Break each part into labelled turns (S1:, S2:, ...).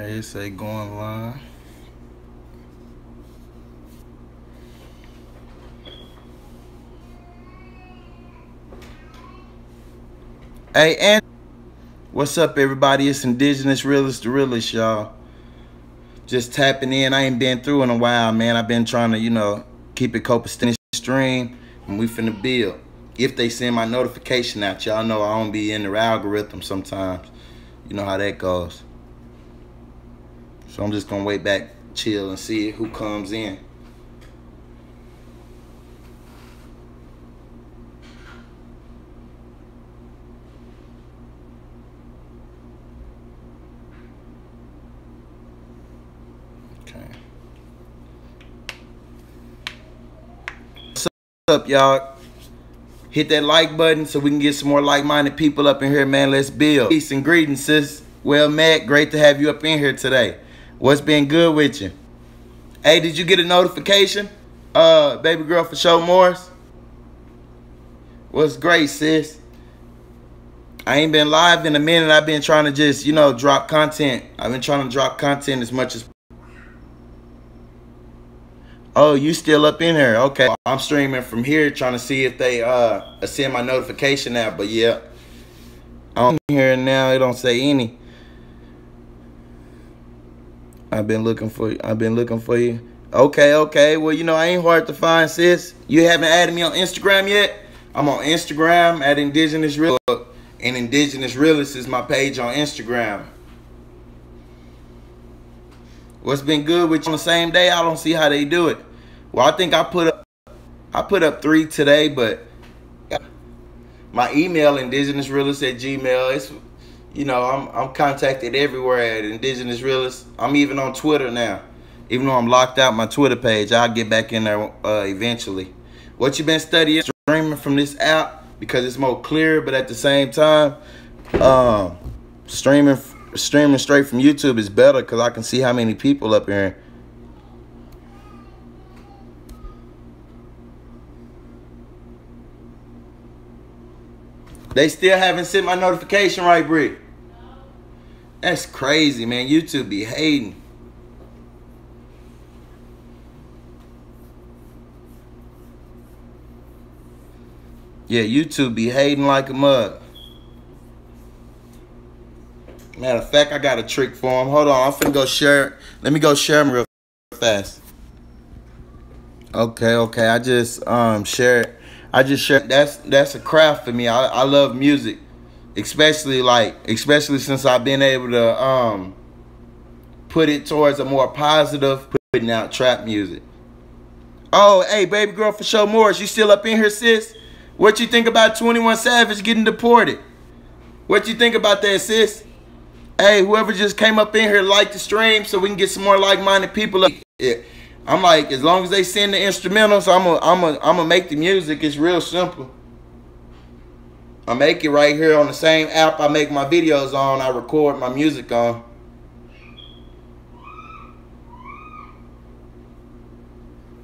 S1: Okay, say going live. Hey, and what's up, everybody? It's Indigenous Realist the Realist, y'all. Just tapping in. I ain't been through in a while, man. I've been trying to, you know, keep it copacetic stream, and we finna build. If they send my notification out, y'all know I don't be in the algorithm sometimes. You know how that goes. So I'm just gonna wait back, chill, and see who comes in. Okay. What's up, y'all? Hit that like button so we can get some more like-minded people up in here, man. Let's build. Peace and greetings, sis. Well, Matt, great to have you up in here today. What's been good with you? Hey, did you get a notification? Uh, baby girl for show Morris? What's great, sis? I ain't been live in a minute. I've been trying to just, you know, drop content. I've been trying to drop content as much as Oh, you still up in here? Okay. I'm streaming from here trying to see if they uh send my notification out, but yeah. I'm here now. It don't say any. I've been looking for you. I've been looking for you. Okay, okay. Well, you know, I ain't hard to find, sis. You haven't added me on Instagram yet? I'm on Instagram at Indigenous Real and Indigenous Realist is my page on Instagram. What's been good with you on the same day? I don't see how they do it. Well, I think I put up I put up three today, but my email indigenous indigenousrealist at gmail. It's you know I'm I'm contacted everywhere at Indigenous Realist. I'm even on Twitter now. Even though I'm locked out my Twitter page, I'll get back in there uh, eventually. What you been studying? Streaming from this app because it's more clear, but at the same time, um, streaming streaming straight from YouTube is better because I can see how many people up here. They still haven't sent my notification right, Brick. That's crazy, man. YouTube be hating. Yeah, YouTube be hating like a mug. Matter of fact, I got a trick for him. Hold on, I'm finna go share. It. Let me go share him real fast. Okay, okay. I just um share. It. I just share. That's that's a craft for me. I I love music, especially like especially since I've been able to um put it towards a more positive, putting out trap music. Oh, hey, baby girl for show Morris, you still up in here, sis? What you think about 21 Savage getting deported? What you think about that, sis? Hey, whoever just came up in here, like the stream so we can get some more like-minded people up. I'm like, as long as they send the instrumentals, I'm gonna I'm a, I'm gonna make the music. It's real simple. I make it right here on the same app I make my videos on. I record my music on.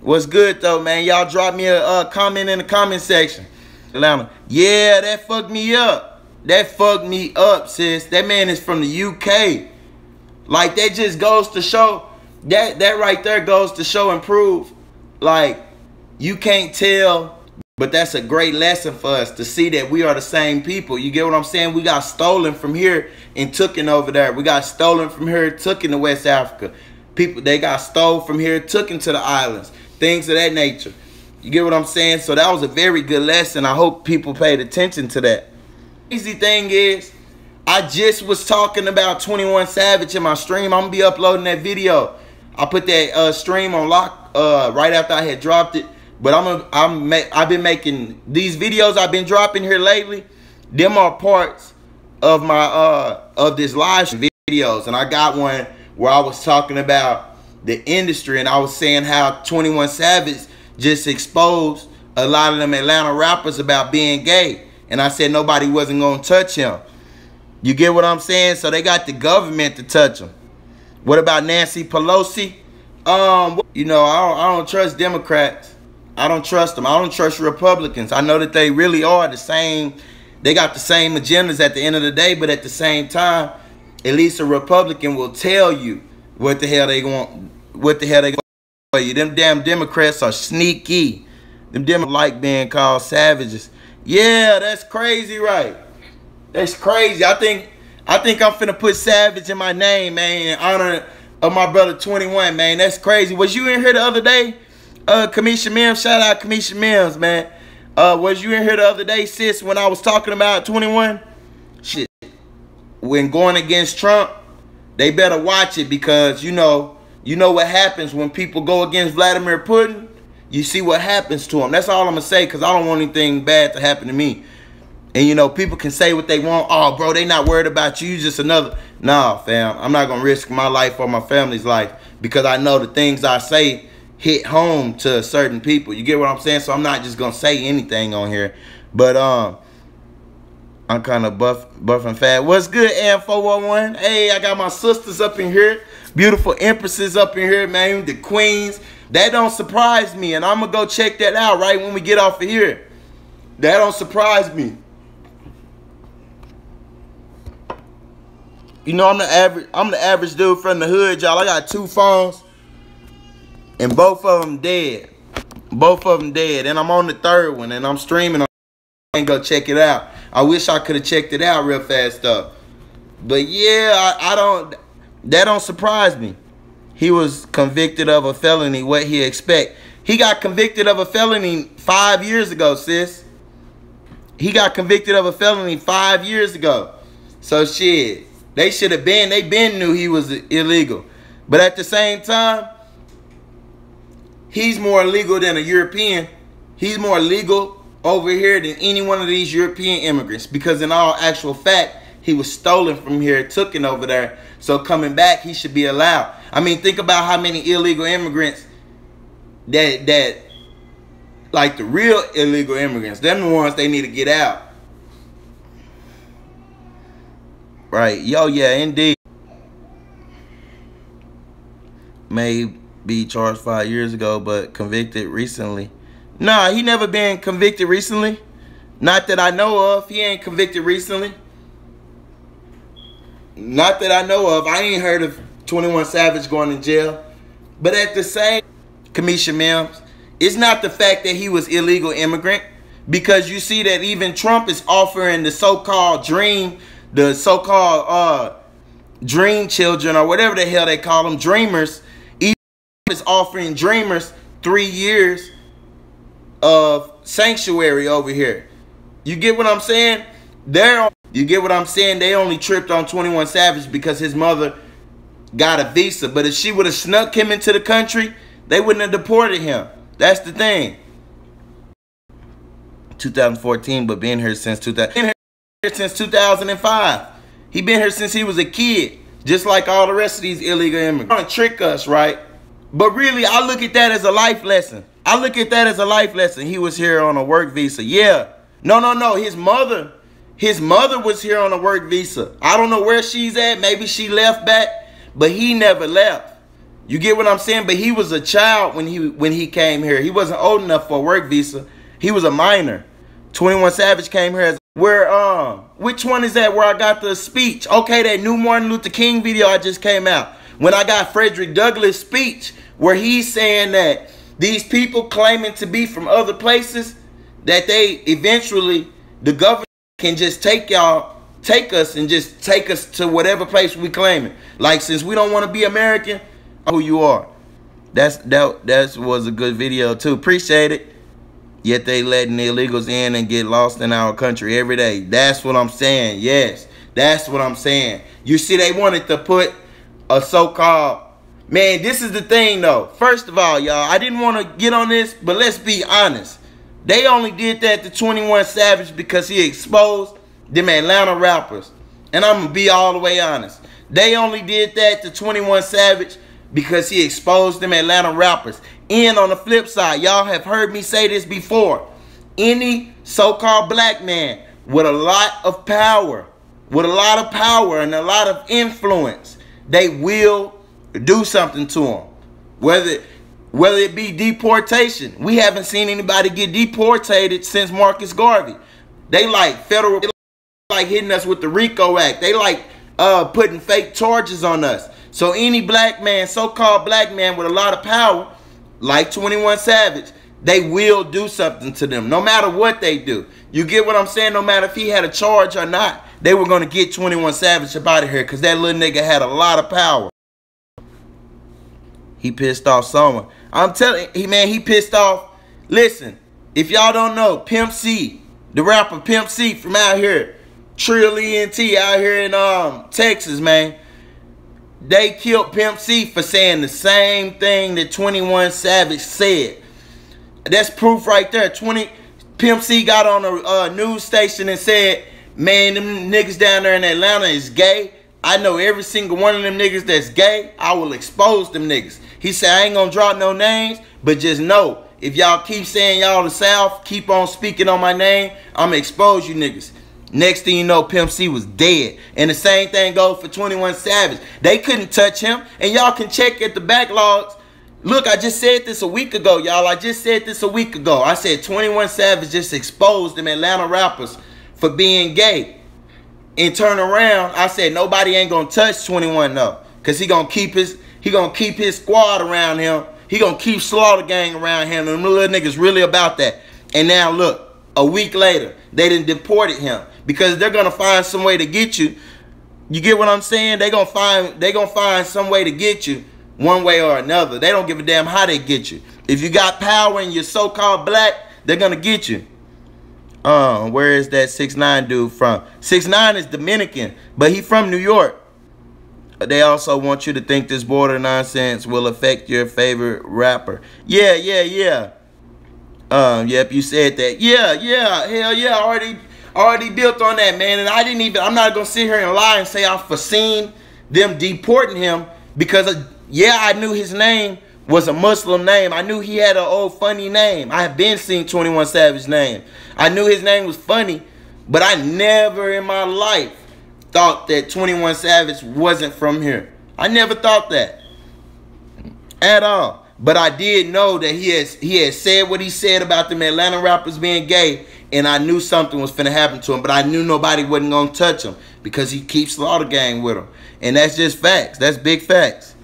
S1: What's good though, man? Y'all drop me a, comment in the comment section. Atlanta. Yeah, that fucked me up. That fucked me up, sis. That man is from the UK. Like that just goes to show that that right there goes to show and prove like you can't tell but that's a great lesson for us to see that we are the same people. You get what I'm saying? We got stolen from here and took it over there. We got stolen from here, took into West Africa. People they got stole from here, took into the islands. Things of that nature. You get what I'm saying? So that was a very good lesson. I hope people paid attention to that. Easy thing is, I just was talking about 21 Savage in my stream. I'm gonna be uploading that video. I put that uh, stream on lock uh, right after I had dropped it. But I'm a, I'm I've been making these videos I've been dropping here lately. Them are parts of my uh of this live videos, and I got one where I was talking about the industry, and I was saying how 21 Savage just exposed a lot of them Atlanta rappers about being gay, and I said nobody wasn't gonna touch him. You get what I'm saying? So they got the government to touch him. What about Nancy Pelosi? Um, you know, I don't, I don't trust Democrats. I don't trust them. I don't trust Republicans. I know that they really are the same. They got the same agendas at the end of the day, but at the same time, at least a Republican will tell you what the hell they want, what the hell they for you. Them damn Democrats are sneaky. Them Democrats like being called savages. Yeah, that's crazy, right? That's crazy. I think I think I'm finna put savage in my name, man, in honor of my brother 21, man. That's crazy. Was you in here the other day? Uh, Kamisha Mims, shout out Kamisha Mims, man. Uh, was you in here the other day, sis, when I was talking about 21? Shit. When going against Trump, they better watch it because, you know, you know what happens when people go against Vladimir Putin? You see what happens to them. That's all I'm going to say because I don't want anything bad to happen to me. And you know, people can say what they want. Oh, bro, they not worried about you. just another. Nah, fam. I'm not gonna risk my life or my family's life because I know the things I say hit home to certain people. You get what I'm saying? So I'm not just gonna say anything on here. But um, I'm kind of buff, buff and fat. What's good, AM411? Hey, I got my sisters up in here. Beautiful empresses up in here, man. The queens. That don't surprise me, and I'm gonna go check that out right when we get off of here. That don't surprise me. You know, I'm the average. I'm the average dude from the hood, y'all. I got two phones, and both of them dead. Both of them dead, and I'm on the third one, and I'm streaming. On and go check it out. I wish I could have checked it out real fast though. But yeah, I, I don't. That don't surprise me. He was convicted of a felony. What he expect? He got convicted of a felony five years ago, sis. He got convicted of a felony five years ago. So shit. They should have been, they been knew he was illegal. But at the same time, he's more illegal than a European. He's more legal over here than any one of these European immigrants because in all actual fact, he was stolen from here, taken over there. So coming back, he should be allowed. I mean, think about how many illegal immigrants that that like the real illegal immigrants, them the ones they need to get out. Right. Yo, yeah, indeed. May be charged five years ago, but convicted recently. Nah, he never been convicted recently. Not that I know of. He ain't convicted recently. Not that I know of. I ain't heard of 21 Savage going to jail. But at the same, Kamisha Mims, it's not the fact that he was illegal immigrant. Because you see that even Trump is offering the so-called dream the so-called uh, dream children or whatever the hell they call them, dreamers, is offering dreamers three years of sanctuary over here. You get what I'm saying? They're you get what I'm saying? They only tripped on 21 Savage because his mother got a visa. But if she would have snuck him into the country, they wouldn't have deported him. That's the thing. 2014, but been here since 2000 since 2005. He been here since he was a kid, just like all the rest of these illegal immigrants. Trying to trick us, right? But really, I look at that as a life lesson. I look at that as a life lesson. He was here on a work visa. Yeah. No, no, no. His mother, his mother was here on a work visa. I don't know where she's at. Maybe she left back, but he never left. You get what I'm saying? But he was a child when he when he came here. He wasn't old enough for a work visa. He was a minor. 21 Savage came here as where um which one is that where I got the speech? Okay, that new Martin Luther King video I just came out. When I got Frederick Douglass speech where he's saying that these people claiming to be from other places that they eventually the government can just take y'all take us and just take us to whatever place we claiming. Like since we don't want to be American, who you are. That's that that was a good video too. Appreciate it. Yet they letting the illegals in and get lost in our country every day. That's what I'm saying. Yes, that's what I'm saying. You see, they wanted to put a so-called man. This is the thing, though. First of all, y'all, I didn't want to get on this, but let's be honest. They only did that to 21 Savage because he exposed them Atlanta rappers. And I'm going to be all the way honest. They only did that to 21 Savage because he exposed them Atlanta rappers. And on the flip side, y'all have heard me say this before. Any so-called black man with a lot of power, with a lot of power and a lot of influence, they will do something to them. Whether whether it be deportation. We haven't seen anybody get deported since Marcus Garvey. They like federal they like hitting us with the RICO Act. They like uh, putting fake charges on us. So any black man, so-called black man with a lot of power, like 21 Savage, they will do something to them, no matter what they do. You get what I'm saying? No matter if he had a charge or not, they were going to get 21 Savage up out of here because that little nigga had a lot of power. He pissed off someone. I'm telling he man, he pissed off. Listen, if y'all don't know, Pimp C, the rapper Pimp C from out here, Trill ENT out here in um Texas, man. They killed Pimp C for saying the same thing that 21 Savage said. That's proof right there. 20 Pimp C got on a uh, news station and said, "Man, them niggas down there in Atlanta is gay. I know every single one of them niggas that's gay. I will expose them niggas." He said, "I ain't gonna drop no names, but just know if y'all keep saying y'all the South, keep on speaking on my name, I'm gonna expose you niggas." Next thing you know, Pimp C was dead. And the same thing goes for 21 Savage. They couldn't touch him. And y'all can check at the backlogs. Look, I just said this a week ago, y'all. I just said this a week ago. I said 21 Savage just exposed them Atlanta rappers for being gay. And turn around, I said nobody ain't gonna touch 21 though. Cause he gonna keep his he gonna keep his squad around him. He gonna keep Slaughter Gang around him. And the little niggas really about that. And now look, a week later, they didn't deported him because they're gonna find some way to get you. You get what I'm saying? They gonna find they gonna find some way to get you one way or another. They don't give a damn how they get you. If you got power and you're so-called black, they're gonna get you. Uh, where is that six nine dude from? Six nine is Dominican, but he from New York. They also want you to think this border nonsense will affect your favorite rapper. Yeah, yeah, yeah. Um, yep, you said that. Yeah, yeah, hell yeah, already already built on that, man. And I didn't even, I'm not to sit here and lie and say I've foreseen them deporting him because, of, yeah, I knew his name was a Muslim name. I knew he had an old funny name. I have been seeing 21 Savage name. I knew his name was funny, but I never in my life thought that 21 Savage wasn't from here. I never thought that at all. But I did know that he has he had said what he said about them Atlanta rappers being gay, and I knew something was finna happen to him. But I knew nobody wasn't gonna touch him because he keeps Slaughter Gang with him, and that's just facts. That's big facts.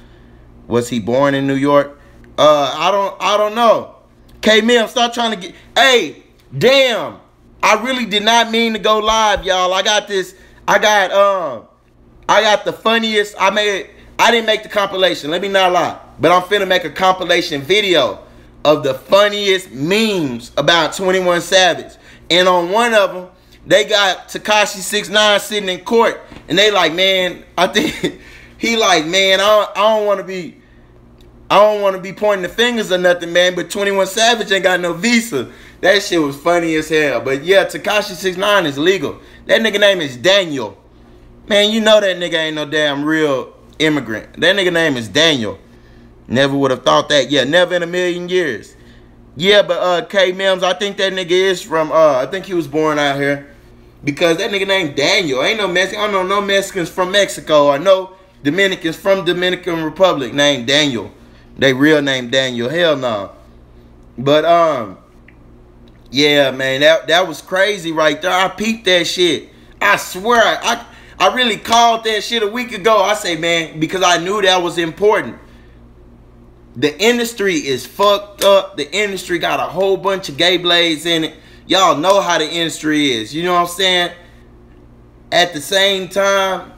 S1: Was he born in New York? Uh, I don't I don't know. K Mim, start trying to get. Hey, damn! I really did not mean to go live, y'all. I got this. I got um, I got the funniest. I made. I didn't make the compilation. Let me not lie. But I'm finna make a compilation video of the funniest memes about 21 Savage. And on one of them, they got Tekashi 69 sitting in court. And they like, man, I think he like, man, I don't, I don't want to be I don't want to be pointing the fingers or nothing, man, but 21 Savage ain't got no visa. That shit was funny as hell. But yeah, Tekashi 69 is legal. That nigga name is Daniel. Man, you know that nigga ain't no damn real immigrant. That nigga name is Daniel. Never would have thought that. Yeah, never in a million years. Yeah, but uh K Mims, I think that nigga is from uh I think he was born out here. Because that nigga named Daniel. Ain't no Mexican. I don't know no Mexicans from Mexico. I know Dominicans from Dominican Republic named Daniel. They real name Daniel. Hell no. But um yeah, man, that that was crazy right there. I peeped that shit. I swear I I really called that shit a week ago. I say, man, because I knew that was important. The industry is fucked up. The industry got a whole bunch of gay blades in it. Y'all know how the industry is. You know what I'm saying? At the same time,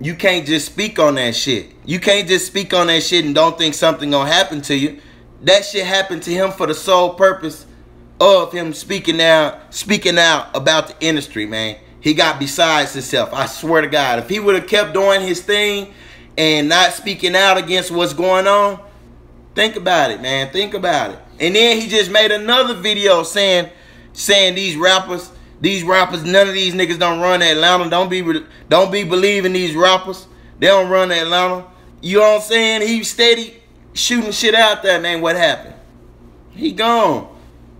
S1: you can't just speak on that shit. You can't just speak on that shit and don't think something gonna happen to you. That shit happened to him for the sole purpose of him speaking out, speaking out about the industry, man. He got besides himself. I swear to God, if he would have kept doing his thing and not speaking out against what's going on, Think about it, man. Think about it. And then he just made another video saying, saying these rappers, these rappers, none of these niggas don't run Atlanta. Don't be, don't be believing these rappers. They don't run Atlanta. You know what I'm saying? He steady shooting shit out there, man. What happened? He gone.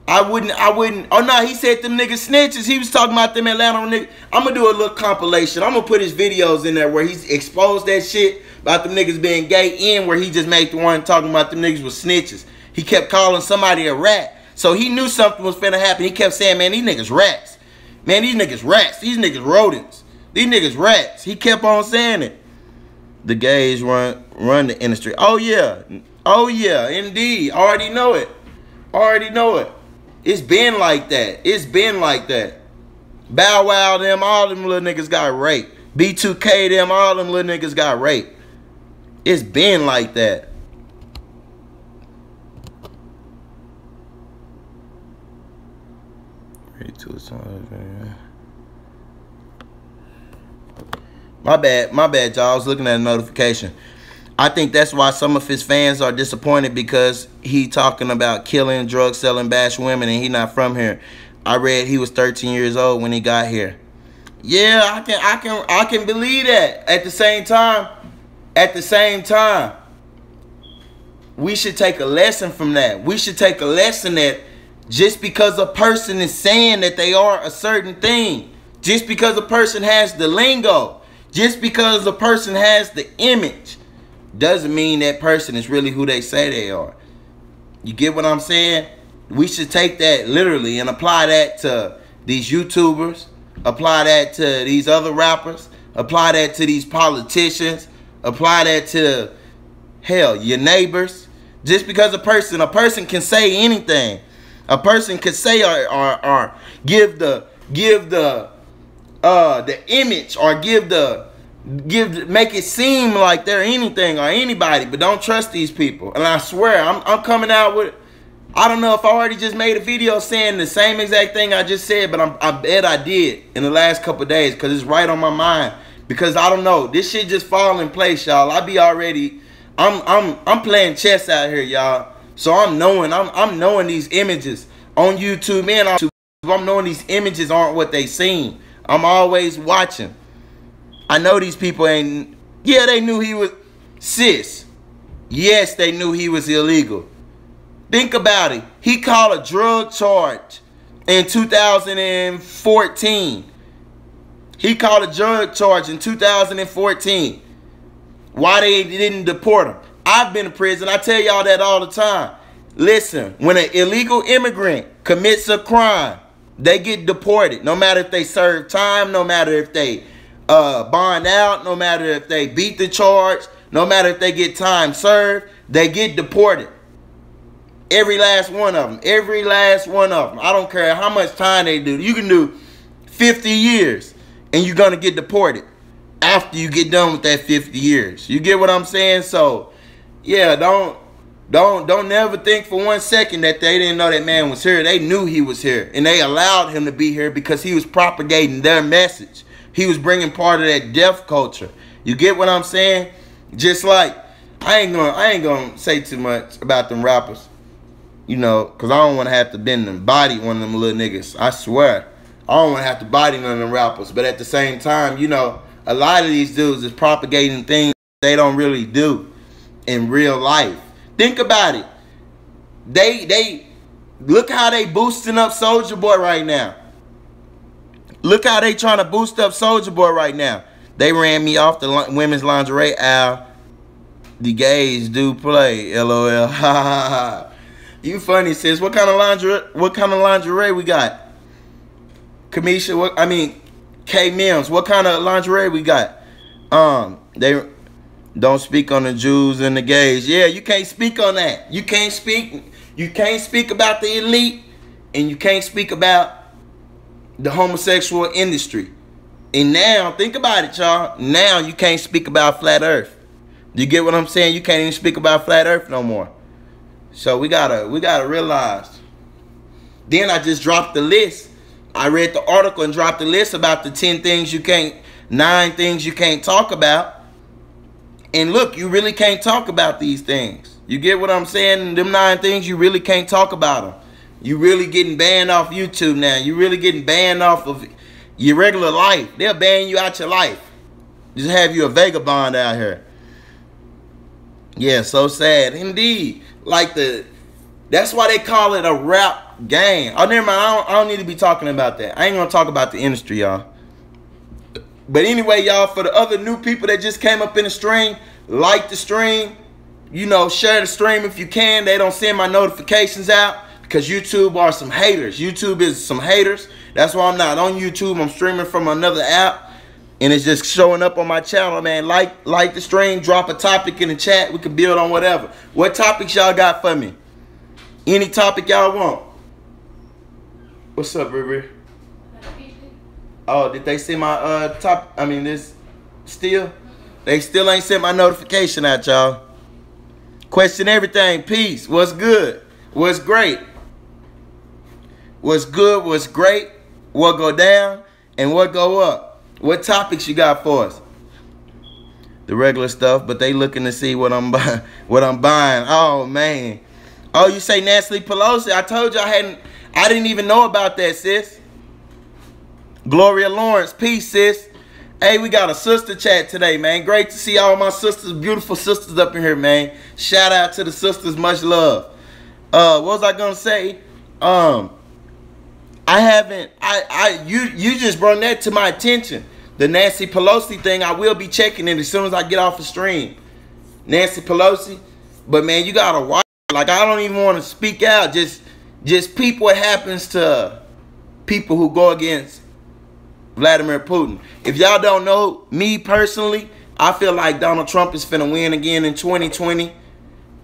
S1: I wouldn't, I wouldn't. Oh no, he said them niggas snitches. He was talking about them Atlanta niggas. I'm gonna do a little compilation. I'm gonna put his videos in there where he's exposed that shit about them niggas being gay in where he just made the one talking about them niggas was snitches. He kept calling somebody a rat. So he knew something was finna happen. He kept saying, man, these niggas rats. Man, these niggas rats. These niggas rodents. These niggas rats. He kept on saying it. The gays run run the industry. Oh yeah. Oh yeah, indeed. Already know it. Already know it. It's been like that. It's been like that. Bow Wow them, all them little niggas got raped. B2K them, all them little niggas got raped. It's been like that. My bad, my bad, y'all. I was looking at a notification. I think that's why some of his fans are disappointed because he talking about killing, drug selling, bash women, and he not from here. I read he was 13 years old when he got here. Yeah, I can, I can, I can believe that. At the same time, at the same time, we should take a lesson from that. We should take a lesson that just because a person is saying that they are a certain thing, just because a person has the lingo, just because a person has the image, doesn't mean that person is really who they say they are. You get what I'm saying? We should take that literally and apply that to these YouTubers, apply that to these other rappers, apply that to these politicians, apply that to hell, your neighbors. Just because a person, a person can say anything. A person can say or, or, or give the give the uh the image or give the give make it seem like they're anything or anybody, but don't trust these people. And I swear, I'm I'm coming out with I don't know if I already just made a video saying the same exact thing I just said, but I'm, I bet I did in the last couple days because it's right on my mind. Because I don't know, this shit just fall in place, y'all. I be already, I'm I'm I'm playing chess out here, y'all. So I'm knowing I'm I'm knowing these images on YouTube man. I'm knowing these images aren't what they seem. I'm always watching. I know these people ain't. Yeah, they knew he was sis. Yes, they knew he was illegal. Think about it. He called a drug charge in 2014. He called a drug charge in 2014. Why they didn't deport him? I've been in prison. I tell y'all that all the time. Listen, when an illegal immigrant commits a crime, they get deported. No matter if they serve time, no matter if they uh, bond out, no matter if they beat the charge, no matter if they get time served, they get deported. Every last one of them. Every last one of them. I don't care how much time they do. You can do 50 years and you're going to get deported after you get done with that 50 years. You get what I'm saying? So, yeah, don't don't don't never think for one second that they didn't know that man was here. They knew he was here and they allowed him to be here because he was propagating their message. He was bringing part of that deaf culture. You get what I'm saying? Just like I ain't gonna I ain't gonna say too much about them rappers. You know, cause I don't wanna have to bend them body one of them little niggas. I swear. I don't wanna have to body none of them rappers. But at the same time, you know, a lot of these dudes is propagating things they don't really do in real life. Think about it. They they look how they boosting up Soldier Boy right now. Look how they trying to boost up Soldier Boy right now. They ran me off the women's lingerie aisle. The gays do play. LOL. you funny, sis. What kind of lingerie? What kind of lingerie we got? Kamisha. What I mean, K Mims. What kind of lingerie we got? Um, they don't speak on the Jews and the gays. Yeah, you can't speak on that. You can't speak. You can't speak about the elite, and you can't speak about the homosexual industry. And now, think about it, y'all. Now you can't speak about flat earth. You get what I'm saying? You can't even speak about flat earth no more. So we gotta we gotta realize. Then I just dropped the list. I read the article and dropped the list about the 10 things you can't, nine things you can't talk about. And look, you really can't talk about these things. You get what I'm saying? Them nine things, you really can't talk about them. You really getting banned off YouTube now. You really getting banned off of your regular life. They'll ban you out your life. Just have you a vagabond out here. Yeah, so sad. Indeed. Like the that's why they call it a rap game. Oh, never mind. I don't, I don't need to be talking about that. I ain't gonna talk about the industry, y'all. But anyway, y'all, for the other new people that just came up in the stream, like the stream. You know, share the stream if you can. They don't send my notifications out because YouTube are some haters. YouTube is some haters. That's why I'm not on YouTube. I'm streaming from another app. and it's just showing up on my channel, man. Like like the stream, drop a topic in the chat. We can build on whatever. What topics y'all got for me? Any topic y'all want? What's up, River? Oh, did they see my uh top? I mean, this still? They still ain't sent my notification out, y'all. Question everything. Peace. What's good? What's great? What's good? What's great? What go down and what go up? What topics you got for us? The regular stuff, but they looking to see what I'm buying. What I'm buying. Oh man. Oh, you say Nancy Pelosi? I told you I hadn't. I didn't even know about that, sis. Gloria Lawrence, peace, sis. Hey, we got a sister chat today, man. Great to see all my sisters, beautiful sisters up in here, man. Shout out to the sisters, much love. Uh, what was I gonna say? Um, I haven't. I, I, you, you just brought that to my attention. The Nancy Pelosi thing. I will be checking it as soon as I get off the stream. Nancy Pelosi, but man, you gotta watch. Like I don't even want to speak out. Just, just peep what happens to people who go against Vladimir Putin. If y'all don't know me personally, I feel like Donald Trump is finna win again in 2020.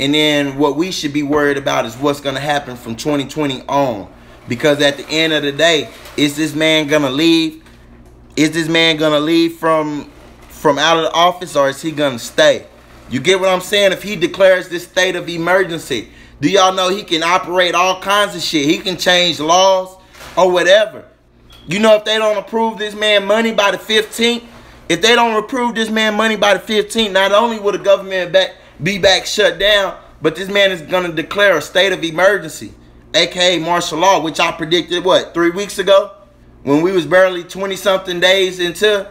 S1: And then what we should be worried about is what's gonna happen from 2020 on. Because at the end of the day, is this man gonna leave? Is this man gonna leave from from out of the office or is he gonna stay? You get what I'm saying? If he declares this state of emergency, do y'all know he can operate all kinds of shit? He can change laws or whatever. You know, if they don't approve this man money by the 15th, if they don't approve this man money by the 15th, not only will the government back be back shut down, but this man is going to declare a state of emergency, aka martial law, which I predicted what three weeks ago, when we was barely 20 something days into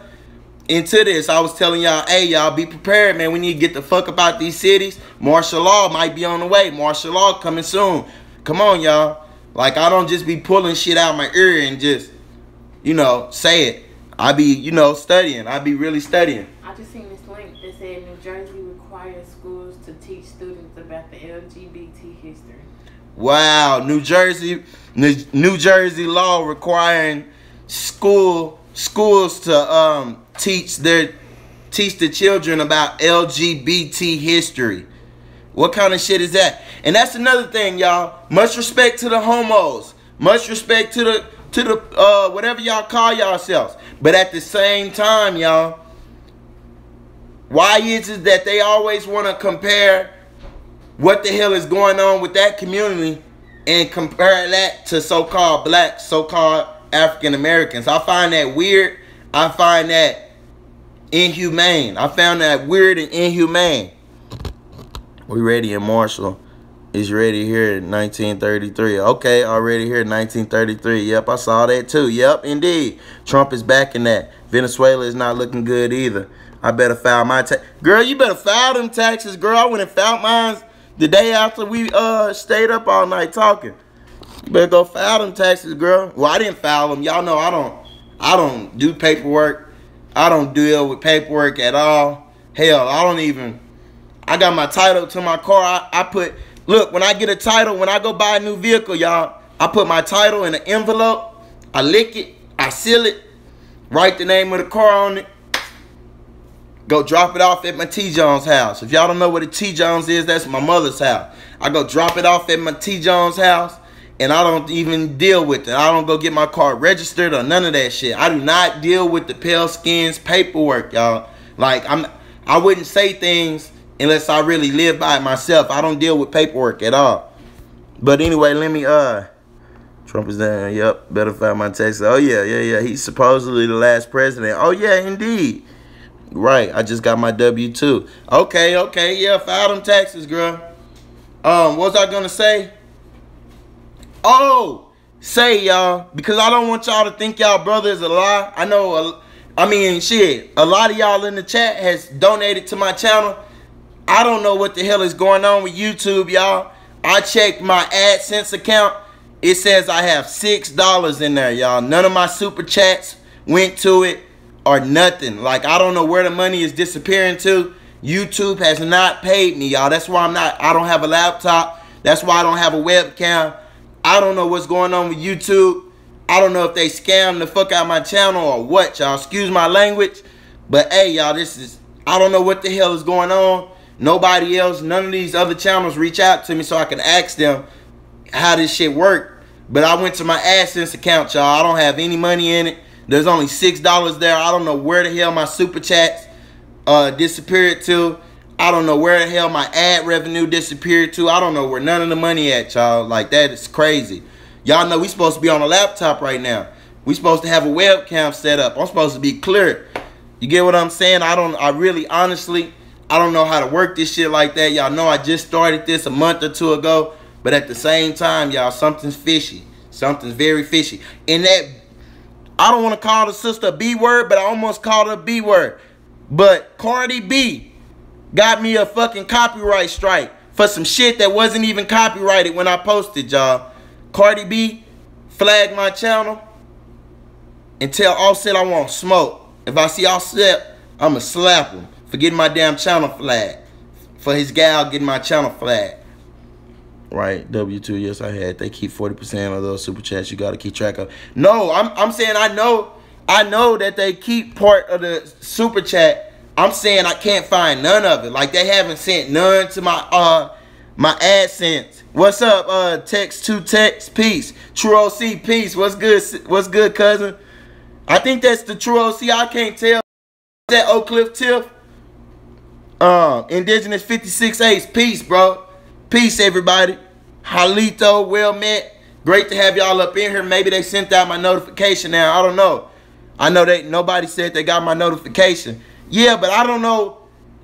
S1: into this. I was telling y'all, hey y'all, be prepared, man. We need to get the fuck about these cities. Martial law might be on the way. Martial law coming soon. Come on, y'all. Like I don't just be pulling shit out my ear and just you know, say it. I be, you know, studying. I be really studying.
S2: I just seen this link that said New Jersey requires schools to teach students about the LGBT.
S1: Wow, New Jersey, New, Jersey law requiring school schools to um teach their teach the children about LGBT history. What kind of shit is that? And that's another thing, y'all. Much respect to the homos. Much respect to the to the uh, whatever y'all call yourselves. But at the same time, y'all, why is it that they always want to compare what the hell is going on with that community and compare that to so-called black, so-called African Americans? I find that weird. I find that inhumane. I found that weird and inhumane. We ready in Marshall is ready here in 1933. Okay, already here in 1933. Yep, I saw that too. Yep, indeed. Trump is backing that. Venezuela is not looking good either. I better file my tax. Girl, you better file them taxes, girl. I went and filed mine the day after we uh stayed up all night talking. Better go file them taxes, girl. Well, I didn't file them. Y'all know I don't I don't do paperwork. I don't deal with paperwork at all. Hell, I don't even I got my title to my car. I, I put Look, when I get a title, when I go buy a new vehicle, y'all, I put my title in an envelope, I lick it, I seal it, write the name of the car on it, go drop it off at my T Jones house. If y'all don't know what a T Jones is, that's my mother's house. I go drop it off at my T Jones house and I don't even deal with it. I don't go get my car registered or none of that shit. I do not deal with the pale skins paperwork, y'all. Like I'm I wouldn't say things unless I really live by it myself. I don't deal with paperwork at all. But anyway, let me uh Trump is there. Yep, better find my text. Oh yeah, yeah, yeah. He's supposedly the last president. Oh yeah, indeed. Right. I just got my W two. Okay, okay, yeah. File them taxes, girl. Um, what was I gonna say? Oh, say y'all because I don't want y'all to think y'all brother is a lie. I know. A, I mean, shit. A lot of y'all in the chat has donated to my channel I don't know what the hell is going on with YouTube, y'all. I checked my AdSense account. It says I have $6 in there, y'all. None of my super chats went to it or nothing. Like, I don't know where the money is disappearing to. YouTube has not paid me, y'all. That's why I'm not, I don't have a laptop. That's why I don't have a webcam. I don't know what's going on with YouTube. I don't know if they scammed the fuck out my channel or what, y'all. Excuse my language. But hey, y'all, this is I don't know what the hell is going on. Nobody else, none of these other channels reach out to me so I can ask them how this shit work. But I went to my AdSense account, y'all. I don't have any money in it. There's only six dollars there. I don't know where the hell my super chats uh, disappeared to. I don't know where the hell my ad revenue disappeared to. I don't know where none of the money at, y'all. Like that is crazy. Y'all know we supposed to be on a laptop right now. We supposed to have a webcam set up. I'm supposed to be clear. You get what I'm saying? I don't I really honestly I don't know how to work this shit like that. Y'all know I just started this a month or two ago. But at the same time, y'all, something's fishy. Something's very fishy. And that I don't want to call the sister a B word, but I almost called her a B word. But Cardi B got me a fucking copyright strike for some shit that wasn't even copyrighted when I posted, y'all. Cardi B flagged my channel and tell Offset I want smoke. If I see Offset, I'ma slap him for getting my damn channel flagged. For his gal getting my channel flagged. Right, W2, yes I had. They keep 40% of those super chats you gotta keep track of. No, I'm I'm saying I know I know that they keep part of the super chat. I'm saying I can't find none of it. Like they haven't sent none to my uh my AdSense. What's up, uh text to text peace. True OC peace. What's good? What's good, cousin? I think that's the true OC. I can't tell. That Oak Cliff Tiff. Um, Indigenous 56 Ace. Peace, bro. Peace, everybody. Halito, well met. Great to have y'all up in here. Maybe they sent out my notification now. I don't know. I know that nobody said they got my notification. Yeah, but I don't know.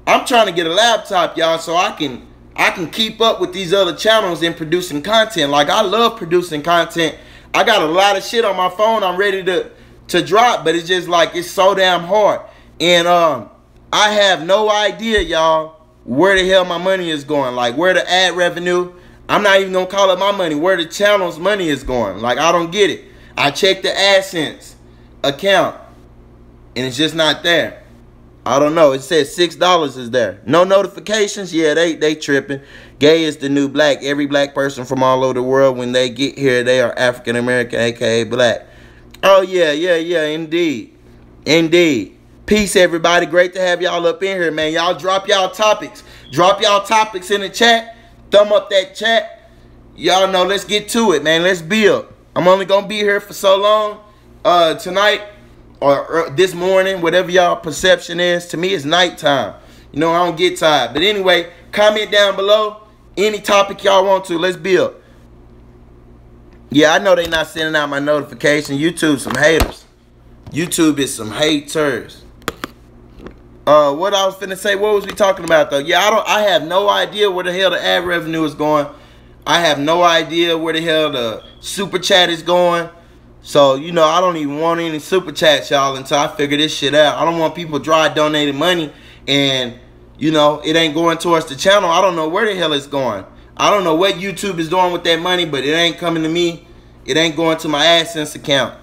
S1: I'm trying to get a laptop, y'all, so I can I can keep up with these other channels and producing content. Like I love producing content. I got a lot of shit on my phone. I'm ready to to drop, but it's just like it's so damn hard. And um I have no idea, y'all, where the hell my money is going. Like where the ad revenue. I'm not even gonna call it my money. Where the channel's money is going. Like I don't get it. I checked the AdSense account and it's just not there. I don't know. It says six dollars is there. No notifications. Yeah, they they tripping. Gay is the new black. Every black person from all over the world, when they get here, they are African American, aka black. Oh yeah, yeah, yeah. Indeed, indeed. Peace, everybody. Great to have y'all up in here, man. Y'all drop y'all topics. Drop y'all topics in the chat. Thumb up that chat. Y'all know. Let's get to it, man. Let's build. I'm only gonna be here for so long. Uh, tonight or this morning, whatever y'all perception is. To me, it's nighttime. You know, I don't get tired. But anyway, comment down below any topic y'all want to. Let's build. Yeah, I know they not sending out my notification. YouTube some haters. YouTube is some haters. Uh, what I was finna say, what was we talking about though? Yeah, I don't I have no idea where the hell the ad revenue is going. I have no idea where the hell the super chat is going. So, you know, I don't even want any super chats, y'all, until I figure this shit out. I don't want people dry donating money and, you know, it ain't going towards the channel. I don't know where the hell it's going. I don't know what YouTube is doing with that money, but it ain't coming to me. It ain't going to my AdSense account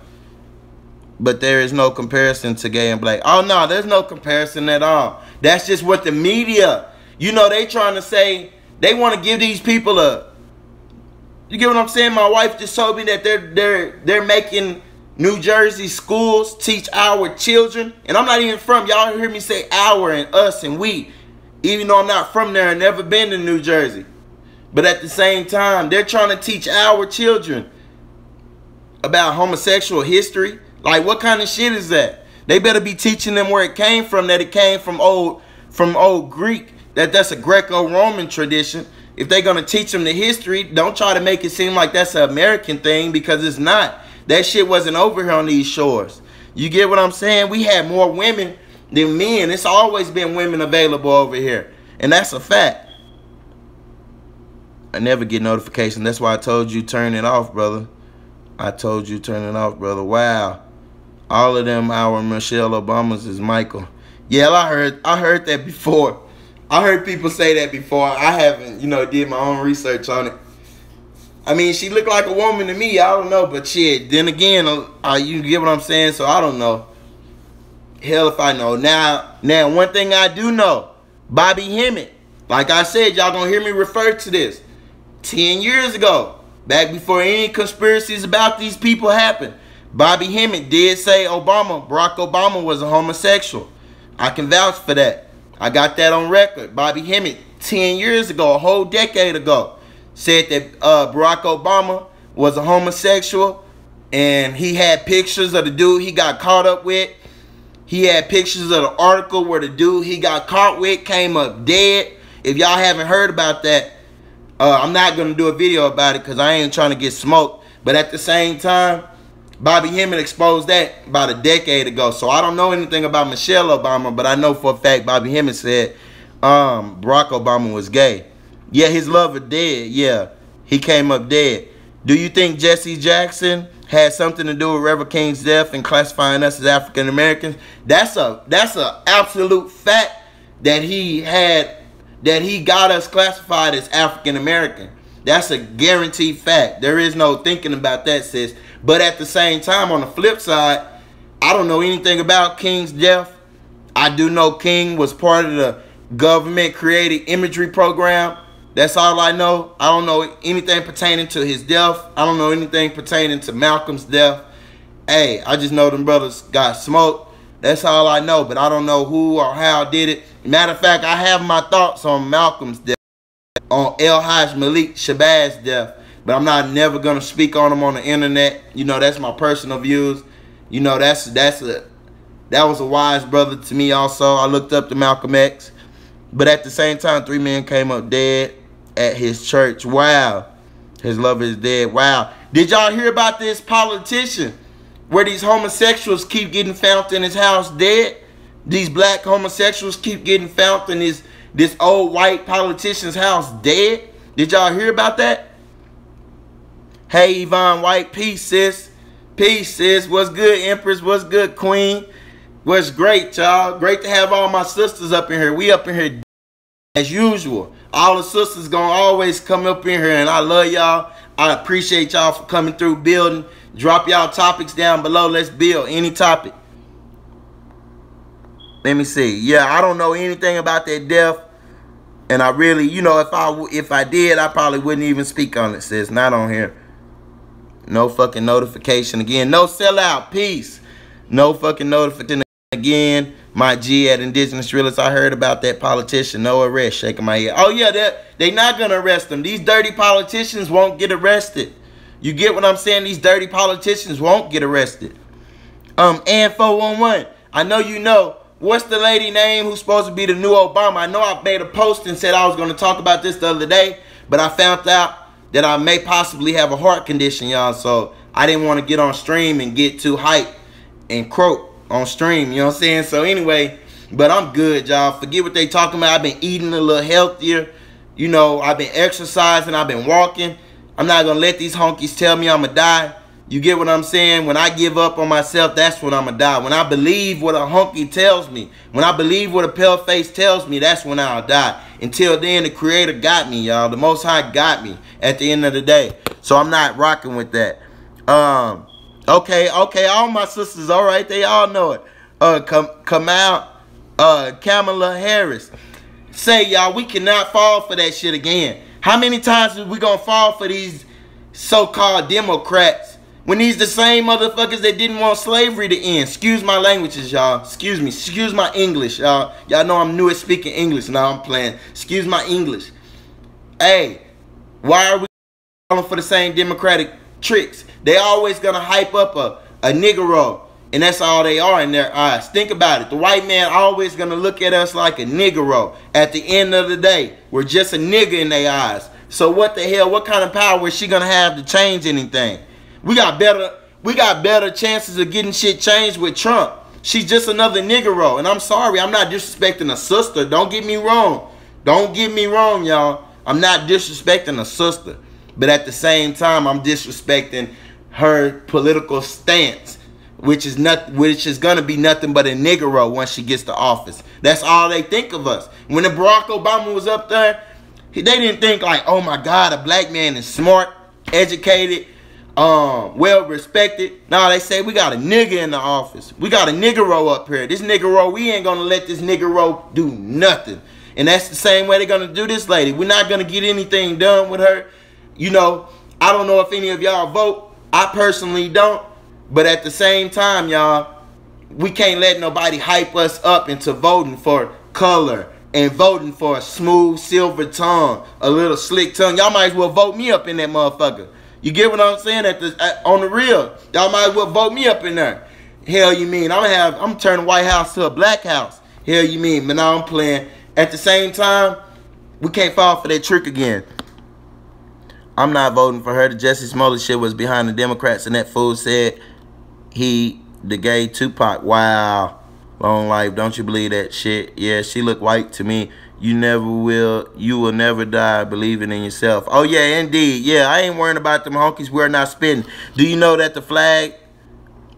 S1: but there is no comparison to gay and black. Oh no, there's no comparison at all. That's just what the media, you know, they trying to say they want to give these people a. You get what I'm saying? My wife just told me that they're they're they're making New Jersey schools teach our children, and I'm not even from. Y'all hear me say our and us and we, even though I'm not from there and never been to New Jersey. But at the same time, they're trying to teach our children about homosexual history like, what kind of shit is that? They better be teaching them where it came from, that it came from old from old Greek, that that's a Greco-Roman tradition. If they're going to teach them the history, don't try to make it seem like that's an American thing because it's not. That shit wasn't over here on these shores. You get what I'm saying? We had more women than men. It's always been women available over here. And that's a fact. I never get notification. That's why I told you turn it off, brother. I told you turn it off, brother. Wow all of them our Michelle Obamas is Michael. Yeah, I heard I heard that before. I heard people say that before. I haven't, you know, did my own research on it. I mean, she looked like a woman to me. I don't know, but shit. Then again, uh, uh you get what I'm saying. So I don't know. Hell if I know. Now, now one thing I do know, Bobby Hemmitt. Like I said, y'all gonna hear me refer to this. Ten years ago, back before any conspiracies about these people happened. Bobby Hemmitt did say Obama, Barack Obama was a homosexual. I can vouch for that. I got that on record. Bobby Hemmitt, 10 years ago, a whole decade ago, said that uh, Barack Obama was a homosexual and he had pictures of the dude he got caught up with. He had pictures of the article where the dude he got caught with came up dead. If y'all haven't heard about that, uh, I'm not going to do a video about it because I ain't trying to get smoked. But at the same time, Bobby Hemmitt exposed that about a decade ago. So I don't know anything about Michelle Obama, but I know for a fact Bobby Hemmitt said um, Barack Obama was gay. Yeah, his lover dead. Yeah, he came up dead. Do you think Jesse Jackson had something to do with Reverend King's death and classifying us as African Americans? That's a that's a absolute fact that he had that he got us classified as African American. That's a guaranteed fact. There is no thinking about that, sis. But at the same time, on the flip side, I don't know anything about King's death. I do know King was part of the government created imagery program. That's all I know. I don't know anything pertaining to his death. I don't know anything pertaining to Malcolm's death. Hey, I just know them brothers got smoked. That's all I know, but I don't know who or how did it. Matter of fact, I have my thoughts on Malcolm's death on El Haj Malik Shabazz death, but I'm not never gonna speak on them on the internet. You know, that's my personal views. You know, that's that's a that was a wise brother to me also. I looked up to Malcolm X. But at the same time, three men came up dead at his church. Wow. His love is dead. Wow. Did y'all hear about this politician where these homosexuals keep getting found in his house dead? These black homosexuals keep getting found in his this old white politician's house dead. Did y'all hear about that? Hey, Yvonne White, peace, sis. Peace, sis. What's good, Empress? What's good, Queen? What's great, y'all? Great to have all my sisters up in here. We up in here as usual. All the sisters gonna always come up in here, and I love y'all. I appreciate y'all for coming through building. Drop y'all topics down below. Let's build any topic. Let me see. Yeah, I don't know anything about that death. And I really, you know, if I if I did, I probably wouldn't even speak on it, sis. Not on here. No fucking notification again. No sellout. Peace. No fucking notification again. My G at Indigenous Realist. I heard about that politician. No arrest. Shaking my head. Oh, yeah, they they not going to arrest them. These dirty politicians won't get arrested. You get what I'm saying? These dirty politicians won't get arrested. Um, and 411. I know you know what's the lady name who's supposed to be the new Obama? I know I made a post and said I was going to talk about this the other day, but I found out that I may possibly have a heart condition, y'all. So I didn't want to get on stream and get too hyped and croak on stream, you know what I'm saying? So anyway, but I'm good, y'all. Forget what they talking about. I've been eating a little healthier. You know, I've been exercising. I've been walking. I'm not going to let these honkies tell me I'm going to die. You get what I'm saying? When I give up on myself, that's when I'm going to die. When I believe what a honky tells me, when I believe what a pale face tells me, that's when I'll die. Until then, the creator got me, y'all. The most high got me at the end of the day. So I'm not rocking with that. Um, okay, okay, all my sisters, all right, they all know it. Uh, come, come out, uh, Kamala Harris. Say, y'all, we cannot fall for that shit again. How many times are we gonna fall for these so-called Democrats when these the same motherfuckers that didn't want slavery to end. Excuse my languages, y'all. Excuse me. Excuse my English, y'all. Y'all know I'm new at speaking English. Now I'm playing. Excuse my English. Hey, why are we falling for the same democratic tricks? They always gonna hype up a, a Negro. And that's all they are in their eyes. Think about it. The white man always gonna look at us like a Negro. At the end of the day, we're just a nigga in their eyes. So what the hell? What kind of power is she gonna have to change anything? We got better we got better chances of getting shit changed with Trump. She's just another Negro. And I'm sorry, I'm not disrespecting a sister. Don't get me wrong. Don't get me wrong, y'all. I'm not disrespecting a sister. But at the same time, I'm disrespecting her political stance, which is not which is gonna be nothing but a Negro once she gets to office. That's all they think of us. When the Barack Obama was up there, they didn't think like, oh my God, a black man is smart, educated, um, well respected. Now they say we got a nigga in the office. We got a niggero up here. This niggero, we ain't gonna let this niggero do nothing. And that's the same way they're gonna do this lady. We're not gonna get anything done with her. You know, I don't know if any of y'all vote. I personally don't. But at the same time, y'all, we can't let nobody hype us up into voting for color and voting for a smooth silver tongue, a little slick tongue. Y'all might as well vote me up in that motherfucker. You get what I'm saying? At the at, on the real, y'all might as well vote me up in there. Hell, you mean I'm gonna have I'm turning White House to a black house? Hell, you mean? But now I'm playing. At the same time, we can't fall for that trick again. I'm not voting for her. The Jussie Smollett shit was behind the Democrats, and that fool said he the gay Tupac. Wow. Long life. Don't you believe that shit? Yeah, she look white to me. You never will. You will never die believing in yourself. Oh, yeah, indeed. Yeah, I ain't worrying about them honkies. We're not spitting. Do you know that the flag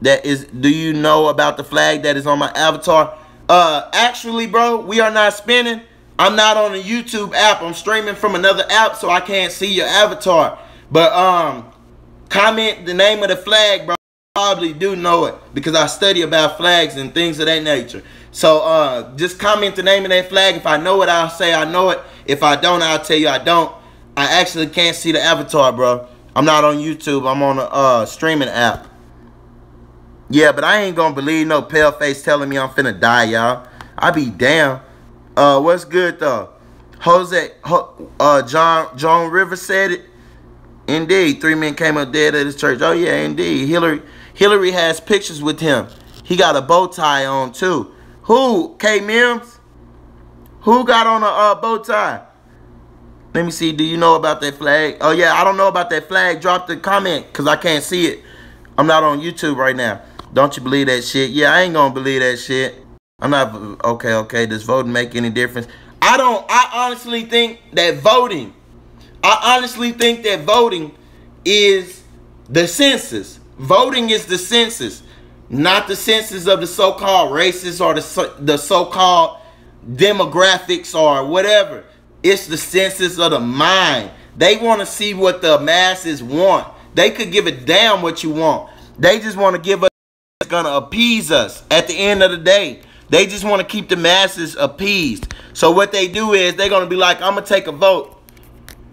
S1: that is, do you know about the flag that is on my avatar? Uh, actually, bro, we are not spinning. I'm not on a YouTube app. I'm streaming from another app, so I can't see your avatar. But, um, comment the name of the flag, bro probably do know it because I study about flags and things of that nature. So uh, just comment the name of that flag. If I know it, I'll say I know it. If I don't, I'll tell you I don't. I actually can't see the avatar, bro. I'm not on YouTube. I'm on a uh, streaming app. Yeah, but I ain't gonna believe no pale face telling me I'm finna die, y'all. I be damn. Uh, what's good though? Jose, uh, John John Rivers said it. Indeed, three men came up dead at his church. Oh yeah, indeed. Hillary Hillary has pictures with him. He got a bow tie on too. Who? K Mims? Who got on a uh, bow tie? Let me see. Do you know about that flag? Oh yeah, I don't know about that flag. Drop the comment because I can't see it. I'm not on YouTube right now. Don't you believe that shit? Yeah, I ain't gonna believe that shit. I'm not okay. Okay, does voting make any difference? I don't. I honestly think that voting. I honestly think that voting is the census. Voting is the census, not the senses of the so-called races or the so, the so-called demographics or whatever. It's the senses of the mind. They want to see what the masses want. They could give a damn what you want. They just want to give us gonna appease us at the end of the day. They just want to keep the masses appeased. So what they do is they're gonna be like, I'm gonna take a vote.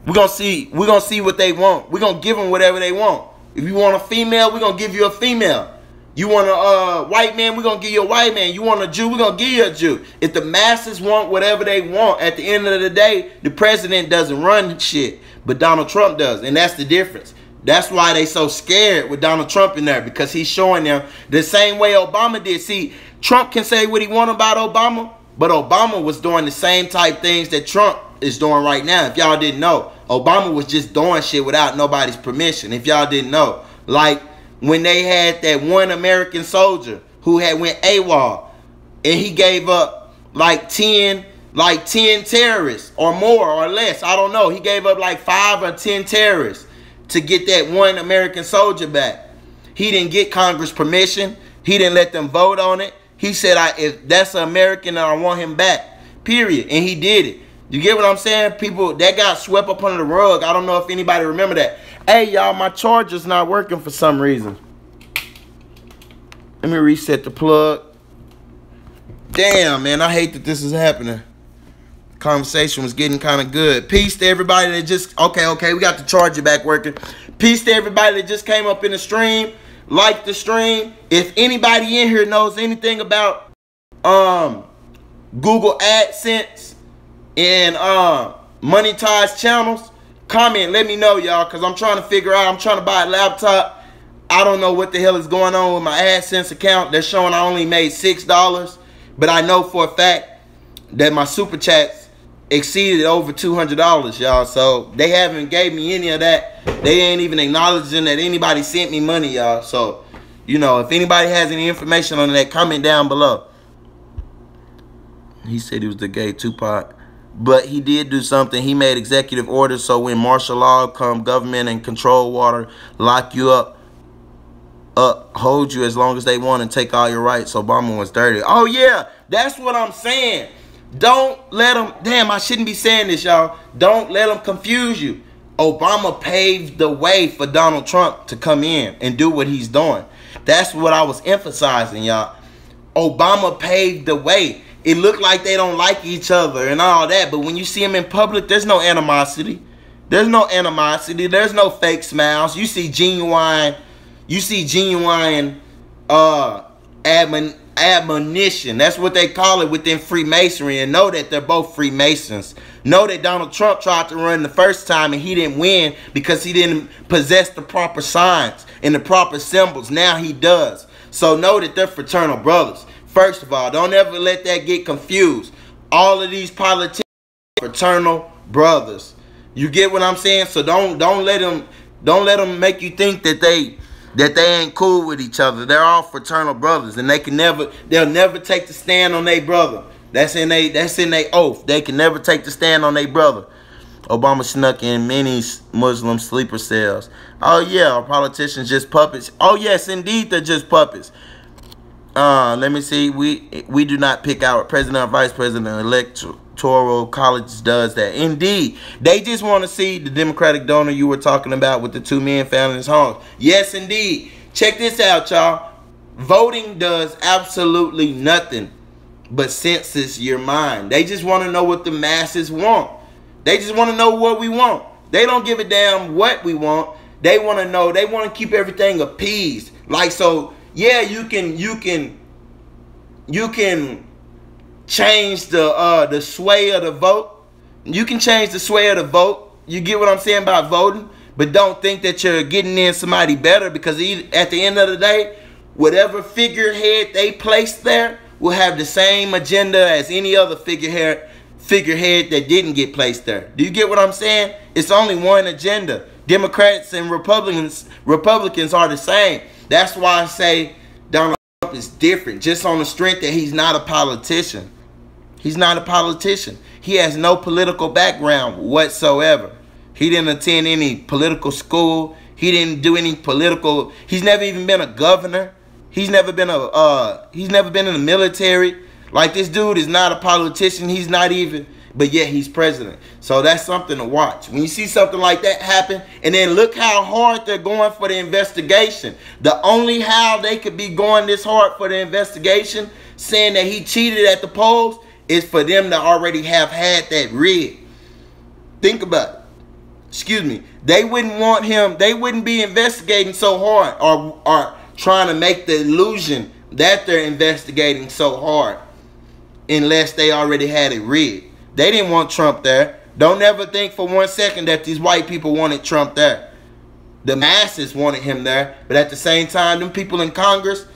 S1: We're gonna see, we're gonna see what they want. We're gonna give them whatever they want. If you want a female, we're gonna give you a female. You want a uh, white man, we're gonna give you a white man. You want a Jew, we're gonna give you a Jew. If the masses want whatever they want, at the end of the day, the president doesn't run shit, but Donald Trump does, and that's the difference. That's why they so scared with Donald Trump in there because he's showing them the same way Obama did. See, Trump can say what he want about Obama, but Obama was doing the same type things that Trump is doing right now. If y'all didn't know, Obama was just doing shit without nobody's permission. If y'all didn't know, like when they had that one American soldier who had went AWOL and he gave up like 10 like 10 terrorists or more or less. I don't know. He gave up like 5 or 10 terrorists to get that one American soldier back. He didn't get Congress permission. He didn't let them vote on it. He said, I, if that's an American, and I want him back. Period. And he did it. You get what I'm saying? People that got swept up under the rug. I don't know if anybody remember that. Hey y'all, my charger's not working for some reason. Let me reset the plug. Damn, man, I hate that this is happening. Conversation was getting kind of good. Peace to everybody that just okay, okay, we got the charger back working. Peace to everybody that just came up in the stream. Like the stream. If anybody in here knows anything about um Google AdSense and uh, monetized channels, comment. Let me know, y'all, because I'm trying to figure out. I'm trying to buy a laptop. I don't know what the hell is going on with my AdSense account. They're showing I only made $6. But I know for a fact that my super chats exceeded over $200, y'all. So they haven't gave me any of that. They ain't even acknowledging that anybody sent me money, y'all. So, you know, if anybody has any information on that, comment down below. He said he was the gay Tupac. But he did do something. He made executive orders so when martial law come, government and control water, lock you up, up, hold you as long as they want and take all your rights. Obama was dirty. Oh yeah, that's what I'm saying. Don't let them, damn, I shouldn't be saying this, y'all. Don't let them confuse you. Obama paved the way for Donald Trump to come in and do what he's doing. That's what I was emphasizing, y'all. Obama paved the way it looked like they don't like each other and all that. But when you see them in public, there's no animosity. There's no animosity. There's no fake smiles. You see genuine, you see genuine uh admin admonition. That's what they call it within Freemasonry. And know that they're both Freemasons. Know that Donald Trump tried to run the first time and he didn't win because he didn't possess the proper signs and the proper symbols. Now he does. So know that they're fraternal brothers. First of all, don't ever let that get confused. All of these politicians fraternal brothers. You get what I'm saying? So don't don't let them don't let them make you think that they that they ain't cool with each other. They're all fraternal brothers, and they can never they'll never take the stand on their brother. That's in they that's in their oath. They can never take the stand on their brother. Obama snuck in many Muslim sleeper cells. Oh yeah, politicians just puppets. Oh yes, indeed, they're just puppets. Uh, let me see. We we do not pick our president or vice president electoral college does that. Indeed, they just want to see the Democratic donor you were talking about with the two men found in his home. Yes, indeed. Check this out, y'all. Voting does absolutely nothing but census your mind. They just want to know what the masses want. They just want to know what we want. They don't give a damn what we want. They want to know. They want to keep everything appeased. Like so yeah, you can you can you can change the uh the sway of the vote. You can change the sway of the vote. You get what I'm saying about voting, but don't think that you're getting in somebody better because at the end of the day, whatever figurehead they place there will have the same agenda as any other figurehead figurehead that didn't get placed there. Do you get what I'm saying? It's only one agenda. Democrats and Republicans Republicans are the same. That's why I say Donald Trump is different, just on the strength that he's not a politician. He's not a politician. He has no political background whatsoever. He didn't attend any political school. He didn't do any political. He's never even been a governor. He's never been a. Uh, he's never been in the military. Like this dude is not a politician. He's not even but yet he's president. So that's something to watch. When you see something like that happen, and then look how hard they're going for the investigation. The only how they could be going this hard for the investigation, saying that he cheated at the polls, is for them to already have had that rig. Think about it. Excuse me. They wouldn't want him, they wouldn't be investigating so hard or, or trying to make the illusion that they're investigating so hard unless they already had it rigged. They didn't want Trump there. Don't ever think for one second that these white people wanted Trump there. The masses wanted him there, but at the same time, them people in Congress,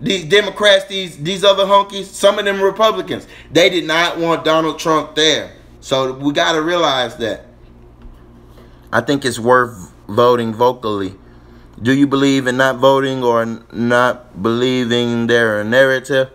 S1: these Democrats, these these other honkies, some of them Republicans, they did not want Donald Trump there. So we got to realize that. I think it's worth voting vocally. Do you believe in not voting or not believing their narrative?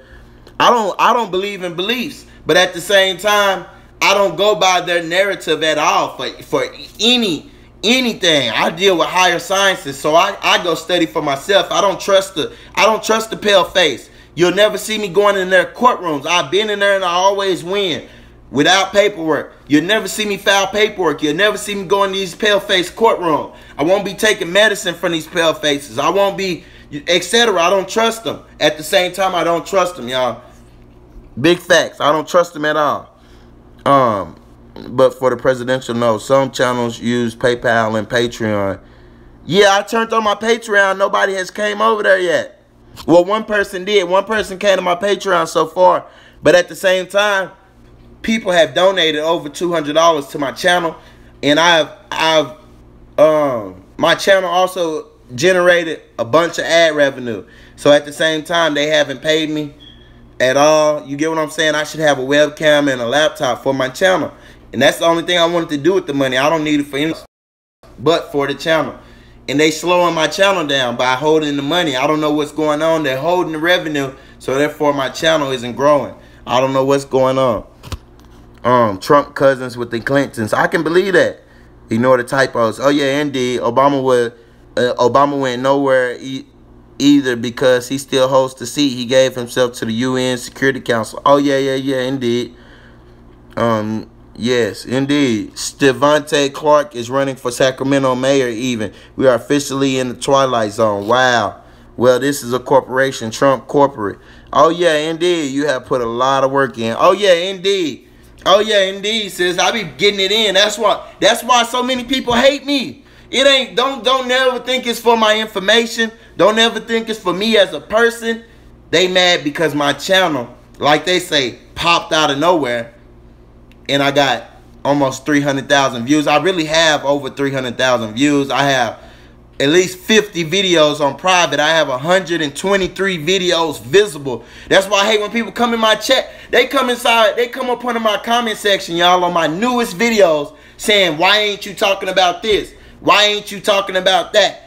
S1: I don't I don't believe in beliefs, but at the same time, I don't go by their narrative at all for, for any anything. I deal with higher sciences, so I, I go study for myself. I don't trust the I don't trust the pale face. You'll never see me going in their courtrooms. I've been in there and I always win without paperwork. You'll never see me file paperwork. You'll never see me go in these pale face courtrooms. I won't be taking medicine from these pale faces. I won't be etc. I don't trust them. At the same time, I don't trust them, y'all. Big facts. I don't trust them at all. Um, but for the presidential, no. Some channels use PayPal and Patreon. Yeah, I turned on my Patreon. Nobody has came over there yet. Well, one person did. One person came to my Patreon so far. But at the same time, people have donated over $200 to my channel. And I've, I've, um, my channel also generated a bunch of ad revenue. So at the same time, they haven't paid me at all. You get what I'm saying? I should have a webcam and a laptop for my channel. And that's the only thing I wanted to do with the money. I don't need it for anything but for the channel. And they slowing my channel down by holding the money. I don't know what's going on. They're holding the revenue, so therefore my channel isn't growing. I don't know what's going on. Um, Trump cousins with the Clintons. I can believe that. Ignore the typos. Oh yeah, indeed. Obama would. Uh, Obama went nowhere either because he still holds the seat. He gave himself to the UN Security Council. Oh yeah, yeah, yeah, indeed. Um, yes, indeed. Stevante Clark is running for Sacramento mayor. Even we are officially in the twilight zone. Wow. Well, this is a corporation, Trump corporate. Oh yeah, indeed. You have put a lot of work in. Oh yeah, indeed. Oh yeah, indeed, sis. I be getting it in. That's why. That's why so many people hate me. It ain't don't don't never think it's for my information. Don't ever think it's for me as a person. They mad because my channel, like they say, popped out of nowhere, and I got almost 300,000 views. I really have over 300,000 views. I have at least 50 videos on private. I have 123 videos visible. That's why I hate when people come in my chat. They come inside, they come up under my comment section, y'all, on my newest videos saying, why ain't you talking about this? Why ain't you talking about that?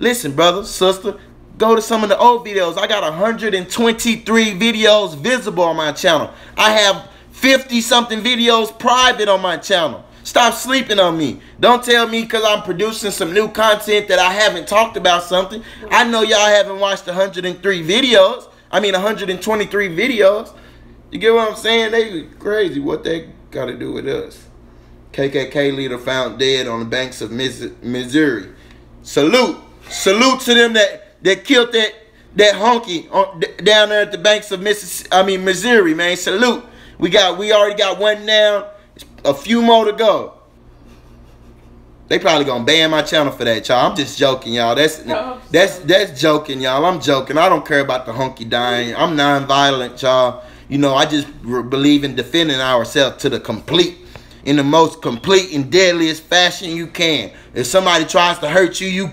S1: Listen, brother, sister, go to some of the old videos. I got 123 videos visible on my channel. I have 50 something videos private on my channel. Stop sleeping on me. Don't tell me because I'm producing some new content that I haven't talked about something. I know y'all haven't watched 103 videos. I mean 123 videos. You get what I'm saying? They crazy. What they got to do with us? KKK leader found dead on the banks of Missouri. Salute. Salute to them that, that killed that that honky on, down there at the banks of Mississippi. I mean Missouri, man. Salute. We got we already got one down a few more to go. They probably gonna ban my channel for that, y'all. I'm just joking, y'all. That's oh, that's that's joking, y'all. I'm joking. I don't care about the hunky dying. I'm non-violent, y'all. You know, I just believe in defending ourselves to the complete, in the most complete and deadliest fashion you can. If somebody tries to hurt you, you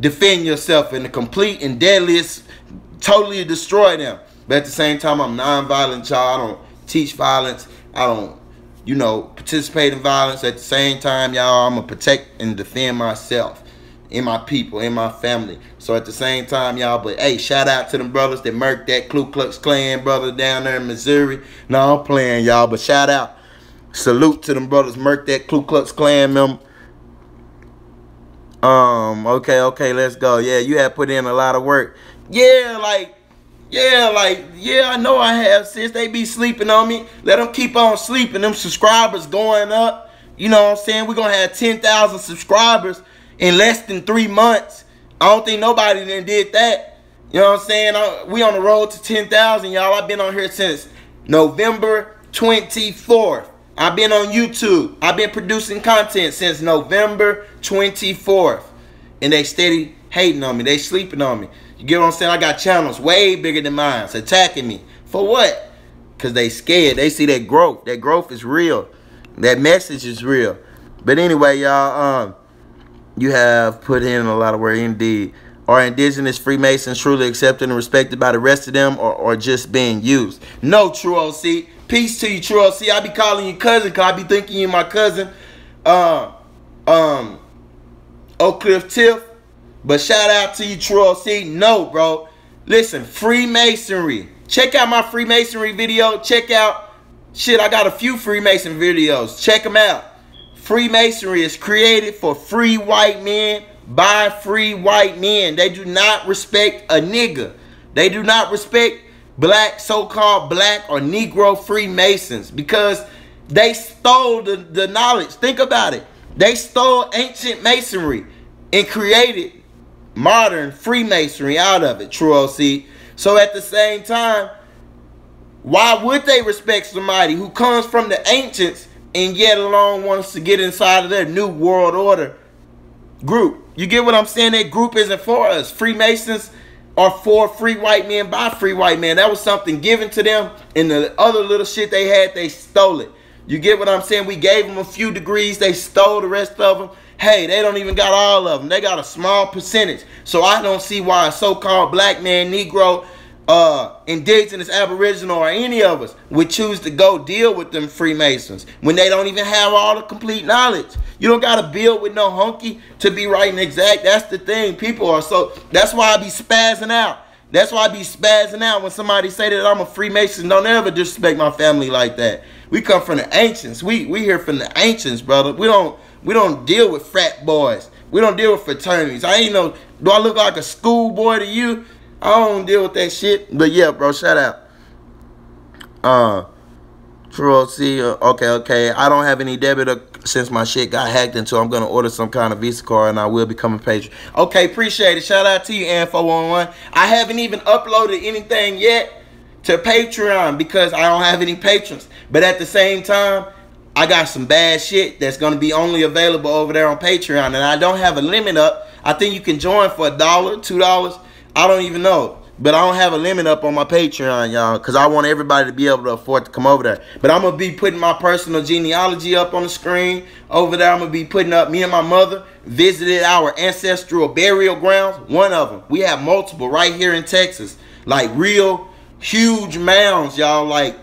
S1: defend yourself in the complete and deadliest, totally destroy them. But at the same time, I'm non-violent, y'all. I don't teach violence. I don't you know, participate in violence. At the same time, y'all, I'm going to protect and defend myself and my people and my family. So at the same time, y'all, but hey, shout out to them brothers that murked that Ku Klux Klan brother down there in Missouri. No, I'm playing, y'all, but shout out. Salute to them brothers murked that Ku Klux Klan member. Um, okay, okay, let's go. Yeah, you have put in a lot of work. Yeah, like yeah, like, yeah, I know I have, sis. They be sleeping on me. Let them keep on sleeping. Them subscribers going up. You know what I'm saying? We're going to have 10,000 subscribers in less than three months. I don't think nobody then did that. You know what I'm saying? We on the road to 10,000, y'all. I've been on here since November 24th. I've been on YouTube. I've been producing content since November 24th. And they steady hating on me. They sleeping on me. You get what I'm saying? I got channels way bigger than mine attacking me. For what? Because they scared. They see that growth. That growth is real. That message is real. But anyway, y'all, um, you have put in a lot of work indeed. Are indigenous Freemasons truly accepted and respected by the rest of them or, or just being used? No, True OC. Peace to you, True See, I be calling you cousin because I be thinking you my cousin. Uh, um, Oak Cliff Tiff. But shout out to you, Troy See, No, bro. Listen, Freemasonry. Check out my Freemasonry video. Check out, shit, I got a few Freemason videos. Check them out. Freemasonry is created for free white men by free white men. They do not respect a nigga. They do not respect black, so-called black or Negro Freemasons because they stole the, the knowledge. Think about it. They stole ancient masonry and created modern Freemasonry out of it, True OC. So at the same time, why would they respect somebody who comes from the ancients and yet alone wants to get inside of their new world order group? You get what I'm saying? That group isn't for us. Freemasons are for free white men by free white men. That was something given to them. And the other little shit they had, they stole it. You get what I'm saying? We gave them a few degrees. They stole the rest of them. Hey, they don't even got all of them. They got a small percentage. So I don't see why a so-called black man, Negro, uh, indigenous, aboriginal, or any of us would choose to go deal with them Freemasons when they don't even have all the complete knowledge. You don't got to build with no hunky to be right and exact. That's the thing. People are so, that's why I be spazzing out. That's why I be spazzing out when somebody say that I'm a Freemason. Don't ever disrespect my family like that. We come from the ancients. We we hear from the ancients, brother. We don't we don't deal with frat boys. We don't deal with fraternities. I ain't no. Do I look like a schoolboy to you? I don't deal with that shit. But yeah, bro, shout out. Uh, True see. Uh, okay, okay. I don't have any debit since my shit got hacked into. I'm gonna order some kind of Visa card and I will become a patron. Okay, appreciate it. Shout out to you, Info11. I haven't even uploaded anything yet to Patreon because I don't have any patrons. But at the same time, I got some bad shit that's to be only available over there on Patreon. And I don't have a limit up. I think you can join for a dollar, two dollars. I don't even know. But I don't have a limit up on my Patreon, y'all, because I want everybody to be able to afford to come over there. But I'm going to be putting my personal genealogy up on the screen. Over there, I'm going to be putting up me and my mother visited our ancestral burial grounds. One of them. We have multiple right here in Texas. Like real huge mounds, y'all. Like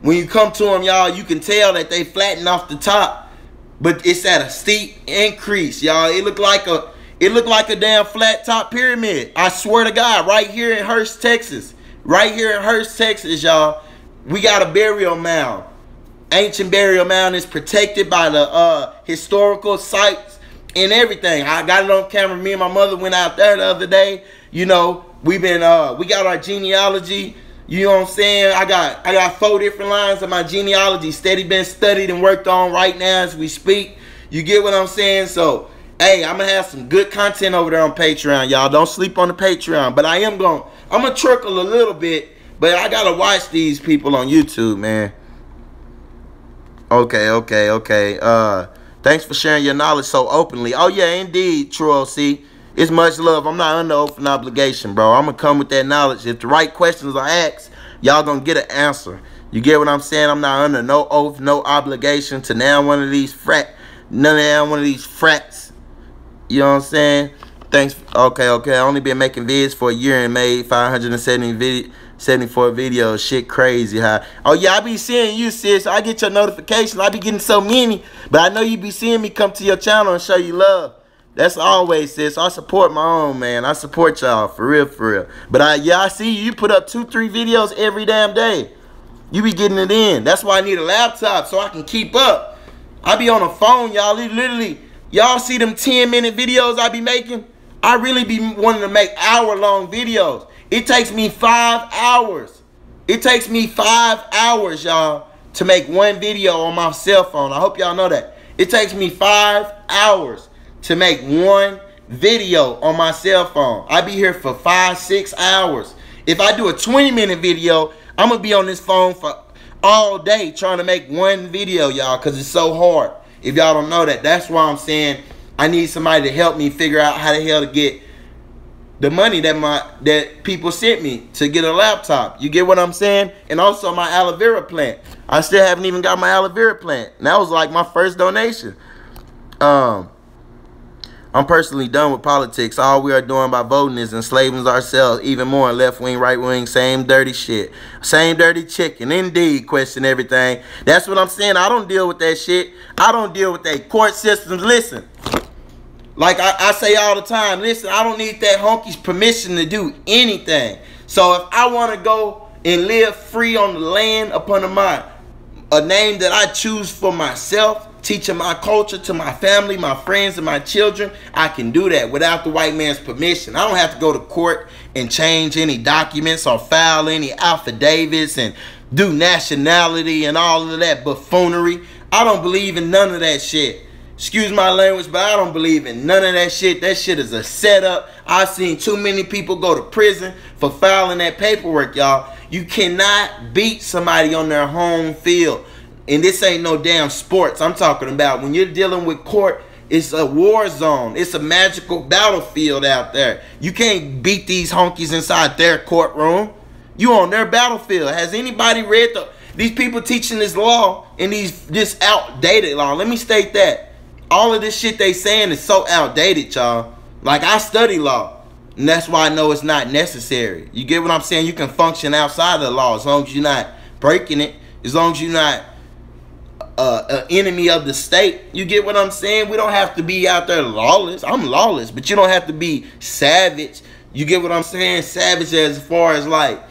S1: when you come to them, y'all, you can tell that they flatten off the top. But it's at a steep increase, y'all. It looked like a it looked like a damn flat top pyramid. I swear to God, right here in Hurst, Texas. Right here in Hurst, Texas, y'all. We got a burial mound. Ancient burial mound is protected by the uh, historical sites and everything. I got it on camera. Me and my mother went out there the other day. You know, we've been uh we got our genealogy. You know what I'm saying? I got I got four different lines of my genealogy steady been studied and worked on right now as we speak. You get what I'm saying? So Hey, I'm gonna have some good content over there on Patreon, y'all. Don't sleep on the Patreon. But I am gonna I'm gonna trickle a little bit, but I gotta watch these people on YouTube, man. Okay, okay, okay. Uh thanks for sharing your knowledge so openly. Oh yeah, indeed, True See, It's much love. I'm not under oath and obligation, bro. I'm gonna come with that knowledge. If the right questions are asked, y'all gonna get an answer. You get what I'm saying? I'm not under no oath, no obligation to now one of these frat, none of one of these frats you know what I'm saying? Thanks. Okay, okay. I only been making vids for a year and made 570 video, 74 videos. Shit crazy, huh? Oh, yeah, I be seeing you, sis. I get your notifications. I be getting so many. But I know you be seeing me come to your channel and show you love. That's always, sis. I support my own, man. I support y'all, for real, for real. But I, yeah, I see you. You put up two, three videos every damn day. You be getting it in. That's why I need a laptop so I can keep up. I be on a phone, y'all. Literally Y'all see them 10 minute videos I be making? I really be wanting to make hour long videos. It takes me five hours. It takes me five hours, y'all, to make one video on my cell phone. I hope y'all know that. It takes me five hours to make one video on my cell phone. I be here for five, six hours. If I do a 20 minute video, I'm going to be on this phone for all day trying to make one video, y'all, because it's so hard. If y'all don't know that, that's why I'm saying I need somebody to help me figure out how the hell to get the money that my that people sent me to get a laptop. You get what I'm saying? And also my aloe vera plant. I still haven't even got my aloe vera plant. And that was like my first donation. Um I'm personally done with politics. All we are doing by voting is enslaving ourselves even more. Left wing, right wing, same dirty shit. Same dirty chicken. Indeed, question everything. That's what I'm saying. I don't deal with that shit. I don't deal with that court systems. Listen, like I, I say all the time, listen, I don't need that honky's permission to do anything. So if I want to go and live free on the land upon my a name that I choose for myself, teaching my culture to my family, my friends, and my children, I can do that without the white man's permission. I don't have to go to court and change any documents or file any affidavits and do nationality and all of that buffoonery. I don't believe in none of that shit. Excuse my language, but I don't believe in none of that shit. That shit is a setup. I've seen too many people go to prison for filing that paperwork, y'all. You cannot beat somebody on their home field. And this ain't no damn sports. I'm talking about when you're dealing with court, it's a war zone. It's a magical battlefield out there. You can't beat these honkies inside their courtroom. You on their battlefield. Has anybody read the these people teaching this law and these this outdated law? Let me state that. All of this shit they saying is so outdated, y'all. Like I study law. And that's why I know it's not necessary. You get what I'm saying? You can function outside of the law as long as you're not breaking it. As long as you're not an enemy of the state. You get what I'm saying? We don't have to be out there lawless. I'm lawless, but you don't have to be savage. You get what I'm saying? Savage as far as like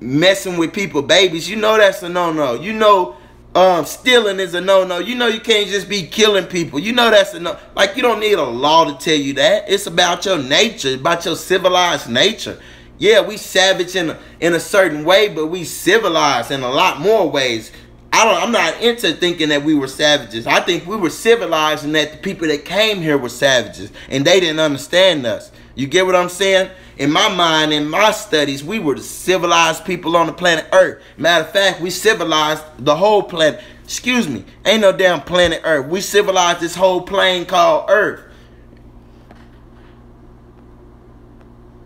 S1: messing with people, babies. You know that's a no-no. You know um, stealing is a no-no. You know you can't just be killing people. You know that's a no. Like you don't need a law to tell you that. It's about your nature, about your civilized nature. Yeah, we savage in a, in a certain way, but we civilized in a lot more ways. I don't. I'm not into thinking that we were savages. I think we were civilized, and that the people that came here were savages, and they didn't understand us. You get what I'm saying? In my mind, in my studies, we were the civilized people on the planet Earth. Matter of fact, we civilized the whole planet. Excuse me, ain't no damn planet Earth. We civilized this whole plane called Earth.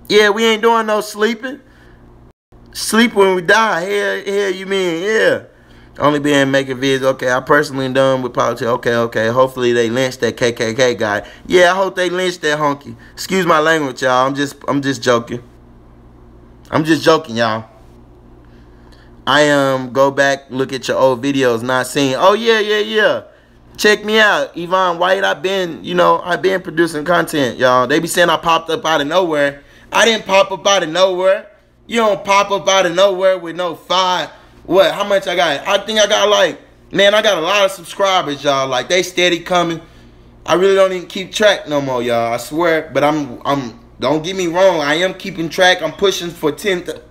S1: Yeah, we ain't doing no sleeping. Sleep when we die. Hell, hell, you mean? Yeah. Only being making vids. Okay, I personally done with politics. Okay, okay. Hopefully they lynched that KKK guy. Yeah, I hope they lynched that honky. Excuse my language, y'all. I'm just, I'm just joking. I'm just joking, y'all. I um go back look at your old videos, not seeing. Oh yeah, yeah, yeah. Check me out, Yvonne White. I've been, you know, I've been producing content, y'all. They be saying I popped up out of nowhere. I didn't pop up out of nowhere. You don't pop up out of nowhere with no five what? How much I got? I think I got like, man, I got a lot of subscribers, y'all. Like they steady coming. I really don't even keep track no more, y'all. I swear. But I'm, I'm. Don't get me wrong. I am keeping track. I'm pushing for 10,000.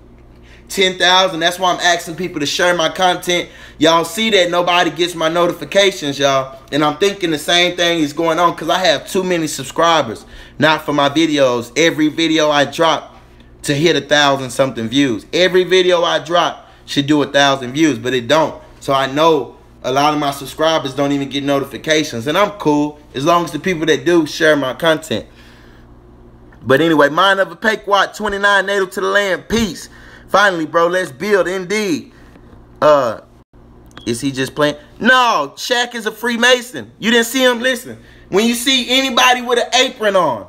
S1: 10, That's why I'm asking people to share my content. Y'all see that nobody gets my notifications, y'all. And I'm thinking the same thing is going on because I have too many subscribers. Not for my videos. Every video I drop to hit a thousand something views. Every video I drop should do a thousand views, but it don't. So I know a lot of my subscribers don't even get notifications, and I'm cool as long as the people that do share my content. But anyway, mind of a Pequot 29 native to the land. Peace. Finally, bro, let's build indeed. Uh, is he just playing? No, Shaq is a Freemason. You didn't see him? Listen, when you see anybody with an apron on,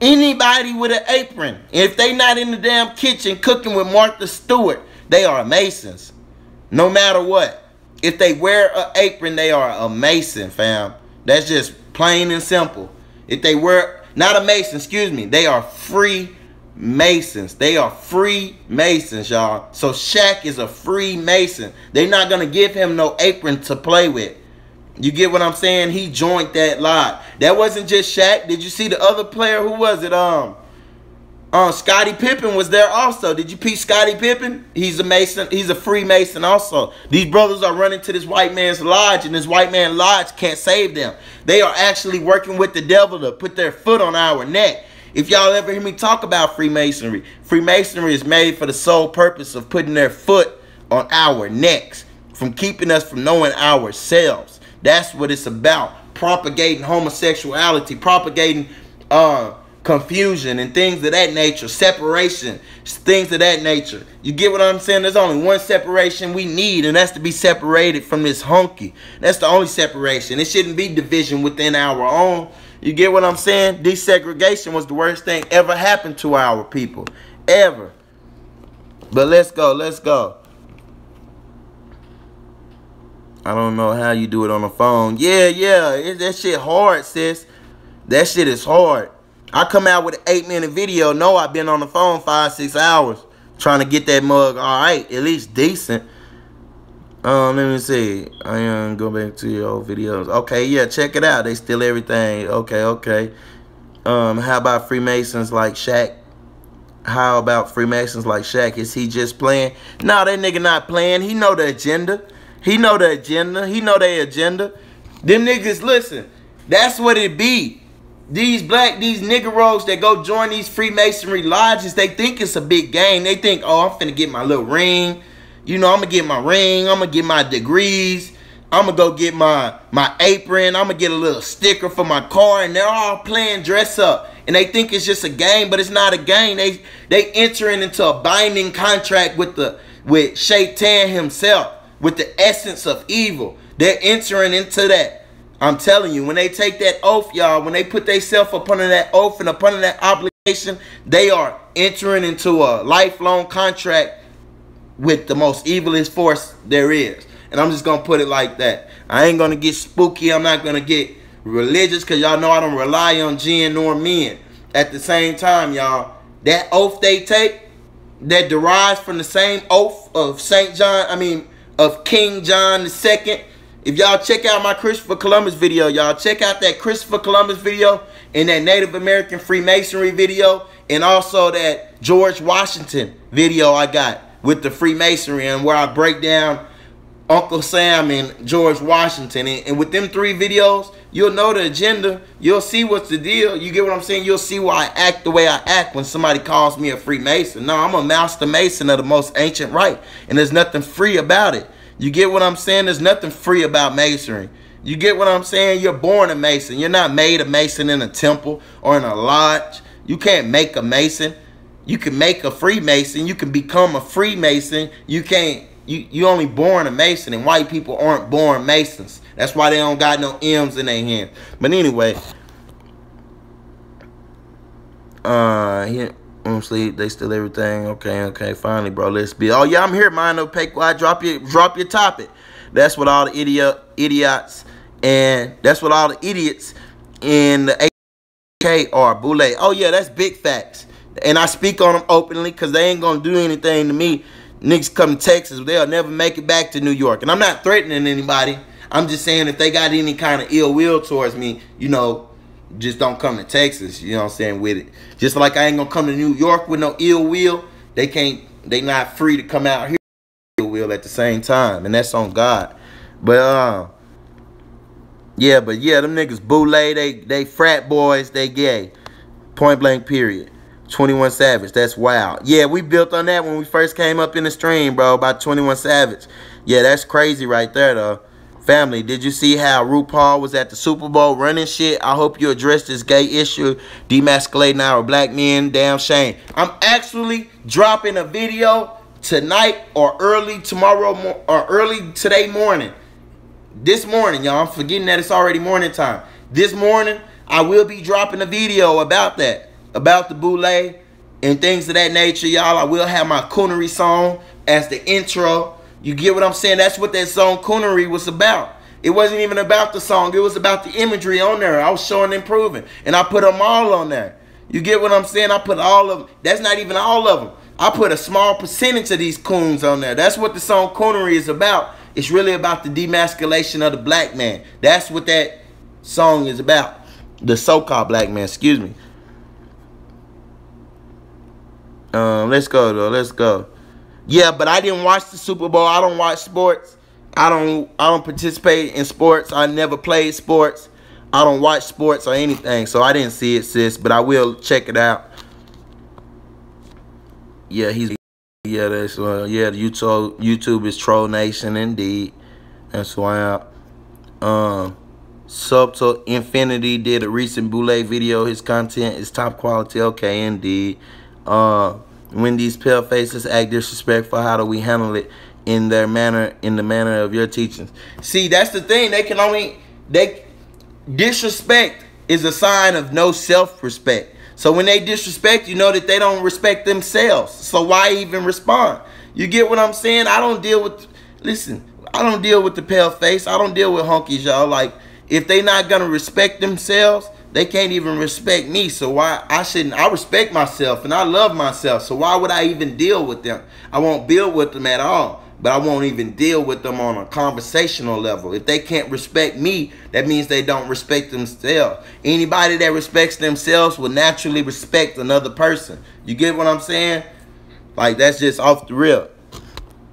S1: anybody with an apron, if they not in the damn kitchen cooking with Martha Stewart, they are Masons. No matter what. If they wear an apron, they are a Mason, fam. That's just plain and simple. If they wear, not a Mason, excuse me, they are free Masons. They are free Masons, y'all. So Shaq is a free Mason. They're not to give him no apron to play with. You get what I'm saying? He joined that lot. That wasn't just Shaq. Did you see the other player? Who was it? Um, uh, Scottie Pippen was there also. Did you peep Scottie Pippen? He's a Mason. He's a Freemason also. These brothers are running to this white man's lodge, and this white man lodge can't save them. They are actually working with the devil to put their foot on our neck. If y'all ever hear me talk about Freemasonry, Freemasonry is made for the sole purpose of putting their foot on our necks, from keeping us from knowing ourselves. That's what it's about. Propagating homosexuality, propagating uh confusion and things of that nature, separation, things of that nature. You get what I'm saying? There's only one separation we need, and that's to be separated from this honky. That's the only separation. It shouldn't be division within our own. You get what I'm saying? Desegregation was the worst thing ever happened to our people. Ever. But let's go, let's go. I don't know how you do it on the phone. Yeah, yeah, that shit hard, sis. That shit is hard. I come out with an eight minute video. No, I've been on the phone five, six hours trying to get that mug all right, at least decent. Um, let me see. I am um, go back to your old videos. Okay, yeah, check it out. They steal everything. Okay, okay. Um, how about Freemasons like Shaq? How about Freemasons like Shaq? Is he just playing? No, that nigga not playing. He know the agenda. He know the agenda. He know their agenda. Them niggas, listen, that's what it be these black, these niggeros that go join these Freemasonry lodges, they think it's a big game. They think, oh, I'm finna get my little ring. You know, I'm gonna get my ring. I'm gonna get my degrees. I'm gonna go get my my apron. I'm gonna get a little sticker for my car, and they're all playing dress up. And they think it's just a game, but it's not a game. They they entering into a binding contract with the with Shaitan himself, with the essence of evil. They're entering into that. I'm telling you, when they take that oath, y'all, when they put themselves upon that oath and upon that obligation, they are entering into a lifelong contract with the most evilest force there is. And I'm just going to put it like that. I ain't going to get spooky. I'm not going to get religious because y'all know I don't rely on jinn nor men. At the same time, y'all, that oath they take that derives from the same oath of St. John, I mean, of King John II if y'all check out my Christopher Columbus video, y'all check out that Christopher Columbus video and that Native American Freemasonry video and also that George Washington video I got with the Freemasonry and where I break down Uncle Sam and George Washington. And, and, with them three videos, you'll know the agenda. You'll see what's the deal. You get what I'm saying? You'll see why I act the way I act when somebody calls me a Freemason. No, I'm a Master Mason of the most ancient rite. And there's nothing free about it. You get what I'm saying? There's nothing free about masonry. You get what I'm saying? You're born a mason. You're not made a mason in a temple or in a lodge. You can't make a mason. you can make a Freemason, you can become a Freemason. You can't you you only born a Mason, and white people aren't born Masons. That's why they don't got no M's in their hand. But anyway, uh, he um, sleep. They steal everything. Okay, okay, finally, bro. Let's be. Oh yeah, I'm here. Mind pay. Why drop your drop your topic? That's what all the idiot idiots and that's what all the idiots in the AK are. Boule. Oh yeah, that's big facts. And I speak on them openly because they ain't gonna do anything to me. Niggas come to Texas, they'll never make it back to New York. And I'm not threatening anybody. I'm just saying if they got any kind of ill will towards me, you know, just don't come to Texas, you know what I'm saying, with it. Just like I ain't gonna come to New York with no ill will, they can't they not free to come out here ill will at the same time. And that's on God. But uh yeah, but yeah, them niggas boule, they they frat boys, they gay. Point blank period. 21 Savage. That's wild. Yeah, we built on that when we first came up in the stream, bro, about 21 Savage. Yeah, that's crazy right there, though. Family, did you see how RuPaul was at the Super Bowl running shit? I hope you address this gay issue, demasculating our black men. Damn shame. I'm actually dropping a video tonight or early tomorrow or early today morning. This morning, y'all. I'm forgetting that it's already morning time. This morning, I will be dropping a video about that about the boule and things of that nature, y'all. I will have my coonery song as the intro. You get what I'm saying? That's what that song coonery was about. It wasn't even about the song. It was about the imagery on there. I was showing and proving. And I put them all on there. You get what I'm saying? I put all of them. That's not even all of them. I put a small percentage of these coons on there. That's what the song coonery is about. It's really about the demasculation of the black man. That's what that song is about. The so-called black man, excuse me. Um, let's go though. Let's go. Yeah, but I didn't watch the Super Bowl. I don't watch sports. I don't. I don't participate in sports. I never played sports. I don't watch sports or anything, so I didn't see it, sis. But I will check it out. Yeah, he's. Yeah, that's uh, yeah. YouTube YouTube is Troll Nation indeed. That's why. I, um, Subtle Infinity did a recent Boule video. His content is top quality. Okay, indeed. Uh, when these pale faces act disrespectful, how do we handle it in their manner, in the manner of your teachings? See, that's the thing. They can only they disrespect is a sign of no self-respect. So when they disrespect, you know that they don't respect themselves. So why even respond? You get what I'm saying? I don't deal with. Listen, I don't deal with the pale face. I don't deal with honkies, y'all. Like if they not gonna respect themselves, they can't even respect me. So why I shouldn't I respect myself and I love myself. So why would I even deal with them? I won't deal with them at all. But I won't even deal with them on a conversational level. If they can't respect me, that means they don't respect themselves. Anybody that respects themselves will naturally respect another person. You get what I'm saying? Like that's just off the rip.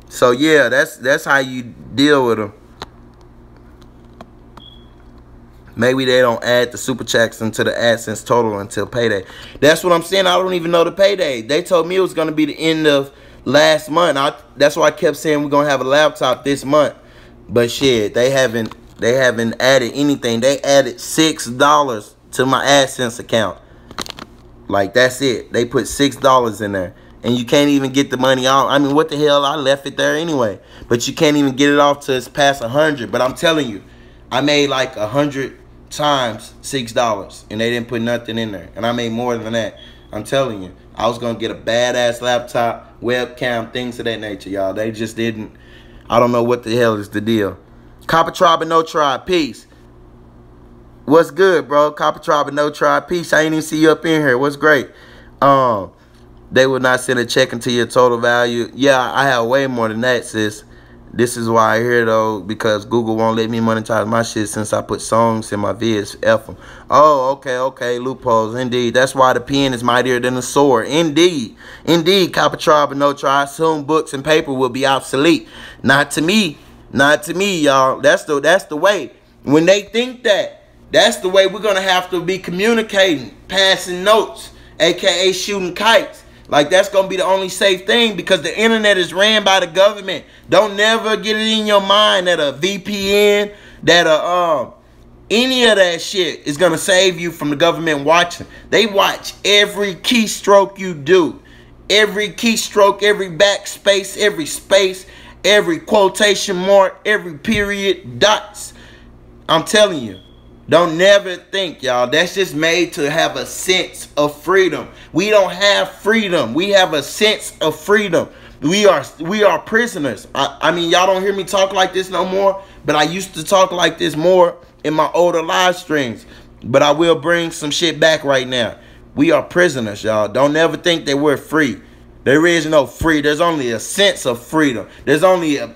S1: So yeah, that's that's how you deal with them. Maybe they don't add the super checks into the AdSense total until payday. That's what I'm saying. I don't even know the payday. They told me it was going to be the end of last month. I, that's why I kept saying we're going to have a laptop this month. But shit, they haven't they haven't added anything. They added $6 to my AdSense account. Like that's it. They put $6 in there. And you can't even get the money out. I mean, what the hell? I left it there anyway. But you can't even get it off till it's past 100. But I'm telling you, I made like a 100 times six dollars and they didn't put nothing in there. And i made more than that. I'm telling you i was gonna get a badass laptop webcam things of that nature y'all. They just didn't i don't know what the hell is the deal. Copper tribe and no tribe peace. What's good bro? Copper tribe and no tribe peace. I ain't even see you up in here. What's great? Um they will not send a check into your total value. Yeah i have way more than that sis this is why I hear though, because Google won't let me monetize my shit since I put songs in my vids. F them. Oh, okay, okay, loopholes. Indeed. That's why the pen is mightier than the sword. Indeed. Indeed, Copper and No Tribe. Soon books and paper will be obsolete. Not to me. Not to me, y'all. That's the that's the way. When they think that, that's the way we're gonna have to be communicating, passing notes, aka shooting kites. Like that's gonna be the only safe thing because the internet is ran by the government. Don't never get it in your mind that a VPN, that a um any of that shit is gonna save you from the government watching. They watch every keystroke you do. every keystroke, every backspace, every space, every quotation mark, every period, dots. I'm telling you, don't never think, y'all. That's just made to have a sense of freedom. We don't have freedom. We have a sense of freedom. We are we are prisoners. I, I mean, y'all don't hear me talk like this no more, but I used to talk like this more in my older live streams. But I will bring some shit back right now. We are prisoners, y'all. Don't ever think that we're free. There is no free. There's only a sense of freedom. There's only a,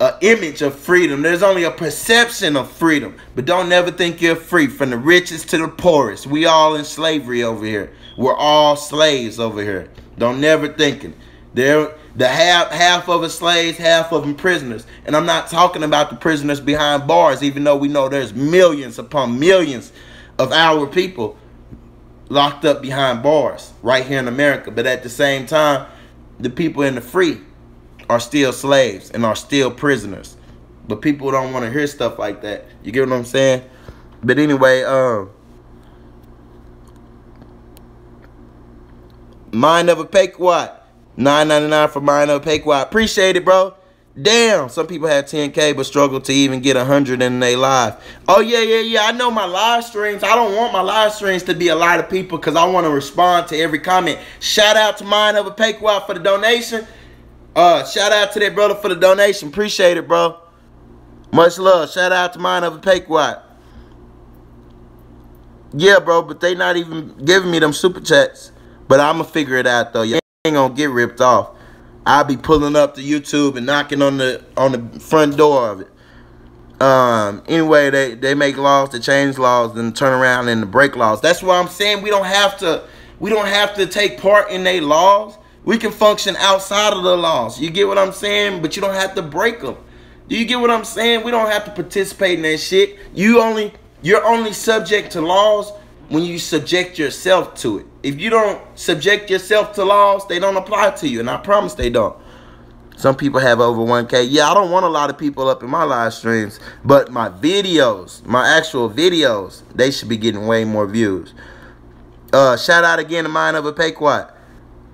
S1: a image of freedom. There's only a perception of freedom. But don't ever think you're free. From the richest to the poorest. We all in slavery over here. We're all slaves over here. Don't never thinking. They're the half half of us slaves, half of them prisoners. And I'm not talking about the prisoners behind bars, even though we know there's millions upon millions of our people locked up behind bars right here in America. But at the same time, the people in the free are still slaves and are still prisoners. But people don't want to hear stuff like that. You get what I'm saying? But anyway, um, Mind of a Pequot. 9.99 for Mind of a Pequot. Appreciate it, bro. Damn, some people have 10K but struggle to even get 100 in their live. Oh, yeah, yeah, yeah. I know my live streams. I don't want my live streams to be a lot of people because I want to respond to every comment. Shout out to Mind of a Pequot for the donation. Uh, shout out to that brother for the donation. Appreciate it, bro. Much love. Shout out to Mind of a Pequot. Yeah, bro, but they not even giving me them super chats. But I'm going to figure it out, though. You ain't to get ripped off. I'll be pulling up to YouTube and knocking on the on the front door of it. Um, anyway, they, they make laws to change laws and turn around and break laws. That's why I'm saying we don't have to we don't have to take part in their laws. We can function outside of the laws. You get what I'm saying? But you don't have to break them. Do you get what I'm saying? We don't have to participate in that shit. You only you're only subject to laws when you subject yourself to it. If you don't subject yourself to laws, they don't apply to you, and I promise they don't. Some people have over 1K. Yeah, I don't want a lot of people up in my live streams, but my videos, my actual videos, they should be getting way more views. Uh, shout out again to Mind of a Pequot.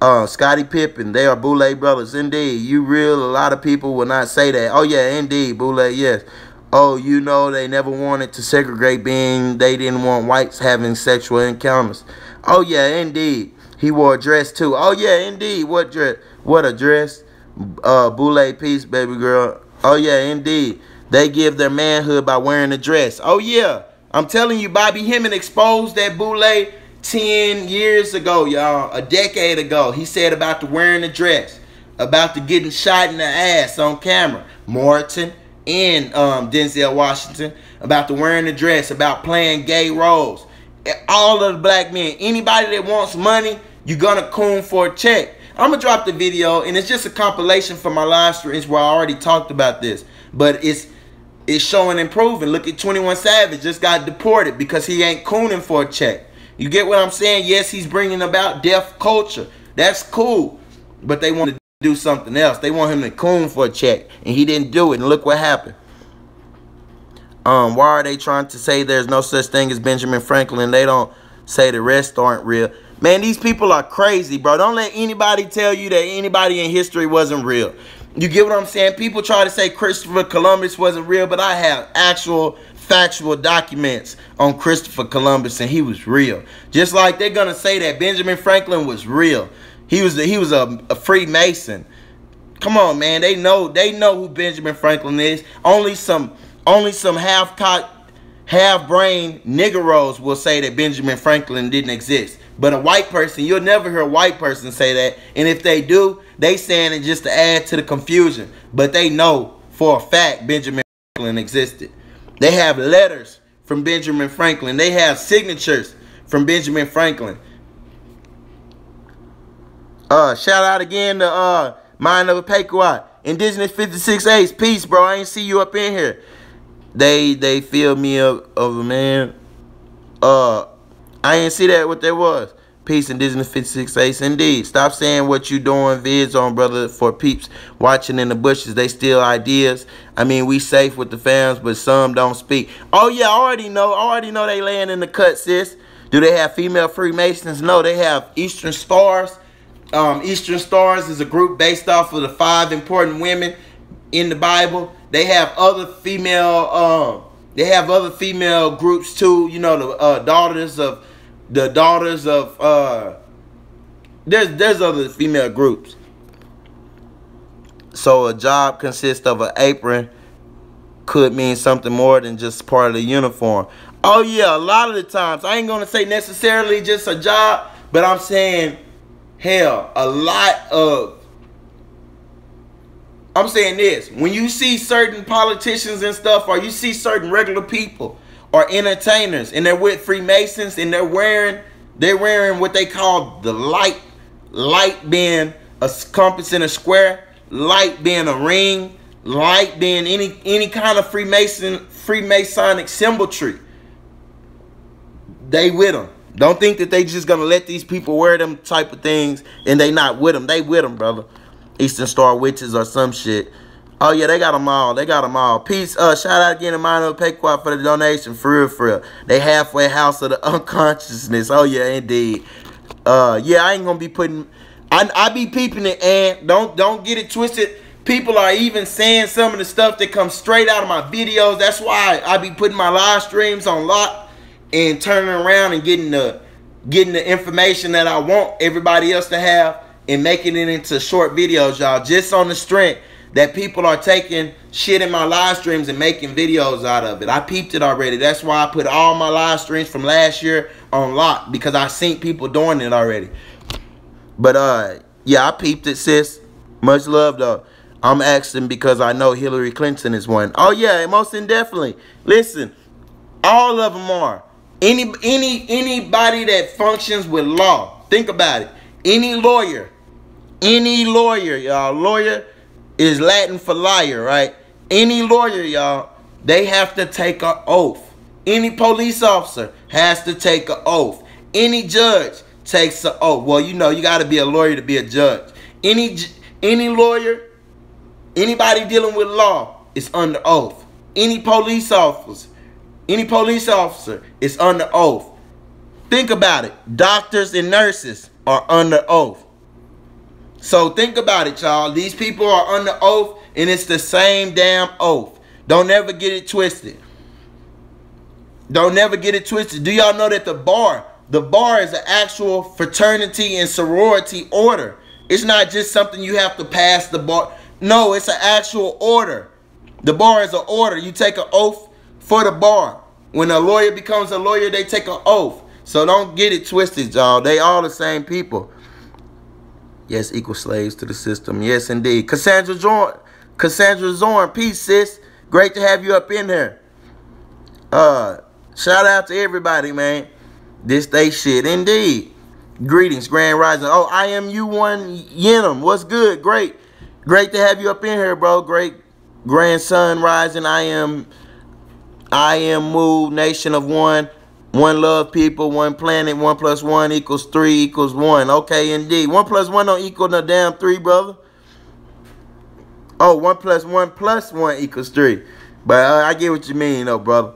S1: Uh, Scottie Pippen, they are Boule brothers. Indeed, you real, a lot of people will not say that. Oh, yeah, indeed, Boule, yes oh, you know, they never wanted to segregate being, they didn't want whites having sexual encounters. Oh, yeah, indeed. He wore a dress, too. Oh, yeah, indeed. What dress? What a dress. Uh, Boule piece, baby girl. Oh, yeah, indeed. They give their manhood by wearing a dress. Oh, yeah. I'm telling you, Bobby Hemmitt exposed that Boule 10 years ago, y'all. A decade ago. He said about the wearing a dress. About the getting shot in the ass on camera. Morton, in um, Denzel Washington about the wearing the dress, about playing gay roles. All of the black men, anybody that wants money, you're gonna coon for a check. I'm gonna drop the video, and it's just a compilation for my live streams where I already talked about this, but it's it's showing improving. Look at 21 Savage just got deported because he ain't cooning for a check. You get what I'm saying? Yes, he's bringing about deaf culture. That's cool, but they want to do something else. They want him to coon for a check, and he didn't do it. And look what happened. Um, why are they trying to say there's no such thing as Benjamin Franklin? They don't say the rest aren't real. Man, these people are crazy, bro. Don't let anybody tell you that anybody in history wasn't real. You get what I'm saying? People try to say Christopher Columbus wasn't real, but I have actual factual documents on Christopher Columbus and he was real. Just like they're going to say that Benjamin Franklin was real. He was a, he was a, a Freemason. Come on, man. They know they know who Benjamin Franklin is. Only some only some half cocked, half brain niggeros will say that Benjamin Franklin didn't exist. But a white person, you'll never hear a white person say that. And if they do, they saying it just to add to the confusion. But they know for a fact Benjamin Franklin existed. They have letters from Benjamin Franklin. They have signatures from Benjamin Franklin. Uh, shout out again to uh Mind of a Pequot. Indigenous 56 Ace. Peace, bro. I ain't see you up in here. They they filled me up of a man. Uh I ain't see that what that was. Peace, Indigenous 56 Ace. Indeed. Stop saying what you doing vids on, brother, for peeps watching in the bushes. They steal ideas. I mean, we safe with the fans, but some don't speak. Oh, yeah, I already know. I already know they laying in the cut, sis. Do they have female Freemasons? No, they have Eastern Stars Um, Eastern Stars is a group based off of the five important women in the Bible. They have other female. Um, they have other female groups too. You know, the uh, daughters of the daughters of. Uh, there's there's other female groups. So a job consists of an apron could mean something more than just part of the uniform. Oh yeah, a lot of the times I ain't gonna say necessarily just a job, but I'm saying hell, a lot of I'm saying this, when you see certain politicians and stuff, or you see certain regular people or entertainers and they're with Freemasons and they're wearing they're wearing what they call the light, light being a compass in a square, light being a ring, light being any any kind of Freemason Freemasonic symmetry. They with them. Don't think that they just gonna let these people wear them type of things and they not with them. They with them, brother. Eastern Star Witches or some shit. Oh yeah, they got them all. They got them all. Peace. Uh, shout out again to Mino Pequot for the donation. For real, for real. They halfway house of the unconsciousness. Oh yeah, indeed. Uh, yeah, I ain't gonna be putting. I I be peeping it and don't don't get it twisted. People are even saying some of the stuff that comes straight out of my videos. That's why I be putting my live streams on lock and turning around and getting the getting the information that I want everybody else to have and making it into short videos, y'all. Just on the strength that people are taking shit in my live streams and making videos out of it. I peeped it already. That's why I put all my live streams from last year on lock because I seen people doing it already. But uh yeah, I peeped it, sis. Much love though. I'm asking because I know Hillary Clinton is one. Oh yeah, most indefinitely. Listen, all of them are. Any any anybody that functions with law, think about it. Any lawyer, any lawyer, y'all, lawyer is Latin for liar, right? Any lawyer, y'all, they have to take an oath. Any police officer has to take an oath. Any judge takes an oath. Well, you know, you got to be a lawyer to be a judge. Any any lawyer, anybody dealing with law is under oath. Any police officer, any police officer is under oath. Think about it. Doctors and nurses are under oath. So think about it, y'all. These people are under oath, and it's the same damn oath. Don't ever get it twisted. Don't never get it twisted. Do y'all know that the bar, the bar is an actual fraternity and sorority order. It's not just something you have to pass the bar. No, it's an actual order. The bar is an order. You take an oath for the bar. When a lawyer becomes a lawyer, they take an oath. So don't get it twisted, y'all. They all the same people. Yes, equal slaves to the system. Yes, indeed. Cassandra Zorn, Cassandra Zorn, peace, sis. Great to have you up in here. Uh, shout out to everybody, man. This day shit, indeed. Greetings, Grand Rising. Oh, I am you one Yenum. What's good? Great. Great to have you up in here, bro. Great grandson rising. I am I am Moo, nation of one. One love people, one planet, one plus one equals three equals one. Okay, indeed. One plus one don't equal no damn three, brother. Oh, one plus one plus one equals three. But uh, I get what you mean, though, brother.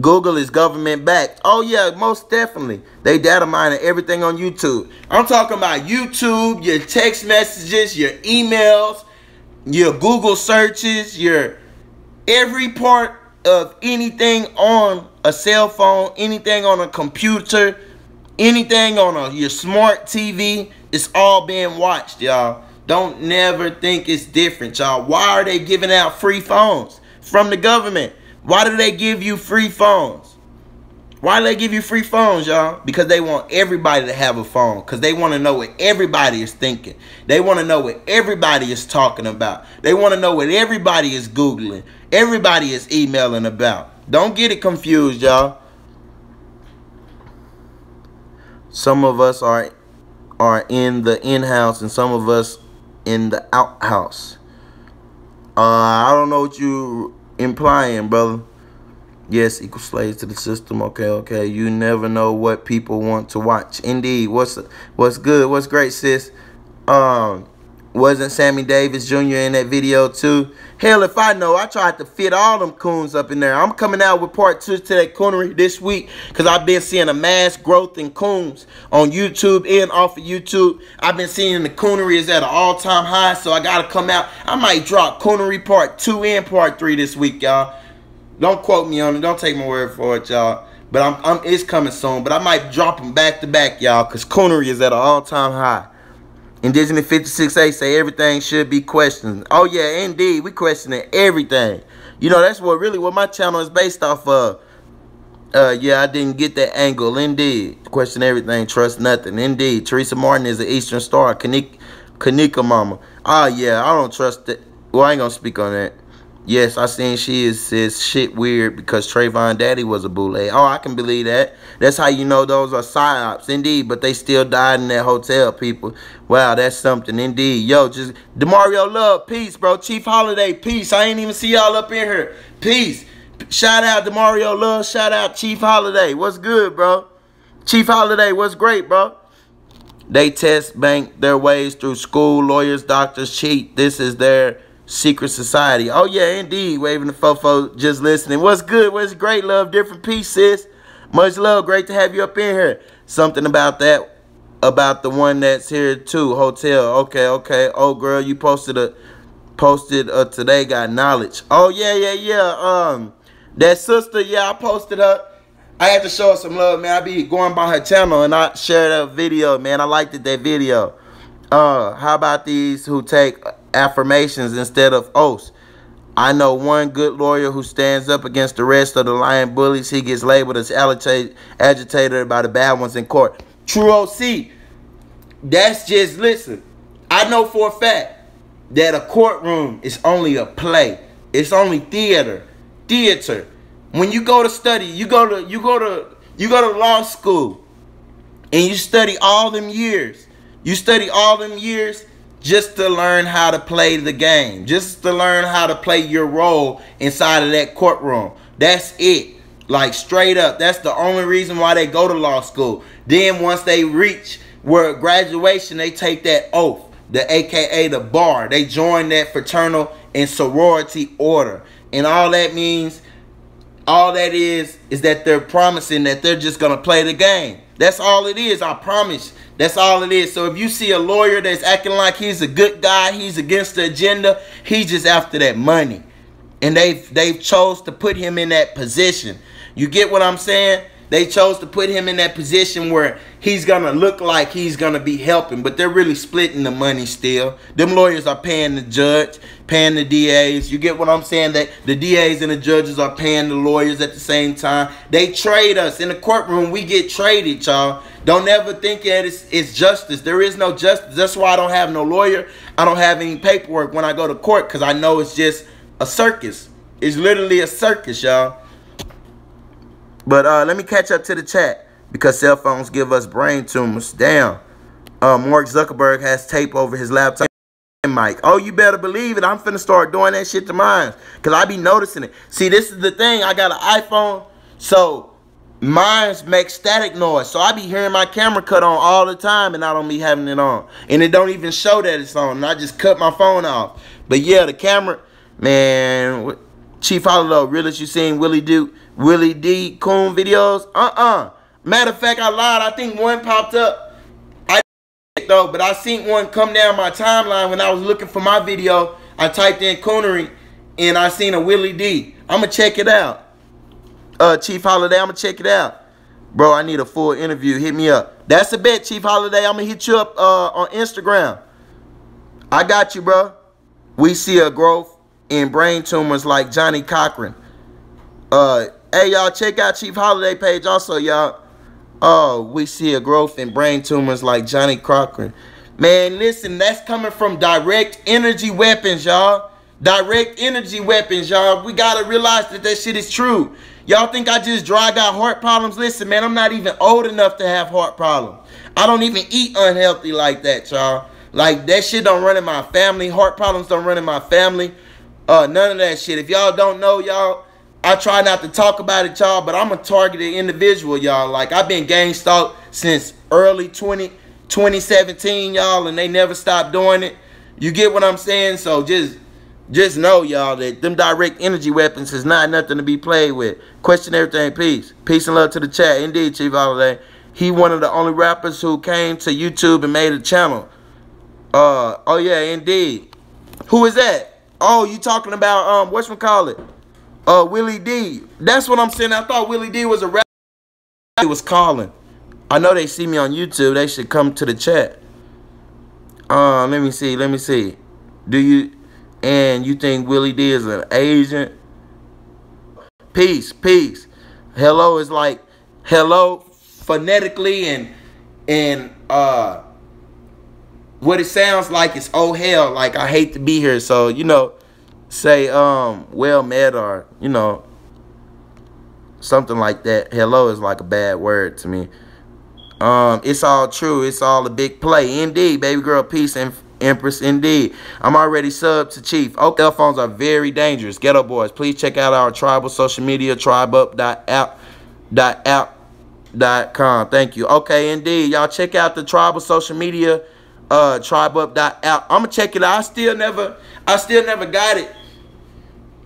S1: Google is government backed. Oh, yeah, most definitely. They data mining everything on YouTube. I'm talking about YouTube, your text messages, your emails, your Google searches, your every part of anything on a cell phone, anything on a computer, anything on a, your smart TV, it's all being watched, y'all. Don't never think it's different, y'all. Why are they giving out free phones from the government? Why do they give you free phones? Why do they give you free phones, y'all? Because they want everybody to have a phone. Because they want to know what everybody is thinking. They want to know what everybody is talking about. They want to know what everybody is Googling. Everybody is emailing about. Don't get it confused, y'all. Some of us are are in the in-house and some of us in the outhouse. Uh, I don't know what you implying, brother. Yes, equal slaves to the system. Okay, okay. You never know what people want to watch. Indeed. What's what's good? What's great, sis? Um, Wasn't Sammy Davis Jr. in that video too? Hell, if I know, I tried to fit all them coons up in there. I'm coming out with part two to that coonery this week because I've been seeing a mass growth in coons on YouTube and off of YouTube. I've been seeing the coonery is at an all-time high, so I got to come out. I might drop coonery part two and part three this week, y'all. Don't quote me on it. Don't take my word for it, y'all. But I'm, I'm, it's coming soon. But I might drop them back to back, y'all, because coonery is at an all-time high. Indigenous 56A say everything should be questioned. Oh yeah, indeed, we questioning everything. You know, that's what really what my channel is based off of. Uh, yeah, I didn't get that angle. Indeed, question everything, trust nothing. Indeed, Teresa Martin is an Eastern Star, Kanika, Kanika Mama. Oh yeah, I don't trust it. Well, I ain't gonna speak on that. Yes, I seen she is says shit weird because Trayvon daddy was a boule. Oh, I can believe that. That's how you know those are psyops, indeed. But they still died in that hotel, people. Wow, that's something, indeed. Yo, just Demario Love, peace, bro. Chief Holiday, peace. I ain't even see y'all up in here. Peace. Shout out Demario Love. Shout out Chief Holiday. What's good, bro? Chief Holiday, what's great, bro? They test bank their ways through school. Lawyers, doctors cheat. This is their secret society. Oh yeah, indeed. Waving the fofo, just listening. What's good? What's great? Love, different pieces. Much love. Great to have you up in here. Something about that, about the one that's here too. Hotel. Okay, okay. Oh girl, you posted a posted a today. Got knowledge. Oh yeah, yeah, yeah. Um, that sister. Yeah, I posted her. I had to show her some love, man. I be going by her channel and I shared a video, man. I liked it, that video. Uh, how about these who take affirmations instead of oaths. I know one good lawyer who stands up against the rest of the lying bullies. He gets labeled as agitated by the bad ones in court. True OC. That's just, listen, I know for a fact that a courtroom is only a play. It's only theater. Theater. When you go to study, you go to you go to you go to law school and you study all them years. You study all them years just to learn how to play the game, just to learn how to play your role inside of that courtroom. That's it. Like straight up. That's the only reason why they go to law school. Then once they reach where graduation, they take that oath, the AKA the bar. They join that fraternal and sorority order. And all that means, all that is, is that they're promising that they're just to play the game. That's all it is. I promise. That's all it is. So if you see a lawyer that's acting like he's a good guy, he's against the agenda, he's just after that money. And they've they've chose to put him in that position. You get what I'm saying? They chose to put him in that position where he's going to look like he's going to be helping, but they're really splitting the money still. Them lawyers are paying the judge, paying the DAs. You get what I'm saying? That the DAs and the judges are paying the lawyers at the same time. They trade us. In the courtroom, we get traded, y'all. Don't ever think that it's, it's justice. There is no justice. That's why I don't have no lawyer. I don't have any paperwork when I go to court because I know it's just a circus. It's literally a circus, y'all. But uh, let me catch up to the chat because cell phones give us brain tumors. Damn. Uh, Mark Zuckerberg has tape over his laptop mic. Oh, you better believe it. I'm finna start doing that shit to mine because I be noticing it. See, this is the thing. I got an iPhone, so mines make static noise. So I be hearing my camera cut on all the time and I don't be having it on. And it don't even show that it's on. And I just cut my phone off. But yeah, the camera, man, Chief Hollow, realest you seen Willie Duke Willie D. Coon videos? Uh-uh. Matter of fact, I lied. I think one popped up. I though, but I seen one come down my timeline when I was looking for my video. I typed in coonery and I seen a Willie D. I'ma check it out. Uh, Chief Holiday, I'ma check it out. Bro, I need a full interview. Hit me up. That's a bet, Chief Holiday. I'ma hit you up uh, on Instagram. I got you, bro. We see a growth in brain tumors like Johnnie Cochran. Uh, Hey, y'all, check out Chief Holiday page also, y'all. Oh, we see a growth in brain tumors like Johnnie Cochran. Man, listen, that's coming from direct energy weapons, y'all. Direct energy weapons, y'all. We got to realize that that shit is true. Y'all think I just dry got heart problems? Listen, man, I'm not even old enough to have heart problems. I don't even eat unhealthy like that, y'all. Like, that shit don't run in my family. Heart problems don't run in my family. Uh, none of that shit. If y'all don't know, y'all, I try not to talk about it, y'all, but I'm a targeted individual, y'all. Like, I've been gang stalked since early 20, 2017, y'all, and they never stopped doing it. You get what I'm saying? So just just know, y'all, that them direct energy weapons is not nothing to be played with. Question everything, peace. Peace and love to the chat. Indeed, Chief Holiday. He one of the only rappers who came to YouTube and made a channel. Uh, oh yeah, indeed. Who is that? Oh, you talking about um, what's we call it? Uh, Willie D. That's what I'm saying. I thought Willie D was a rapper. He was calling. I know they see me on YouTube. They should come to the chat. Uh, let me see. Let me see. Do you and you think Willie D is an agent? Peace, peace. Hello is like hello phonetically and and uh what it sounds like is oh hell, like I hate to be here. So, you know, say um well met or, you know, something like that. Hello is like a bad word to me. Um, it's all true. It's all a big play. Indeed, baby girl, peace and Empress, indeed. I'm already sub to Chief. Oak cell phones are very dangerous. Ghetto boys, please check out our tribal social media, tribeup.app.app.com. Thank you. Okay, indeed. Y'all check out the tribal social media uh tribeup.app. I'm gonna check it out. I still never I still never got it.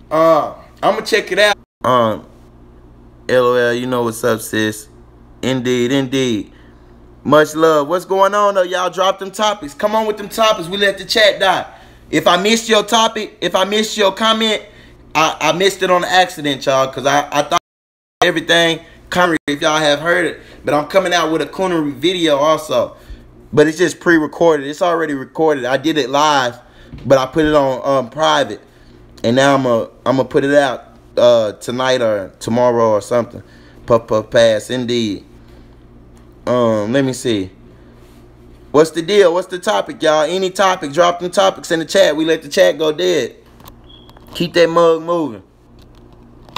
S1: Uh I'm gonna check it out. Um LOL, you know what's up, sis. Indeed, indeed. Much love. What's going on though? Y'all drop them topics. Come on with them topics. We let the chat die. If I missed your topic, if I missed your comment, I, I missed it on accident, y'all, because I, I thought everything. If y'all have heard it. But I'm coming out with a coonery video also. But it's just pre-recorded. It's already recorded. I did it live, but I put it on um, private, and now I'm a I'm gonna put it out uh, tonight or tomorrow or something. Puff puff pass, indeed. Um, let me see. What's the deal? What's the topic, y'all? Any topic? Drop them topics in the chat. We let the chat go dead. Keep that mug moving.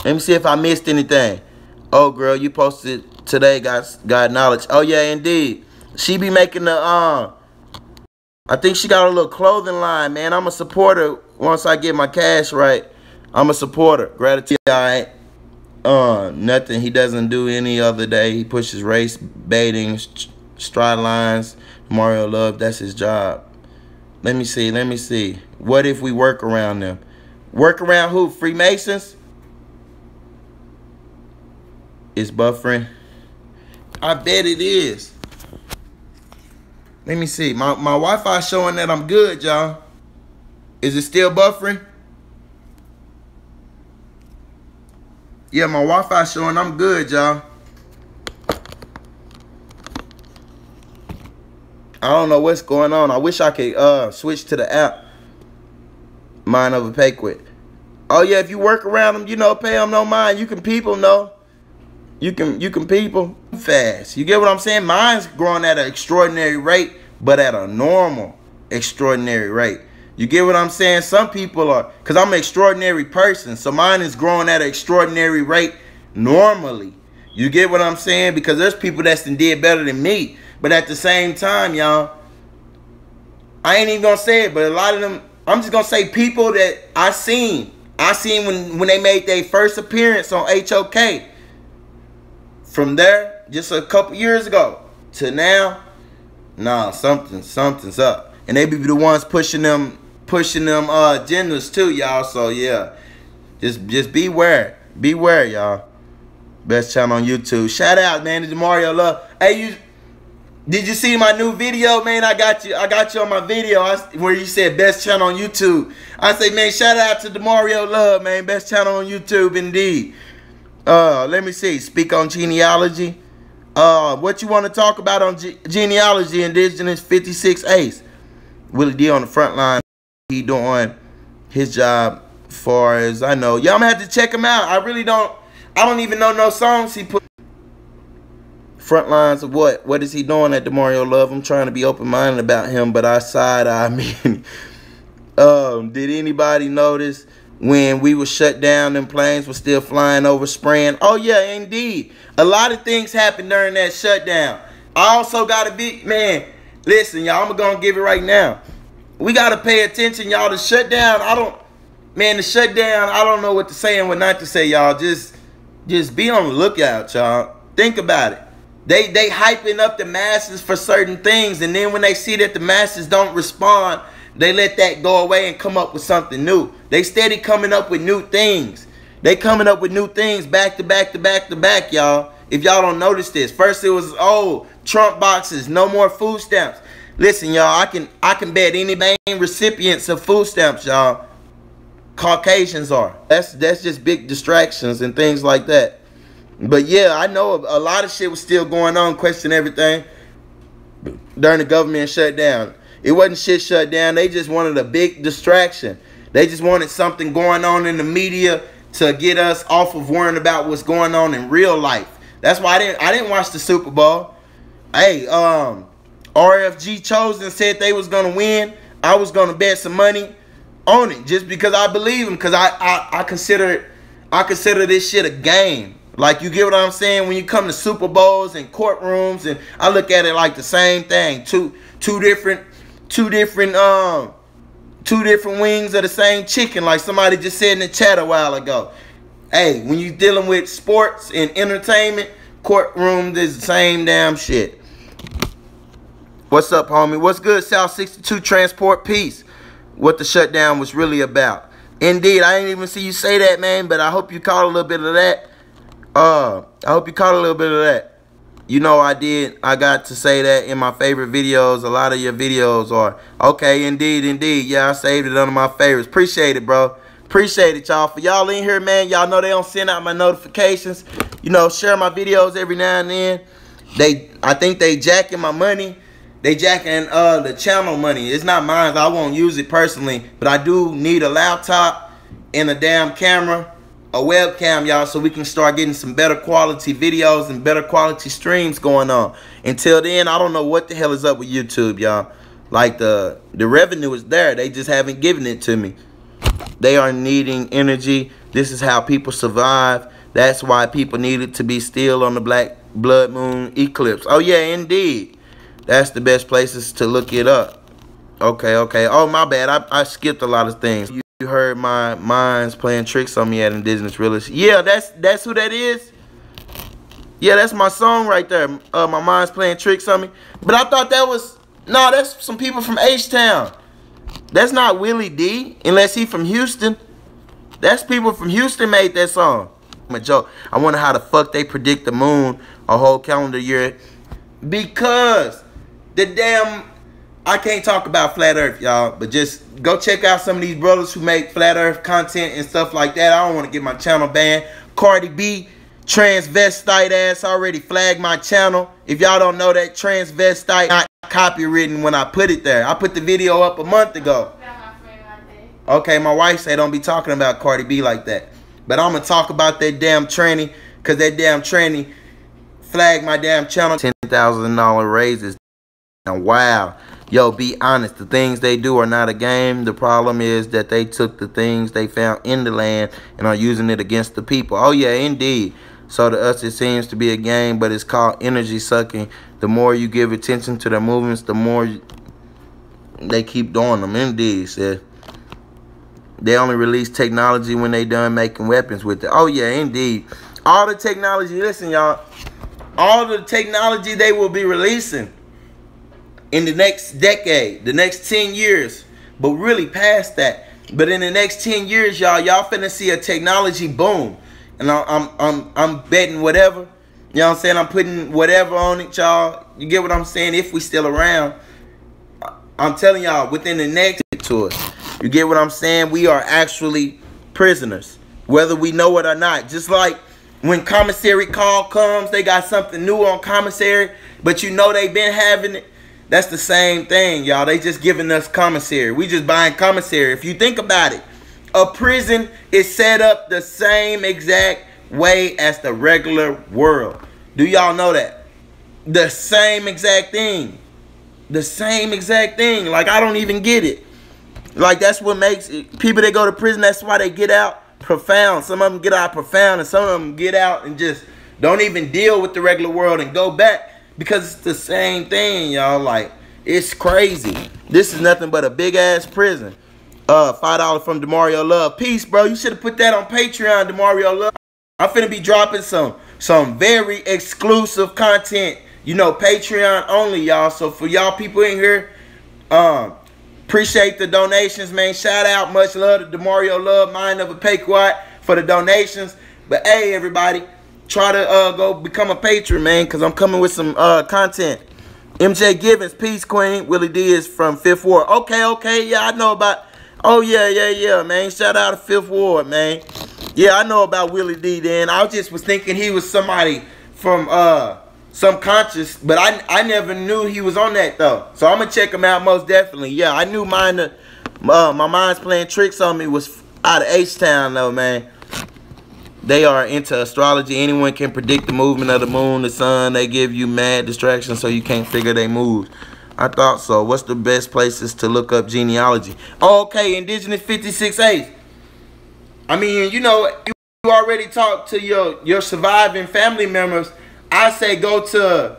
S1: Let me see if I missed anything. Oh, girl, you posted today. Got got knowledge. Oh yeah, indeed. She be making the uh I think she got a little clothing line, man. I'm a supporter once I get my cash right. I'm a supporter. Gratitude, all right. Uh, nothing he doesn't do any other day. He pushes race baiting, stride lines, Mario Love. That's his job. Let me see. Let me see. What if we work around them? Work around who? Freemasons? It's buffering. I bet it is. Let me see. My, my Wi-Fi showing that I'm good, y'all. Is it still buffering? Yeah, my Wi-Fi showing I'm good, y'all. I don't know what's going on. I wish I could uh, switch to the app. Mind over pay quit. Oh yeah, if you work around them, you know, pay them no mind. You can people know. You can you can people fast. You get what I'm saying? Mine's growing at an extraordinary rate, but at a normal extraordinary rate. You get what I'm saying? Some people are, because I'm an extraordinary person, so mine is growing at an extraordinary rate normally. You get what I'm saying? Because there's people that's did better than me. But at the same time, y'all, I ain't even gonna say it, but a lot of them, I'm just gonna say people that I seen. I seen when, when they made their first appearance on HOK. From there, just a couple years ago to now, nah, something, something's up. And they be the ones pushing them pushing them uh agendas too, y'all. So yeah. Just just beware. Beware, y'all. Best channel on YouTube. Shout out, man, to Mario Love. Hey, you did you see my new video, man? I got you. I got you on my video I, where you said best channel on YouTube. I say, man, shout out to Demario Love, man. Best channel on YouTube, indeed. Uh, let me see. Speak on genealogy. Uh, what you want to talk about on ge genealogy? Indigenous 56 Ace. Willie D on the front line he doing his job far as I know. Y'all gonna have to check him out. I really don't I don't even know no songs he put front lines of what? What is he doing at Demario Love? I'm trying to be open minded about him, but I side I mean um did anybody notice when we were shut down and planes were still flying over spraying? Oh yeah, indeed. A lot of things happened during that shutdown. I also gotta be man, listen, y'all, I'm gonna give it right now we got to pay attention, y'all. The shutdown, I don't, man, the shutdown, I don't know what to say and what not to say, y'all. Just, just be on the lookout, y'all. Think about it. They, they hyping up the masses for certain things, and then when they see that the masses don't respond, they let that go away and come up with something new. They steady coming up with new things. They coming up with new things back to back to back to back, y'all. If y'all don't notice this, first it was oh Trump boxes, no more food stamps. Listen, y'all, I can I can bet any main recipients of food stamps, y'all, Caucasians are. That's that's just big distractions and things like that. But yeah, I know a, a lot of shit was still going on, question everything during the government shutdown. It wasn't shit shut down. They just wanted a big distraction. They just wanted something going on in the media to get us off of worrying about what's going on in real life. That's why I didn't I didn't watch the Super Bowl. Hey, um, RFG Chosen said they was gonna win. I was gonna bet some money on it just because I believe him. Cause I I, I consider I consider this shit a game. Like you get what I'm saying? When you come to Super Bowls and courtrooms, and I look at it like the same thing. Two two different two different um two different wings of the same chicken, like somebody just said in the chat a while ago. Hey, when you dealing with sports and entertainment, courtroom is the same damn shit. What's up, homie? What's good, South 62 Transport Peace? What the shutdown was really about. Indeed, I didn't even see you say that, man, but I hope you caught a little bit of that. Uh, I hope you caught a little bit of that. You know I did. I got to say that in my favorite videos. A lot of your videos are, okay, indeed, indeed. Yeah, I saved it under my favorites. Appreciate it, bro. Appreciate it, y'all. For y'all in here, man, y'all know they don't send out my notifications. You know, share my videos every now and then. They, I think they jacking my money. They jacking uh the channel money. It's not mine. I won't use it personally, but I do need a laptop and a damn camera a webcam, y'all, so we can start getting some better quality videos and better quality streams going on. Until then, I don't know what the hell is up with YouTube, y'all. Like the the revenue is there. They just haven't given it to me. They are needing energy. This is how people survive. That's why people needed to be still on the black blood moon eclipse. Oh yeah, indeed. That's the best places to look it up. Okay, okay. Oh my bad. I, I skipped a lot of things. You heard my minds playing tricks on me at Indigenous Realist. Yeah, that's that's who that is. Yeah, that's my song right there. Uh, my mind's playing tricks on me. But I thought that was no, that's some people from H-Town. That's not Willie D, unless he from Houston. That's people from Houston made that song. I'm a joke. I wonder how the fuck they predict the moon a whole calendar year. Because the damn I can't talk about flat earth, y'all, but just go check out some of these brothers who make flat earth content and stuff like that. I don't want to get my channel banned. Cardi B, transvestite ass already flagged my channel. If y'all don't know that transvestite not copywritten when I put it there. I put the video up a month ago. Okay, my wife said don't be talking about Cardi B like that. But I'm going to talk about that damn tranny because that damn tranny flagged my damn channel. $10,000 raises. And wow. Yo, be honest. The things they do are not a game. The problem is that they took the things they found in the land and are using it against the people. Oh, yeah, indeed. So to us, it seems to be a game, but it's called energy sucking. The more you give attention to their movements, the more they keep doing them. Indeed, said. They only release technology when they done making weapons with it. Oh, yeah, indeed. All the technology, listen, y'all. All the technology they will be releasing in the next decade, the next 10 years, but really past that. But in the next 10 years, y'all, y'all finna see a technology boom. And I'm, I'm, I'm betting whatever. You know what I'm saying? I'm putting whatever on it, y'all. You get what I'm saying? If we still around. I'm telling y'all, within the next to us. You get what I'm saying? We are actually prisoners. Whether we know it or not. Just like when commissary call comes, they got something new on commissary. But you know they've been having it that's the same thing, y'all. They just giving us commissary. We just buying commissary. If you think about it, a prison is set up the same exact way as the regular world. Do y'all know that? The same exact thing. The same exact thing. Like, I don't even get it. Like, that's what makes it. people that go to prison, that's why they get out profound. Some of them get out profound, and some of them get out and just don't even deal with the regular world and go back because it's the same thing, y'all. Like, it's crazy. This is nothing but a big ass prison. Uh, five dollars from Demario Love. Peace, bro. You should have put that on Patreon, Demario Love. I'm finna be dropping some some very exclusive content. You know, Patreon only, y'all. So for y'all people in here, um, Appreciate the donations, man. Shout out, much love to Demario Love, Mind of a Pequot for the donations. But hey, everybody, try to uh, go become a patron, man, because I'm coming with some uh, content. MJ Givens, Peace Queen. Willie D is from Fifth Ward. Okay, okay, yeah, I know about. Oh yeah, yeah, yeah, man. Shout out to Fifth Ward, man. Yeah, I know about Willie D. Then I just was thinking he was somebody from uh some conscious, but I I never knew he was on that though. So I'm gonna check him out most definitely. Yeah, I knew mine. Uh, my mind's playing tricks on me was out of H Town though, man. They are into astrology. Anyone can predict the movement of the moon, the sun. They give you mad distractions so you can't figure they moves. I thought so. What's the best places to look up genealogy? Okay, Indigenous 56As. I mean, you know, you already talked to your your surviving family members I say go to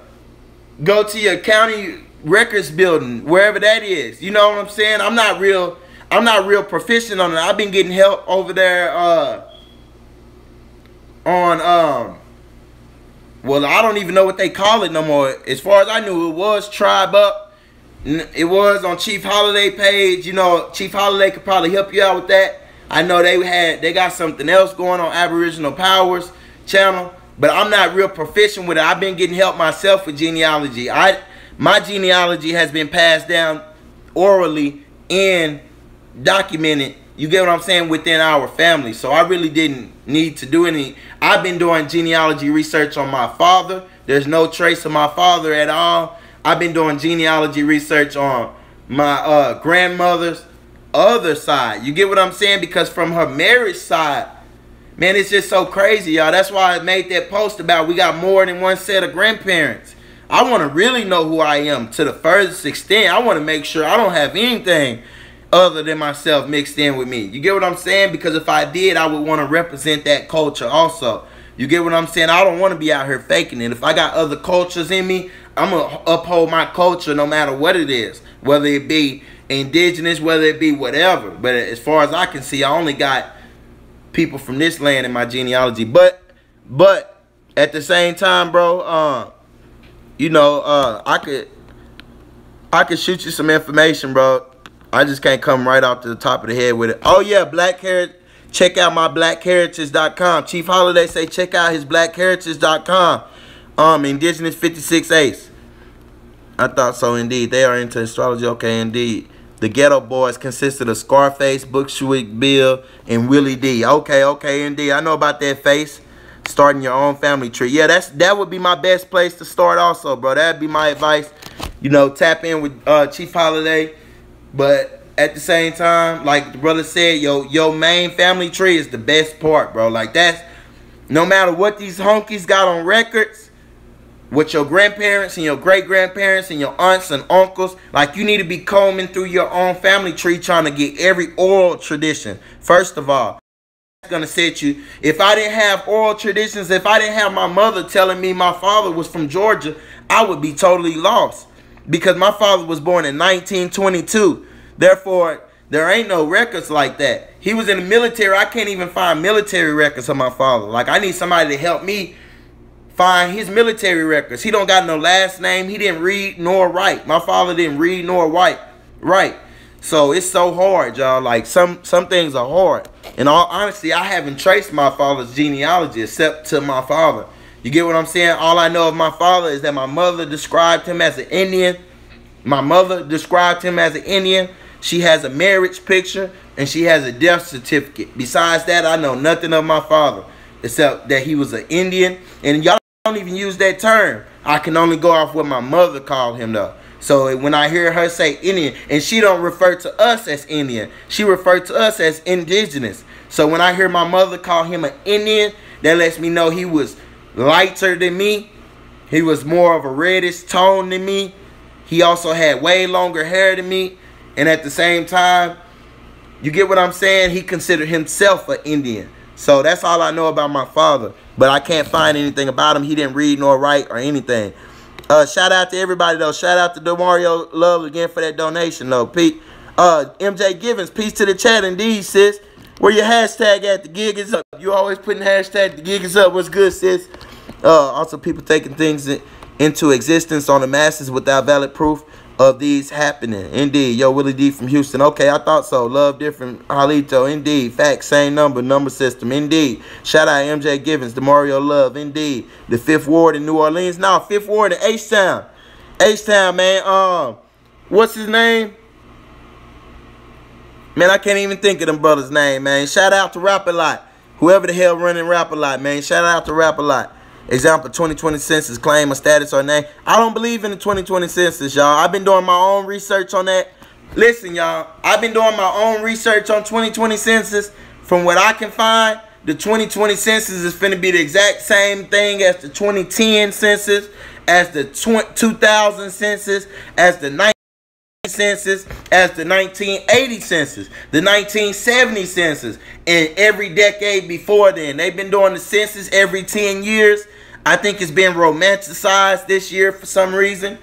S1: go to your county records building, wherever that is. You know what I'm saying? I'm not real I'm not real proficient on it. I've been getting help over there uh on um well I don't even know what they call it no more. As far as I knew it was Tribe Up. It was on Chief Holiday page. You know, Chief Holiday could probably help you out with that. I know they had they got something else going on Aboriginal Powers channel but I'm not real proficient with it. I've been getting help myself with genealogy. I my genealogy has been passed down orally and documented. You get what I'm saying within our family. So I really didn't need to do any. I've been doing genealogy research on my father. There's no trace of my father at all. I've been doing genealogy research on my uh, grandmother's other side. You get what I'm saying? Because from her marriage side, Man, it's just so crazy, y'all. That's why I made that post about we got more than one set of grandparents. I want to really know who I am to the furthest extent. I want to make sure I don't have anything other than myself mixed in with me. You get what I'm saying? Because if I did, I would want to represent that culture also. You get what I'm saying? I don't want to be out here faking it. If I got other cultures in me, I'm going to uphold my culture no matter what it is. Whether it be indigenous, whether it be whatever. But as far as I can see, I only got people from this land in my genealogy. But but at the same time, bro, uh, you know, uh, I could I could shoot you some information, bro. I just can't come right off to the top of the head with it. Oh yeah, Black Heritage. Check out my blackheritage.com. Chief Holiday say check out his blackheritage.com. Um, Indigenous 56 Ace. I thought so indeed. They are into astrology. Okay, indeed. The Geto Boys consisted of Scarface, Bushwick Bill, and Willie D. Okay, okay, indeed. I know about that face. Starting your own family tree. Yeah, that's that would be my best place to start also, bro. That'd be my advice. You know, tap in with uh, Chief Holiday. But at the same time, like the brother said, yo, your main family tree is the best part, bro. Like that's no matter what these honkies got on records, with your grandparents and your great grandparents and your aunts and uncles. Like you need to be combing through your own family tree trying to get every oral tradition. First of all, that's gonna set you. If I didn't have oral traditions, if I didn't have my mother telling me my father was from Georgia, I would be totally lost. Because my father was born in 1922. Therefore, there ain't no records like that. He was in the military. I can't even find military records of my father. Like I need somebody to help me find his military records. He don't got no last name. He didn't read nor write. My father didn't read nor write. Right. So it's so hard, y'all. Like some some things are hard. In all honesty, I haven't traced my father's genealogy except to my father. You get what I'm saying? All I know of my father is that my mother described him as an Indian. My mother described him as an Indian. She has a marriage picture and she has a death certificate. Besides that, I know nothing of my father except that he was an Indian. And y'all don't even use that term. I can only go off what my mother called him though. So when I hear her say Indian, and she don't refer to us as Indian, she referred to us as indigenous. So when I hear my mother call him an Indian, that lets me know he was lighter than me. He was more of a reddish tone than me. He also had way longer hair than me. And at the same time, you get what I'm saying? He considered himself an Indian. So that's all I know about my father. But I can't find anything about him. He didn't read nor write or anything. Uh, shout out to everybody though. Shout out to Demario Love again for that donation though. Pete, uh, MJ Givens, peace to the chat indeed, sis. Where your hashtag at? The gig is up. You always putting hashtag the gig is up. What's good, sis? Uh, also people taking things into existence on the masses without valid proof. of these happening. Indeed. Yo, Willie D from Houston. Okay, I thought so. Love different. Halito. Indeed. Fact, same number, number system. Indeed. Shout out MJ Givens, Demario Love. Indeed. The Fifth Ward in New Orleans. Now, Fifth Ward in H-Town. H-Town, man. Um, what's his name? Man, I can't even think of them brothers' name, man. Shout out to Rap A Lot. Whoever the hell running Rap A Lot, man. Shout out to Rap A Lot. Example, 2020 census claim a status or name. I don't believe in the 2020 census, y'all. I've been doing my own research on that. Listen, y'all. I've been doing my own research on 2020 census. From what I can find, the 2020 census is finna be the exact same thing as the 2010 census, as the 2000 census, as the 19 census as the 1980 census, the 1970 census, and every decade before then. They've been doing the census every 10 years. I think it's been romanticized this year for some reason.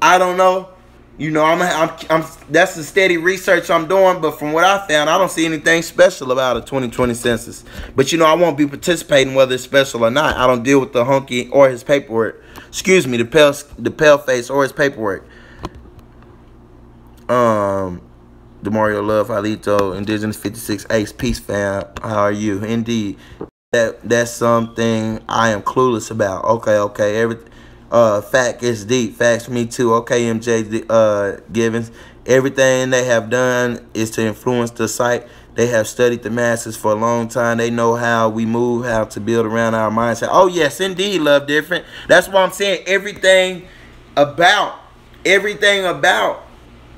S1: I don't know. You know, I'm, I'm, I'm that's the steady research I'm doing, but from what I found, I don't see anything special about a 2020 census. But you know, I won't be participating whether it's special or not. I don't deal with the hunky or his paperwork. Excuse me, the pale, the pale face or his paperwork. Um, Demario Love, Alito, Indigenous 56 Ace, Peace fam. How are you? Indeed. That that's something I am clueless about. Okay, okay. Every uh fact is deep. Facts me too. Okay, MJ uh Givens. Everything they have done is to influence the site. They have studied the masses for a long time. They know how we move, how to build around our mindset. Oh yes, indeed, love different. That's why I'm saying everything about everything about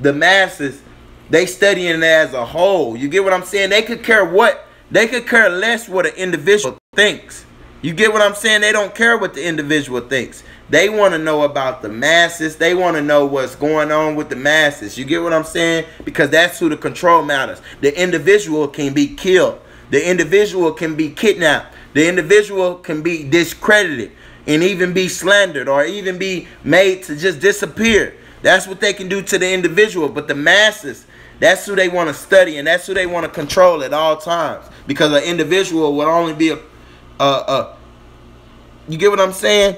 S1: the masses, they studying as a whole. You get what I'm saying? They could care what they could care less what an individual thinks. You get what I'm saying? They don't care what the individual thinks. They want to know about the masses. They want to know what's going on with the masses. You get what I'm saying? Because that's who the control matters. The individual can be killed. The individual can be kidnapped. The individual can be discredited and even be slandered or even be made to just disappear. That's what they can do to the individual. But the masses, that's who they want to study and that's who they want to control at all times. Because an individual will only be a, a, a you get what I'm saying?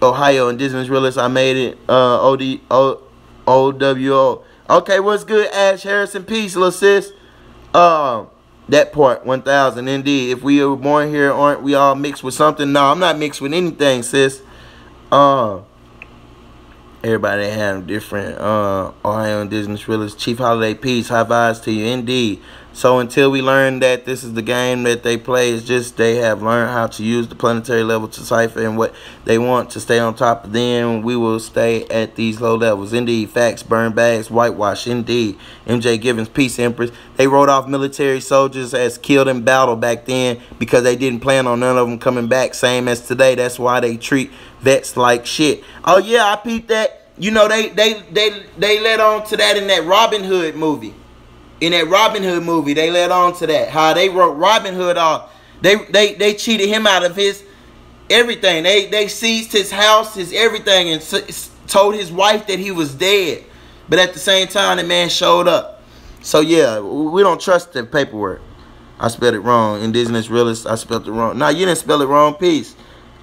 S1: Ohio Indigenous Realist, I made it. Uh, OD, o, OWO. Okay, what's good, Ash Harrison? Peace, little sis. Um, that part, 1,000, indeed. If we were born here, aren't we all mixed with something? No, I'm not mixed with anything, sis. Um, Everybody have different uh, Ohio Indigenous Realist. Chief Holiday Peace, high vibes to you, indeed. So until we learn that this is the game that they play, it's just they have learned how to use the planetary level to cipher and what they want to stay on top of them. We will stay at these low levels. Indeed, facts, burn bags, whitewash. Indeed, MJ Givens, Peace Empress. They wrote off military soldiers as killed in battle back then because they didn't plan on none of them coming back. Same as today. That's why they treat vets like shit. Oh yeah, I peeped that. You know they they they they led on to that in that Robin Hood movie. In that Robin Hood movie, they led on to that. How they wrote Robin Hood off. They they they cheated him out of his everything. They they seized his house, his everything, and told his wife that he was dead. But at the same time, the man showed up. So yeah, we don't trust the paperwork. I spelled it wrong. Indigenous realist, I spelled it wrong. Nah, you didn't spell it wrong. Peace.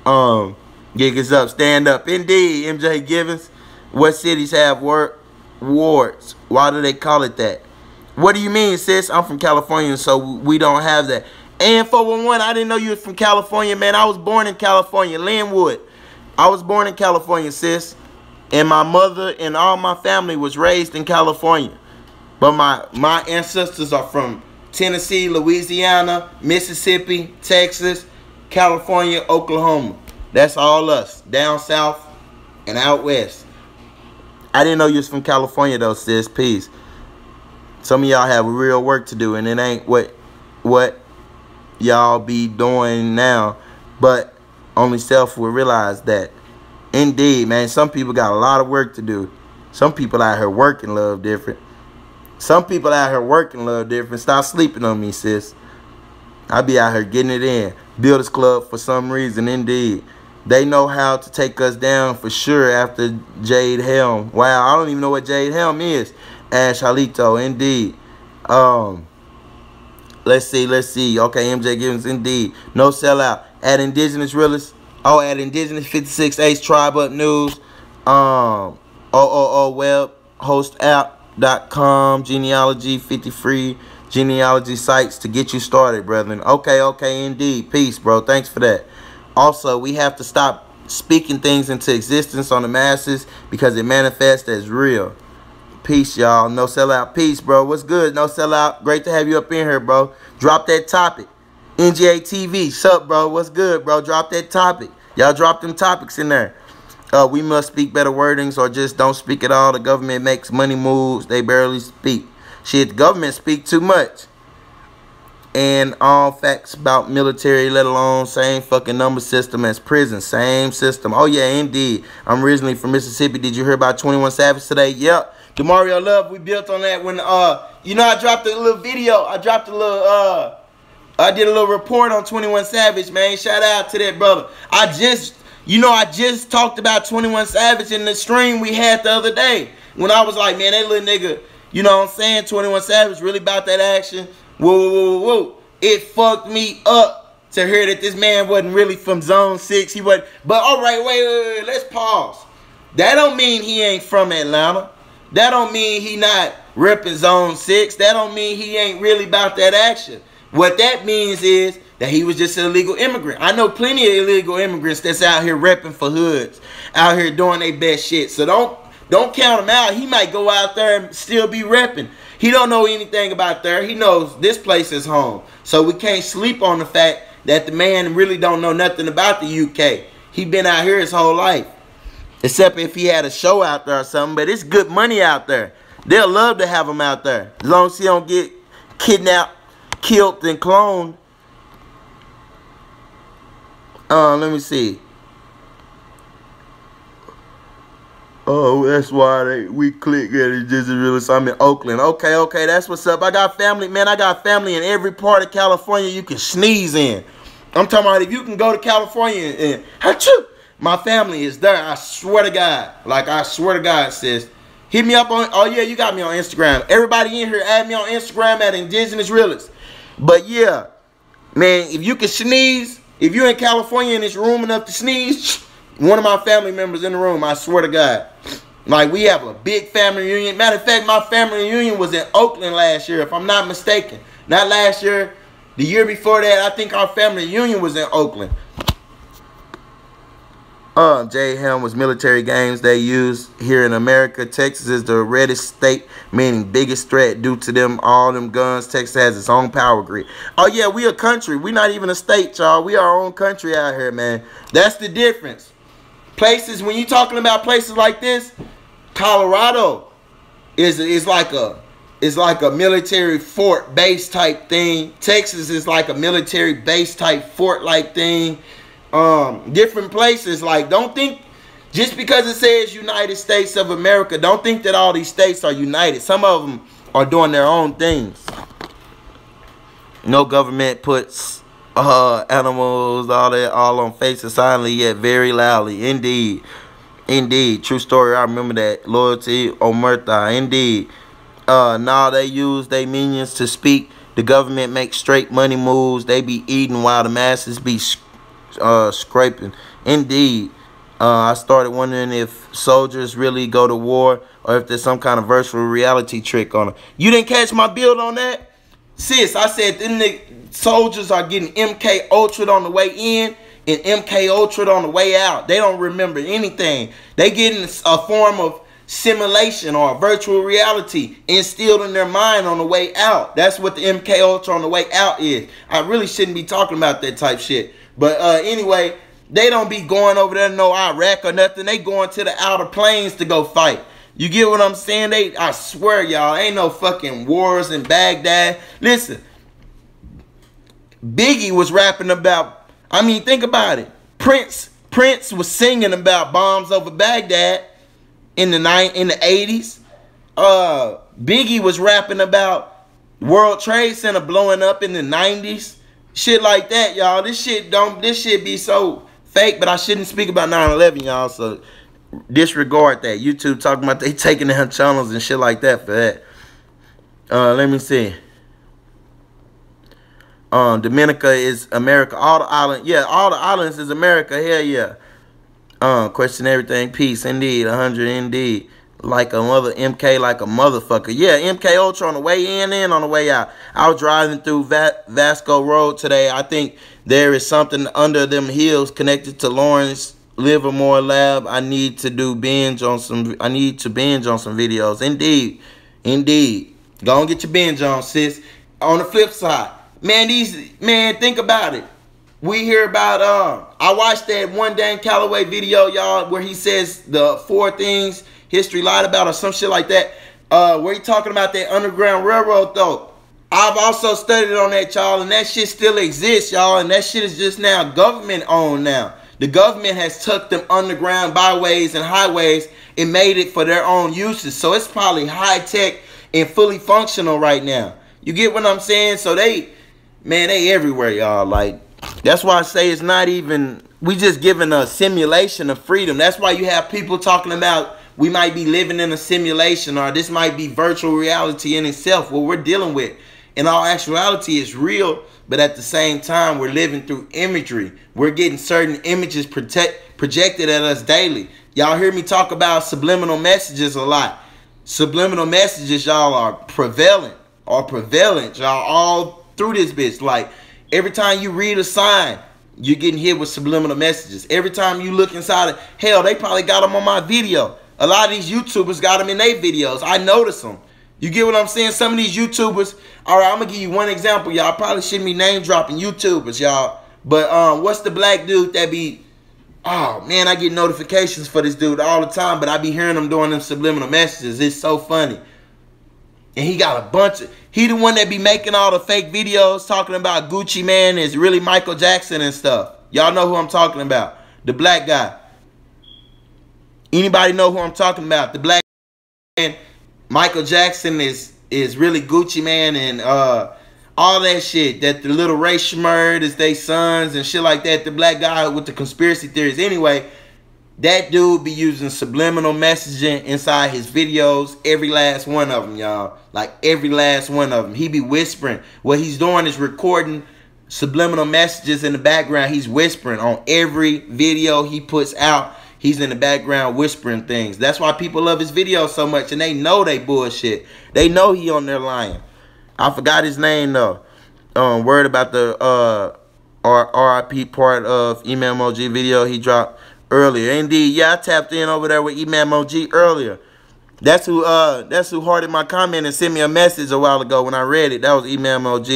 S1: Um, gig up. Stand up. Indeed, MJ Givens. What cities have war wards? Why do they call it that? What do you mean, sis? I'm from California, so we don't have that. And 411, I didn't know you was from California, man. I was born in California, Lynwood. I was born in California, sis. And my mother and all my family was raised in California. But my, my ancestors are from Tennessee, Louisiana, Mississippi, Texas, California, Oklahoma. That's all us, down south and out west. I didn't know you was from California though, sis. Peace. Some of y'all have real work to do, and it ain't what what y'all be doing now. But only self will realize that. Indeed, man. Some people got a lot of work to do. Some people out here working love different. Some people out here working love different. Stop sleeping on me, sis. I be out here getting it in. Builders Club for some reason, indeed. They know how to take us down for sure after Jade Helm. Wow, I don't even know what Jade Helm is. Ash Halito, indeed. Um, let's see, let's see. Okay, MJ Givens, indeed. No sellout. At Indigenous Realist. Oh, at Indigenous 56 Ace Tribe Up News. Um, OOO web host app.com genealogy 50 free genealogy sites to get you started, brethren. Okay, okay, indeed. Peace, bro. Thanks for that. Also, we have to stop speaking things into existence on the masses because it manifests as real. Peace, y'all. No sellout. Peace, bro. What's good? No sellout. Great to have you up in here, bro. Drop that topic. NGA TV. Sup, bro? What's good, bro? Drop that topic. Y'all drop them topics in there. Uh, we must speak better wordings or just don't speak at all. The government makes money moves. They barely speak. Shit, the government speak too much. And all facts about military, let alone same fucking number system as prison. Same system. Oh, yeah, indeed. I'm originally from Mississippi. Did you hear about 21 Savage today? Yep. Demario Love, we built on that when, uh, you know, I dropped a little video. I dropped a little, uh, I did a little report on 21 Savage, man. Shout out to that brother. I just, you know, I just talked about 21 Savage in the stream we had the other day. When I was like, man, that little nigga, you know what I'm saying? 21 Savage really about that action. Whoa, whoa, whoa, whoa. It fucked me up to hear that this man wasn't really from Zone 6. He wasn't. But all right, wait, wait, wait. Let's pause. That don't mean he ain't from Atlanta. That don't mean he not repping Zone 6. That don't mean he ain't really about that action. What that means is that he was just an illegal immigrant. I know plenty of illegal immigrants that's out here repping for hoods, out here doing their best shit. So don't don't count him out. He might go out there and still be repping. He don't know anything about there. He knows this place is home. So we can't sleep on the fact that the man really don't know nothing about the UK. He been out here his whole life. Except if he had a show out there or something. But it's good money out there. They'll love to have him out there. As long as he don't get kidnapped, killed, and cloned. Uh, let me see. Oh, that's why they, we click at it just. So I'm in Oakland. Okay, okay, that's what's up. I got family, man. I got family in every part of California you can sneeze in. I'm talking about if you can go to California and, and my family is there. I swear to God. Like I swear to God, sis. Hit me up on. Oh yeah, you got me on Instagram. Everybody in here, add me on Instagram at Indigenous Realist. But yeah, man, if you can sneeze, if you're in California and it's room enough to sneeze, one of my family members in the room, I swear to God. Like we have a big family reunion. Matter of fact, my family reunion was in Oakland last year, if I'm not mistaken. Not last year, the year before that, I think our family reunion was in Oakland. Uh, Jade Helm was military games they use here in America. Texas is the reddest state, meaning biggest threat due to them all them guns. Texas has its own power grid. Oh yeah, we a country. We not even a state, y'all. We our own country out here, man. That's the difference. Places when you talking about places like this, Colorado is is like a is like a military fort base type thing. Texas is like a military base type fort like thing. Um, different places like don't think just because it says United States of America, don't think that all these states are united. Some of them are doing their own things. No government puts uh, animals, all that, all on faces silently yet very loudly. Indeed. Indeed. True story. I remember that. Loyalty, Omerta. Indeed. Uh, now they use their minions to speak. The government makes straight money moves. They be eating while the masses be uh, scraping. Indeed. Uh, I started wondering if soldiers really go to war or if there's some kind of virtual reality trick on. You didn't catch my build on that? Sis, I said the soldiers are getting MK Ultra on the way in and MK Ultra on the way out. They don't remember anything. They getting a form of simulation or virtual reality instilled in their mind on the way out. That's what the MK Ultra on the way out is. I really shouldn't be talking about that type shit. But uh, anyway, they don't be going over there to no Iraq or nothing. They going to the outer planes to go fight. You get what I'm saying? They, I swear, y'all, ain't no fucking wars in Baghdad. Listen, Biggie was rapping about. I mean, think about it. Prince, Prince was singing about bombs over Baghdad in the nine in the eighties. Uh, Biggie was rapping about World Trade Center blowing up in the nineties. Shit like that, y'all. This shit don't. This shit be so fake. But I shouldn't speak about 9/11, y'all. So disregard that. YouTube talking about they taking down channels and shit like that for that. Uh, let me see. Um, Dominica is America. All the island, yeah, all the islands is America. Hell yeah. Um, question everything. Peace, indeed. hundred, indeed. Like a mother MK like a motherfucker. Yeah, MK Ultra on the way in and on the way out. I was driving through Va- Vasco Road today. I think there is something under them hills connected to Lawrence Livermore Lab. I need to do binge on some. I need to binge on some videos. Indeed, indeed. Go and get your binge on, sis. On the flip side, man, these man, think about it. We hear about uh I watched that one Dan Calloway video, y'all, where he says the four things history lied about or some shit like that. Uh where he talking about that underground railroad though. I've also studied on that, y'all, and that shit still exists, y'all, and that shit is just now government owned now. The government has took them underground byways and highways and made it for their own uses. So it's probably high tech and fully functional right now. You get what I'm saying? So they, man, they everywhere, y'all. Like, that's why I say it's not even, we just giving a simulation of freedom. That's why you have people talking about we might be living in a simulation or this might be virtual reality in itself. What we're dealing with in all actuality is real, but at the same time, we're living through imagery. We're getting certain images protect, projected at us daily. Y'all hear me talk about subliminal messages a lot. Subliminal messages, y'all, are prevalent, are prevalent, y'all, all through this bitch. Like, every time you read a sign, you're getting hit with subliminal messages. Every time you look inside of, hell, they probably got them on my video. A lot of these YouTubers got them in their videos. I notice them. You get what I'm saying? Some of these YouTubers, all right, I'm gonna give you one example, y'all. Probably shouldn't be name dropping YouTubers, y'all. But um, what's the black dude that be? Oh man, I get notifications for this dude all the time, but I be hearing him doing them subliminal messages. It's so funny. And he got a bunch of. He the one that be making all the fake videos talking about Gucci Mane is really Michael Jackson and stuff. Y'all know who I'm talking about. The black guy. Anybody know who I'm talking about? The black man Michael Jackson is is really Gucci Mane and uh all that shit that the little Rae Sremmurd is they sons and shit like that. The black guy with the conspiracy theories. Anyway, that dude be using subliminal messaging inside his videos. Every last one of them, y'all. Like every last one of them. He be whispering. What he's doing is recording subliminal messages in the background. He's whispering on every video he puts out He's in the background whispering things. That's why people love his videos so much, and they know they bullshit. They know he on there lying. I forgot his name though. Um, word about the uh RIP part of Imam OG video he dropped earlier. Indeed, yeah, I tapped in over there with Imam OG earlier. That's who uh that's who hearted my comment and sent me a message a while ago when I read it. That was Imam OG.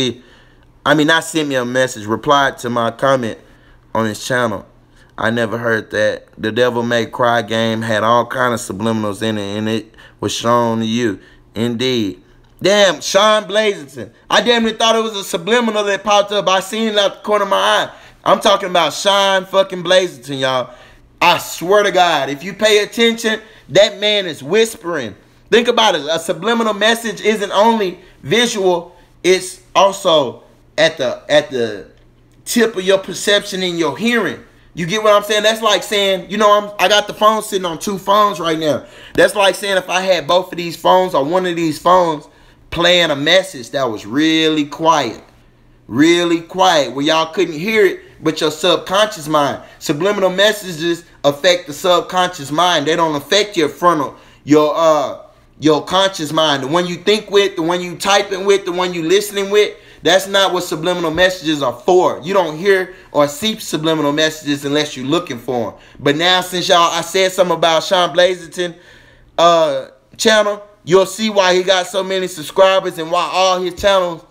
S1: I mean, not sent me a message, replied to my comment on his channel. I never heard that. The Devil May Cry game had all kind of subliminals in it, and it was shown to you. Indeed. Damn, Sean Blazington. I damn near thought it was a subliminal that popped up. I seen it out the corner of my eye. I'm talking about Sean fucking Blazington, y'all. I swear to God, if you pay attention, that man is whispering. Think about it. A subliminal message isn't only visual, it's also at the at the tip of your perception and your hearing. You get what I'm saying? That's like saying, you know, I'm I got the phone sitting on two phones right now. That's like saying if I had both of these phones or one of these phones playing a message that was really quiet. Really quiet where y'all couldn't hear it, but your subconscious mind. Subliminal messages affect the subconscious mind. They don't affect your frontal, your uh your conscious mind. The one you think with, the one you typing with, the one you listening with that's not what subliminal messages are for. You don't hear or see subliminal messages unless you're looking for them. But now, since y'all, I said something about Sean Blazington uh, channel, you'll see why he got so many subscribers and why all his channels,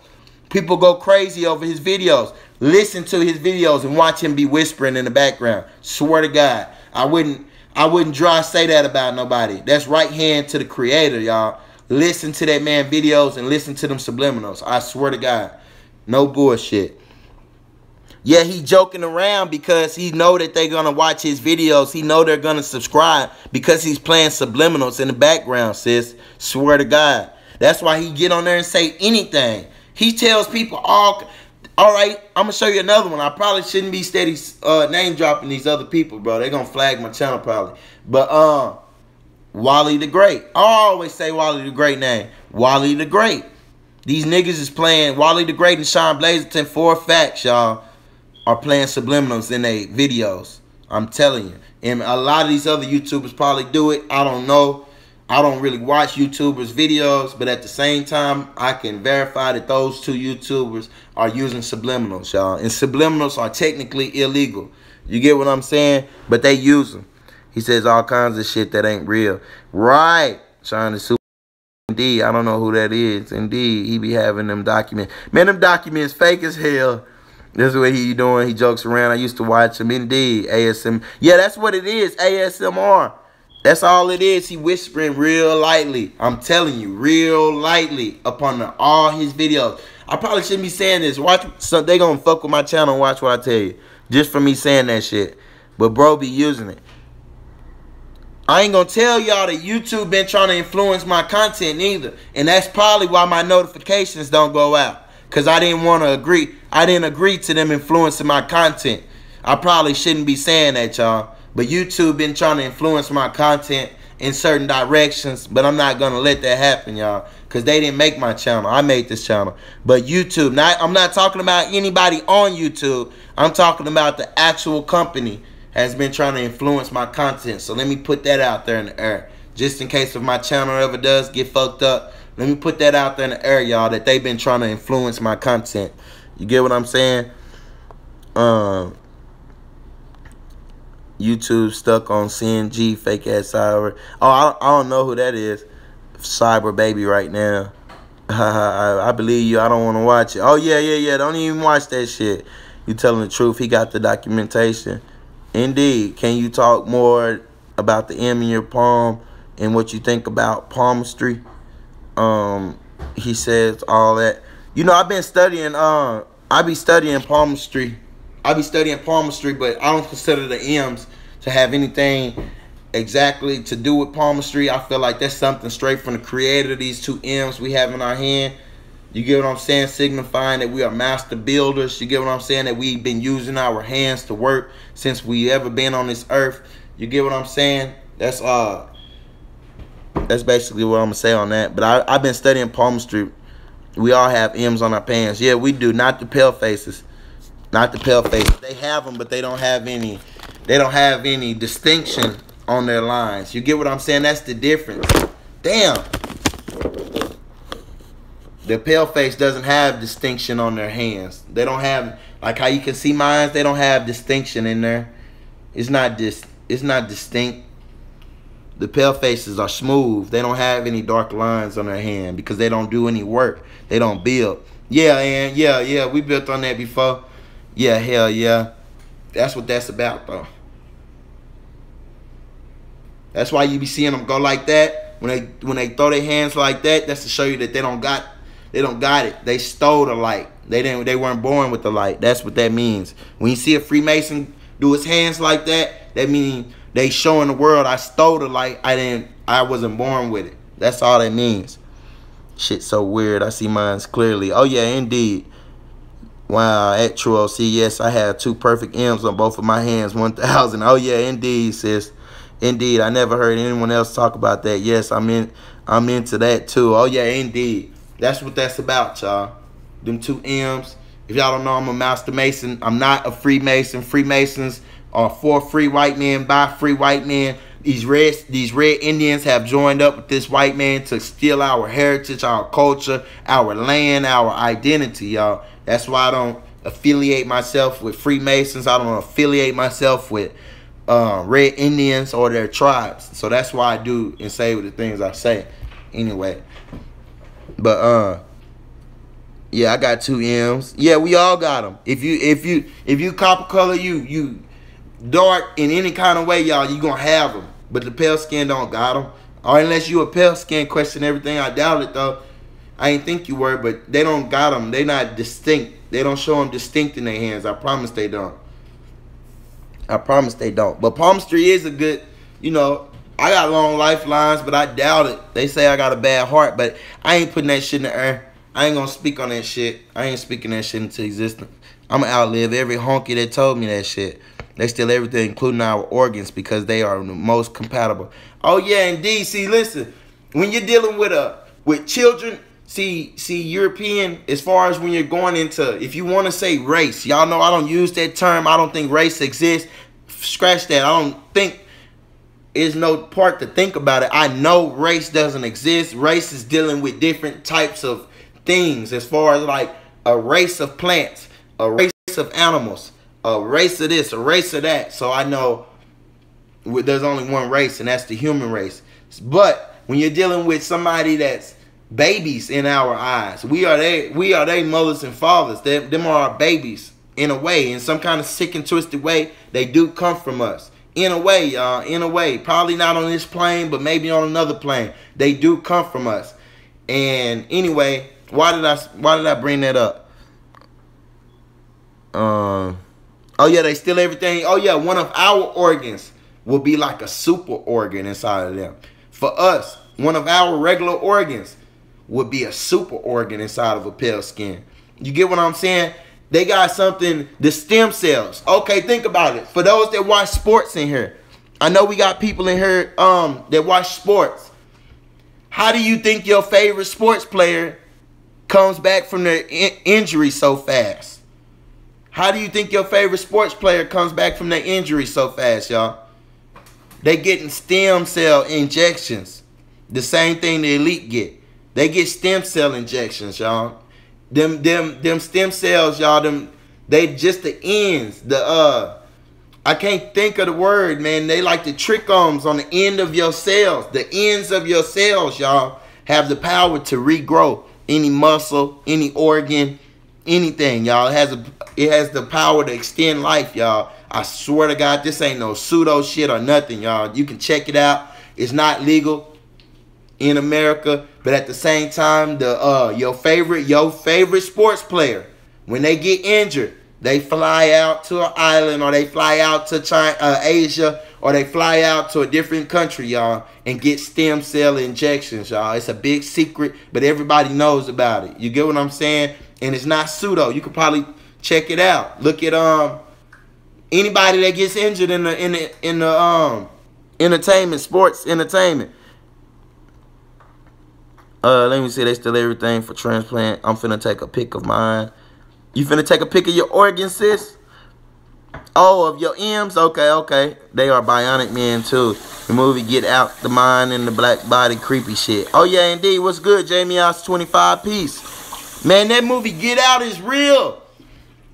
S1: people go crazy over his videos. Listen to his videos and watch him be whispering in the background. Swear to God, I wouldn't, I wouldn't dry say that about nobody. That's right hand to the creator, y'all. Listen to that man videos and listen to them subliminals. I swear to God. No bullshit. Yeah, he joking around because he know that they're gonna watch his videos. He know they're gonna subscribe because he's playing subliminals in the background, sis. Swear to God. That's why he get on there and say anything. He tells people all all right, I'm gonna show you another one. I probably shouldn't be steady uh, name dropping these other people, bro. They're gonna flag my channel probably. But um Wally the Great. I always say Wally the Great name. Wally the Great. These niggas is playing Wally the Great and Sean Blazington for facts, y'all, are playing subliminals in their videos. I'm telling you. And a lot of these other YouTubers probably do it. I don't know. I don't really watch YouTubers' videos, but at the same time, I can verify that those two YouTubers are using subliminals, y'all. And subliminals are technically illegal. You get what I'm saying? But they use them. He says all kinds of shit that ain't real. Right. Trying to super. Indeed, I don't know who that is. Indeed, he be having them documents. Man, them documents fake as hell. This is what he doing. He jokes around. I used to watch him. Indeed, ASM. Yeah, that's what it is. ASMR. That's all it is. He whispering real lightly. I'm telling you, real lightly upon the, all his videos. I probably shouldn't be saying this. Watch, so they gonna fuck with my channel. Watch what I tell you, just for me saying that shit. But bro, be using it. I ain't gonna tell y'all that YouTube been trying to influence my content either, and that's probably why my notifications don't go out. Cause I didn't want to agree. I didn't agree to them influencing my content. I probably shouldn't be saying that, y'all. But YouTube been trying to influence my content in certain directions, but I'm not gonna let that happen, y'all, because they didn't make my channel. I made this channel. But YouTube, not I'm not talking about anybody on YouTube. I'm talking about the actual company has been trying to influence my content. So let me put that out there in the air. Just in case if my channel ever does get fucked up, let me put that out there in the air, y'all, that they've been trying to influence my content. You get what I'm saying? Um YouTube stuck on CNG, fake ass cyber. Oh, I, I don't know who that is. Cyber baby right now. I, I believe you. I don't want to watch it. Oh, yeah, yeah, yeah. Don't even watch that shit. You telling the truth. He got the documentation. Indeed. Can you talk more about the M in your palm and what you think about palmistry? Um, he says all that. You know, I've been studying. Uh, I be studying palmistry I be studying palmistry, but I don't consider the M's to have anything exactly to do with palmistry. I feel like that's something straight from the creator. Of these two M's we have in our hand. You get what I'm saying? Signifying that we are master builders. You get what I'm saying? That we've been using our hands to work since we ever been on this earth. You get what I'm saying? That's uh that's basically what I'm gonna say on that. But I, I've been studying palmistry. We all have M's on our pants. Yeah, we do, not the pale faces. Not the pale faces. They have them, but they don't have any. They don't have any distinction on their lines. You get what I'm saying? That's the difference. Damn. The pale face doesn't have distinction on their hands. They don't have like how you can see mine. They don't have distinction in there. It's not dis. It's not distinct. The pale faces are smooth. They don't have any dark lines on their hand because they don't do any work. They don't build. Yeah, and yeah, yeah, we built on that before. Yeah, hell yeah. That's what that's about, though. That's why you be seeing them go like that when they when they throw their hands like that. That's to show you that they don't got they don't got it. They stole the light. They didn't. They weren't born with the light. That's what that means. When you see a Freemason do his hands like that, that means they showing the world I stole the light. I didn't. I wasn't born with it. That's all that means. Shit, so weird. I see mines clearly. Oh yeah, indeed. Wow, at True OC, yes, I have two perfect M's on both of my hands, 1,000. Oh, yeah, indeed, sis. Indeed, I never heard anyone else talk about that. Yes, I'm in. I'm into that too. Oh yeah, indeed. That's what that's about, y'all. Them two M's. If y'all don't know, I'm a master mason. I'm not a Freemason. Freemasons are for free white men by free white men. These red these red Indians have joined up with this white man to steal our heritage, our culture, our land, our identity, y'all. That's why I don't affiliate myself with Freemasons. I don't affiliate myself with uh, Red Indians or their tribes. So that's why I do and say the things I say. Anyway, but uh, yeah, I got two M's. Yeah, we all got them. If you if you if you copper color you you dark in any kind of way, y'all, you gonna have them. But the pale skin don't got them. Or unless you a pale skin, question everything. I doubt it though. I ain't think you were, but they don't got them. They not distinct. They don't show them distinct in their hands. I promise they don't. I promise they don't. But palmistry is a good, you know, I got long lifelines, but I doubt it. They say I got a bad heart, but I ain't putting that shit in the air. I ain't gonna speak on that shit. I ain't speaking that shit into existence. I'm gonna outlive every honky that told me that shit. They steal everything, including our organs, because they are the most compatible. Oh yeah, indeed. See, listen, when you're dealing with a with children see see European as far as when you're going into if you want to say race, y'all know I don't use that term. I don't think race exists. Scratch that. I don't think is no part to think about it. I know race doesn't exist. Race is dealing with different types of things as far as like a race of plants, a race of animals, a race of this, a race of that. So I know there's only one race and that's the human race. But when you're dealing with somebody that's babies in our eyes, we are they we are they mothers and fathers. They, them are our babies in a way, in some kind of sick and twisted way. They do come from us in a way, y'all. In a way, probably not on this plane, but maybe on another plane. They do come from us. And anyway, why did I why did I bring that up? Um. Oh yeah, they steal everything. Oh yeah, one of our organs will be like a super organ inside of them. For us, one of our regular organs would be a super organ inside of a pale skin. You get what I'm saying? They got something, the stem cells. Okay, think about it. For those that watch sports in here, I know we got people in here um, that watch sports. How do you think your favorite sports player comes back from their in injury so fast? How do you think your favorite sports player comes back from their injury so fast, y'all? They getting stem cell injections. The same thing the elite get. They get stem cell injections, y'all. Them them them stem cells, y'all, them they just the ends. The uh I can't think of the word, man. They like the trichomes on the end of your cells. The ends of your cells, y'all, have the power to regrow any muscle, any organ, anything, y'all. It has a it has the power to extend life, y'all. I swear to God, this ain't no pseudo shit or nothing, y'all. You can check it out. It's not legal in America, but at the same time, the uh your favorite your favorite sports player when they get injured, they fly out to an island or they fly out to China, uh, Asia or they fly out to a different country, y'all, and get stem cell injections, y'all. It's a big secret, but everybody knows about it. You get what I'm saying? And it's not pseudo. You could probably check it out. Look at um anybody that gets injured in the in the in the um entertainment, sports entertainment uh, let me see. They still everything for transplant. I'm finna take a pic of mine. You finna take a pic of your organs, sis? Oh, of your M's? Okay, okay. They are bionic men, too. The movie Get Out, the mind and the black body, creepy shit. Oh, yeah, indeed. What's good, Jamie Ox 25 piece? Man, that movie Get Out is real.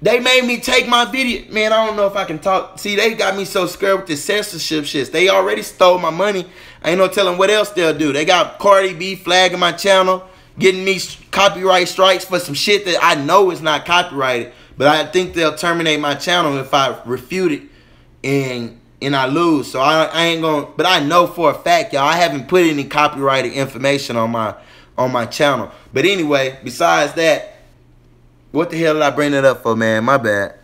S1: They made me take my video. Man, I don't know if I can talk. See, they got me so scared with the censorship shits. They already stole my money. Ain't no telling what else they'll do. They got Cardi B flagging my channel, getting me copyright strikes for some shit that I know is not copyrighted. But I think they'll terminate my channel if I refute it and and I lose. So I, I ain't gonna. But I know for a fact, y'all, I haven't put any copyrighted information on my on my channel. But anyway, besides that. What the hell did I bring that up for, man? My bad.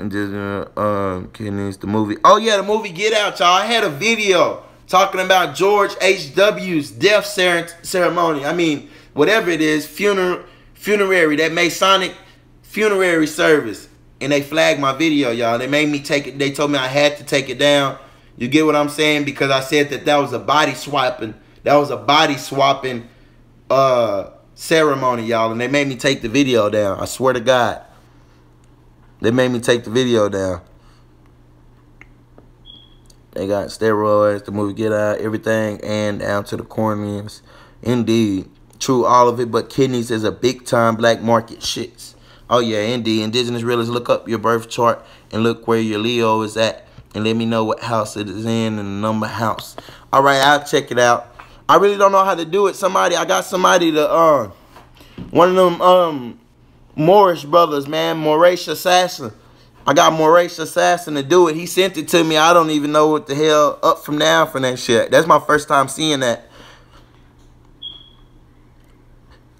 S1: And just, uh, um, kidneys, the movie. Oh, yeah, the movie Get Out, y'all. I had a video talking about George H.W.'s death ceremony. I mean, whatever it is, funeral, funerary, that Masonic funerary service. And they flagged my video, y'all. They made me take it. They told me I had to take it down. You get what I'm saying? Because I said that that was a body swapping. That was a body swapping uh ceremony, y'all, and they made me take the video down. I swear to God. They made me take the video down. They got steroids, the movie Get Out, everything, and down to the corneas. Indeed. True, all of it, but kidneys is a big time black market shits. Oh, yeah, indeed. Indigenous realists, look up your birth chart and look where your Leo is at and let me know what house it is in and the number house. All right, I'll check it out. I really don't know how to do it. Somebody, I got somebody to, uh, one of them, um, Moorish brothers, man, Moorish Assassin. I got Moorish Assassin to do it. He sent it to me. I don't even know what the hell up from down from that shit. That's my first time seeing that.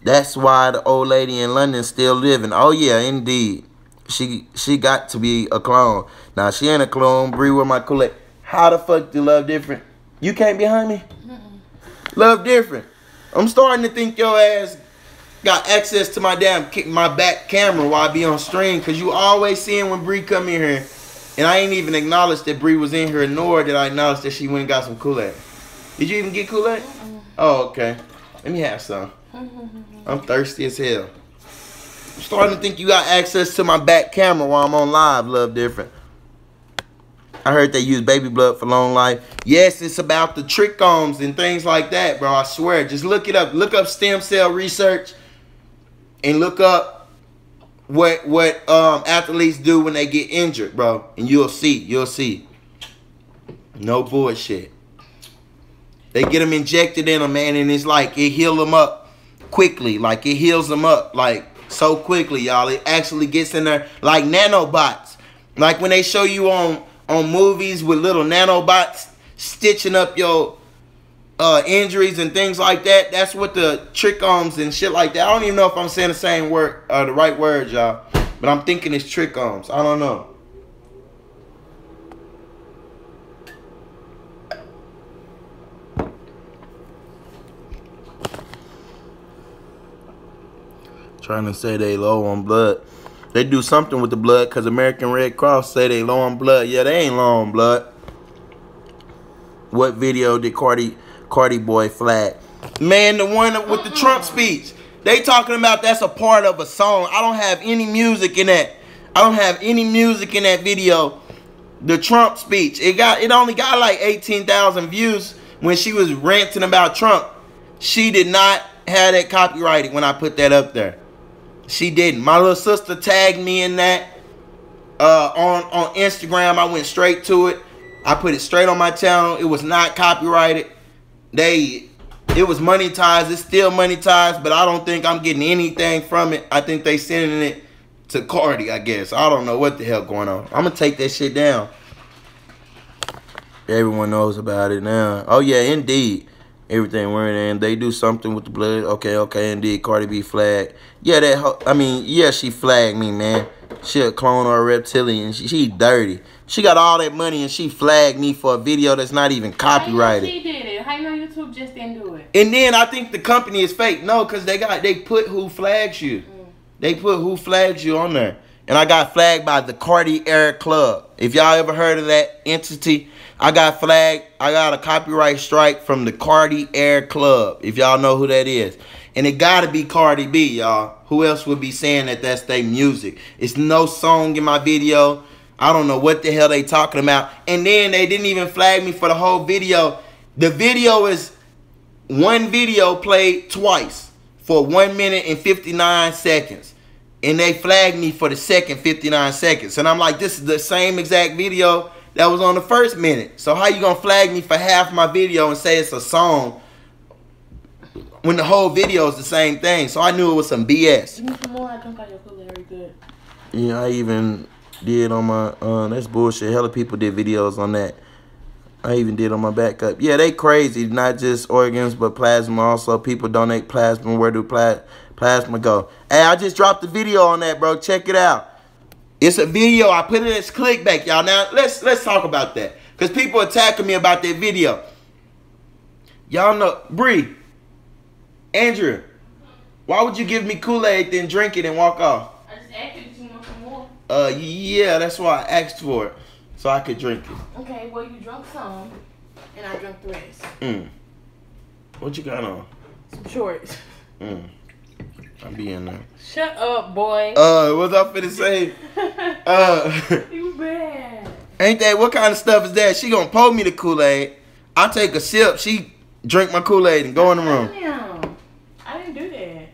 S1: That's why the old lady in London still living. Oh yeah, indeed. She she got to be a clone. Now she ain't a clone. Bree with my Kool-Aid. How the fuck do love different? You came behind me? Love different. I'm starting to think your ass got access to my damn kick my back camera while I be on stream because you always seeing when Bree come in here. And I ain't even acknowledged that Bree was in here, nor did I acknowledge that she went and got some Kool-Aid. Did you even get Kool-Aid? Mm-hmm. Oh, okay. Let me have some. Mm-hmm. I'm thirsty as hell. I'm starting to think you got access to my back camera while I'm on live, love different. I heard they use baby blood for long life. Yes, it's about the trichomes and things like that, bro. I swear. Just look it up. Look up stem cell research and look up what what um, athletes do when they get injured, bro. And you'll see. You'll see. No bullshit. They get them injected in them, man, and it's like it heal them up quickly. Like it heals them up like so quickly, y'all. It actually gets in there like nanobots. Like when they show you on on movies with little nanobots stitching up your uh, injuries and things like that. That's what the trichomes and shit like that. I don't even know if I'm saying the same word, uh, the right words, y'all. But I'm thinking it's trichomes. I don't know. Trying to say they low on blood. They do something with the blood because American Red Cross say they low on blood. Yeah, they ain't low on blood. What video did Cardi Cardi Boy flag? Man, the one with the Trump speech. They talking about that's a part of a song. I don't have any music in that. I don't have any music in that video. The Trump speech. It got it only got like 18,000 views when she was ranting about Trump. She did not have that copyrighted when I put that up there. She didn't. My little sister tagged me in that uh, on on Instagram. I went straight to it. I put it straight on my channel. It was not copyrighted. They it was monetized. It's still monetized, but I don't think I'm getting anything from it. I think they sending it to Cardi, I guess. I don't know what the hell going on. I'm gonna take that shit down. Everyone knows about it now. Oh yeah, indeed everything wearing and they do something with the blood. Okay, okay, indeed. Cardi B flag. Yeah, that. I mean, yeah, she flagged me, man. She a clone or a reptilian. She, she dirty. She got all that money and she flagged me for a video that's not even copyrighted.
S2: She did it. How you know YouTube just didn't do it?
S1: And then I think the company is fake. No, cause they got they put who flags you. Mm. They put who flags you on there. And I got flagged by the Cardi Air Club. If y'all ever heard of that entity, I got flagged. I got a copyright strike from the Cardi Air Club. If y'all know who that is. And it gotta be Cardi B, y'all. Who else would be saying that that's their music? It's no song in my video. I don't know what the hell they talking about. And then they didn't even flag me for the whole video. The video is one video played twice for one minute and 59 seconds. And they flagged me for the second 59 seconds. And I'm like, this is the same exact video that was on the first minute. So how you gonna flag me for half my video and say it's a song when the whole video is the same thing? So I knew it was some BS.
S2: Give me some more. I drink out your Kool-Aid very good.
S1: Yeah, I even did on my uh that's bullshit. Hella people did videos on that. I even did on my backup. Yeah, they crazy. Not just organs, but plasma. Also, people donate plasma. Where do pla plasma go? Hey, I just dropped the video on that, bro. Check it out. It's a video. I put it as clickbait, y'all. Now let's let's talk about that. Cause people attacking me about that video. Y'all know Bree, Andrew, why would you give me Kool-Aid, then drink it and walk off? Uh yeah, that's why I asked for it. So I could drink it.
S2: Okay, well you drunk some and I drank the rest.
S1: Mm. What you got on?
S2: Some shorts.
S1: Mm. I'm being there.
S2: Shut up, boy.
S1: Uh, what's up for the say? Uh,
S2: you bad.
S1: Ain't that what kind of stuff is that? She gonna pour me the Kool Aid. I take a sip. She drink my Kool Aid and go in the room.
S2: Damn. I didn't do that.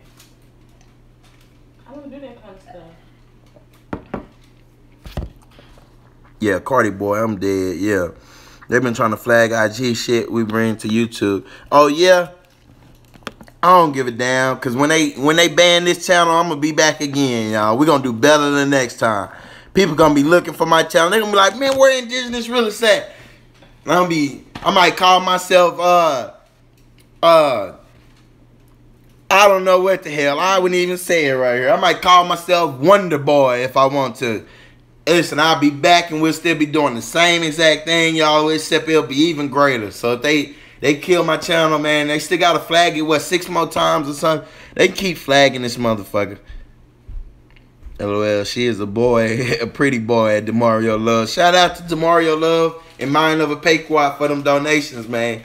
S2: I don't do that kind of stuff.
S1: Yeah, Cardi boy, I'm dead. Yeah, they've been trying to flag IG shit we bring to YouTube. Oh yeah. I don't give a damn, cause when they when they ban this channel, I'm gonna be back again, y'all. we gonna do better the next time. People gonna be looking for my channel. They gonna be like, man, where indigenous really at? I'm be I might call myself uh uh I don't know what the hell. I wouldn't even say it right here. I might call myself Wonder Boy if I want to. Listen, I'll be back and we'll still be doing the same exact thing, y'all, except it'll be even greater. So if they they kill my channel, man. They still gotta flag it, what, six more times or something? They keep flagging this motherfucker. LOL, she is a boy, a pretty boy at Demario Love. Shout out to Demario Love and Mind of a Pequot for them donations, man.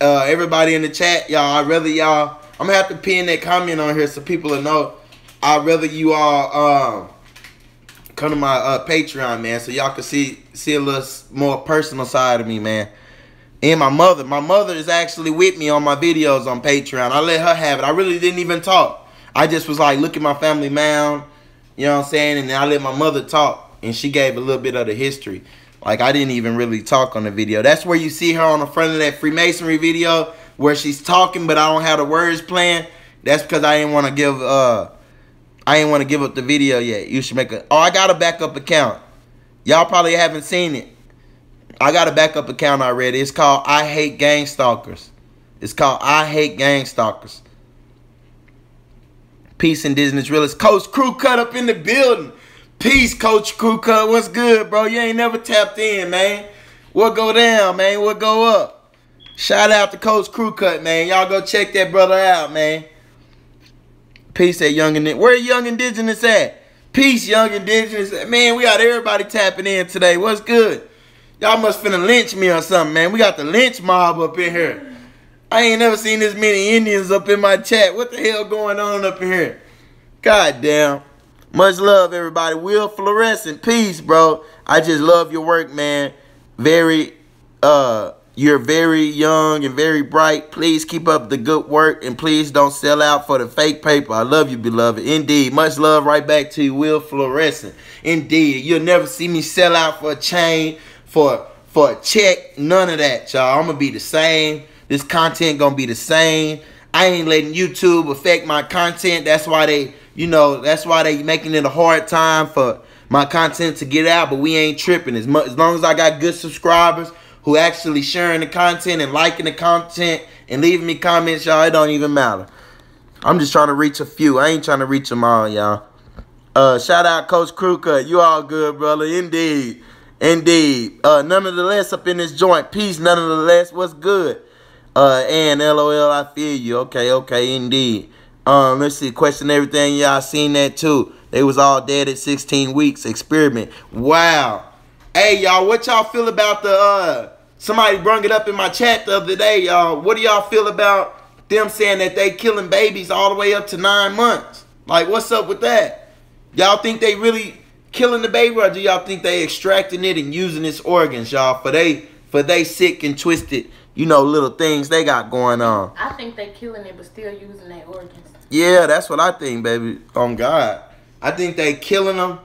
S1: Uh, everybody in the chat, y'all, I rather y'all, I'm gonna have to pin that comment on here so people will know. I'd rather you all um, come to my uh, Patreon, man, so y'all can see see a little more personal side of me, man. And my mother, my mother is actually with me on my videos on Patreon. I let her have it. I really didn't even talk. I just was like, look at my family mound, you know what I'm saying, and then I let my mother talk, and she gave a little bit of the history. Like I didn't even really talk on the video. That's where you see her on the front of that Freemasonry video where she's talking, but I don't have the words playing. That's because I didn't want to give uh I didn't want to give up the video yet. You should make a oh I got a backup account. Y'all probably haven't seen it. I got a backup account already. It's called I Hate Gang Stalkers. It's called I Hate Gang Stalkers. Peace Indigenous Realist. Coach Crew Cut up in the building. Peace, Coach Crew Cut. What's good, bro? You ain't never tapped in, man. What go down, man? What go up? Shout out to Coach Crew Cut, man. Y'all go check that brother out, man. Peace at Young Indigenous. Where Young Indigenous at? Peace, Young Indigenous. Man, we got everybody tapping in today. What's good? Y'all must finna lynch me or something, man. We got the lynch mob up in here. I ain't never seen this many Indians up in my chat. What the hell going on up in here? God damn. Much love, everybody. Will Fluorescent, peace, bro. I just love your work, man. Very, uh, you're very young and very bright. Please keep up the good work and please don't sell out for the fake paper. I love you, beloved. Indeed. Much love right back to you, Will Fluorescent. Indeed. You'll never see me sell out for a chain, for for a check. None of that, y'all. I'm gonna be the same. This content gonna be the same. I ain't letting YouTube affect my content. That's why they you know, that's why they making it a hard time for my content to get out, but we ain't tripping. As, much, as long as I got good subscribers who actually sharing the content and liking the content and leaving me comments, y'all, it don't even matter. I'm just trying to reach a few. I ain't trying to reach them all, y'all. Uh, shout out Coach Crew Cut. You all good, brother. Indeed. Indeed. Uh, none of the less up in this joint. Peace, none of the less. What's good? Uh, and LOL, I feel you. Okay, okay, indeed. Um, let's see, question everything. Y'all seen that too. They was all dead at 16 weeks. Experiment. Wow. Hey, y'all, what y'all feel about the, uh, somebody brung it up in my chat the other day, y'all. What do y'all feel about them saying that they killing babies all the way up to nine months? Like, what's up with that? Y'all think they really killing the baby or do y'all think they extracting it and using its organs, y'all, for they, for they sick and twisted, you know, little things they got going on?
S2: I think they killing it but still using their organs.
S1: Yeah, that's what I think, baby. On God. I think they killing them.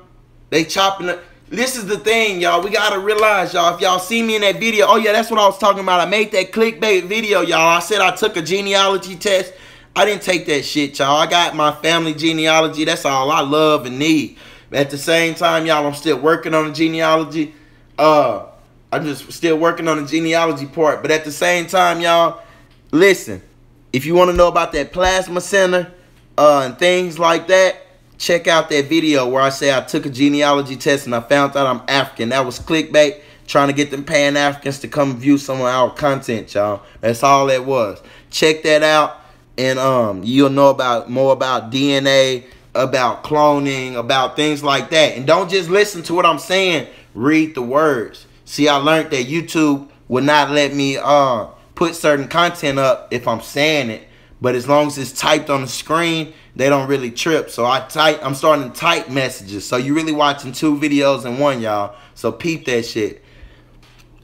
S1: They chopping them. This is the thing, y'all. We gotta realize, y'all. If y'all see me in that video, oh yeah, that's what I was talking about. I made that clickbait video, y'all. I said I took a genealogy test. I didn't take that shit, y'all. I got my family genealogy. That's all I love and need. At the same time, y'all, I'm still working on the genealogy. Uh, I'm just still working on the genealogy part. But at the same time, y'all, listen. If you want to know about that plasma center, uh, and things like that, check out that video where I say I took a genealogy test and I found out I'm African. That was clickbait, trying to get them Pan Africans to come view some of our content, y'all. That's all that was. Check that out, and um, you'll know about more about DNA, about cloning, about things like that. And don't just listen to what I'm saying. Read the words. See, I learned that YouTube would not let me uh put certain content up if I'm saying it. But as long as it's typed on the screen, they don't really trip. So I type, I'm starting to type messages. So you really watching two videos in one, y'all. So peep that shit.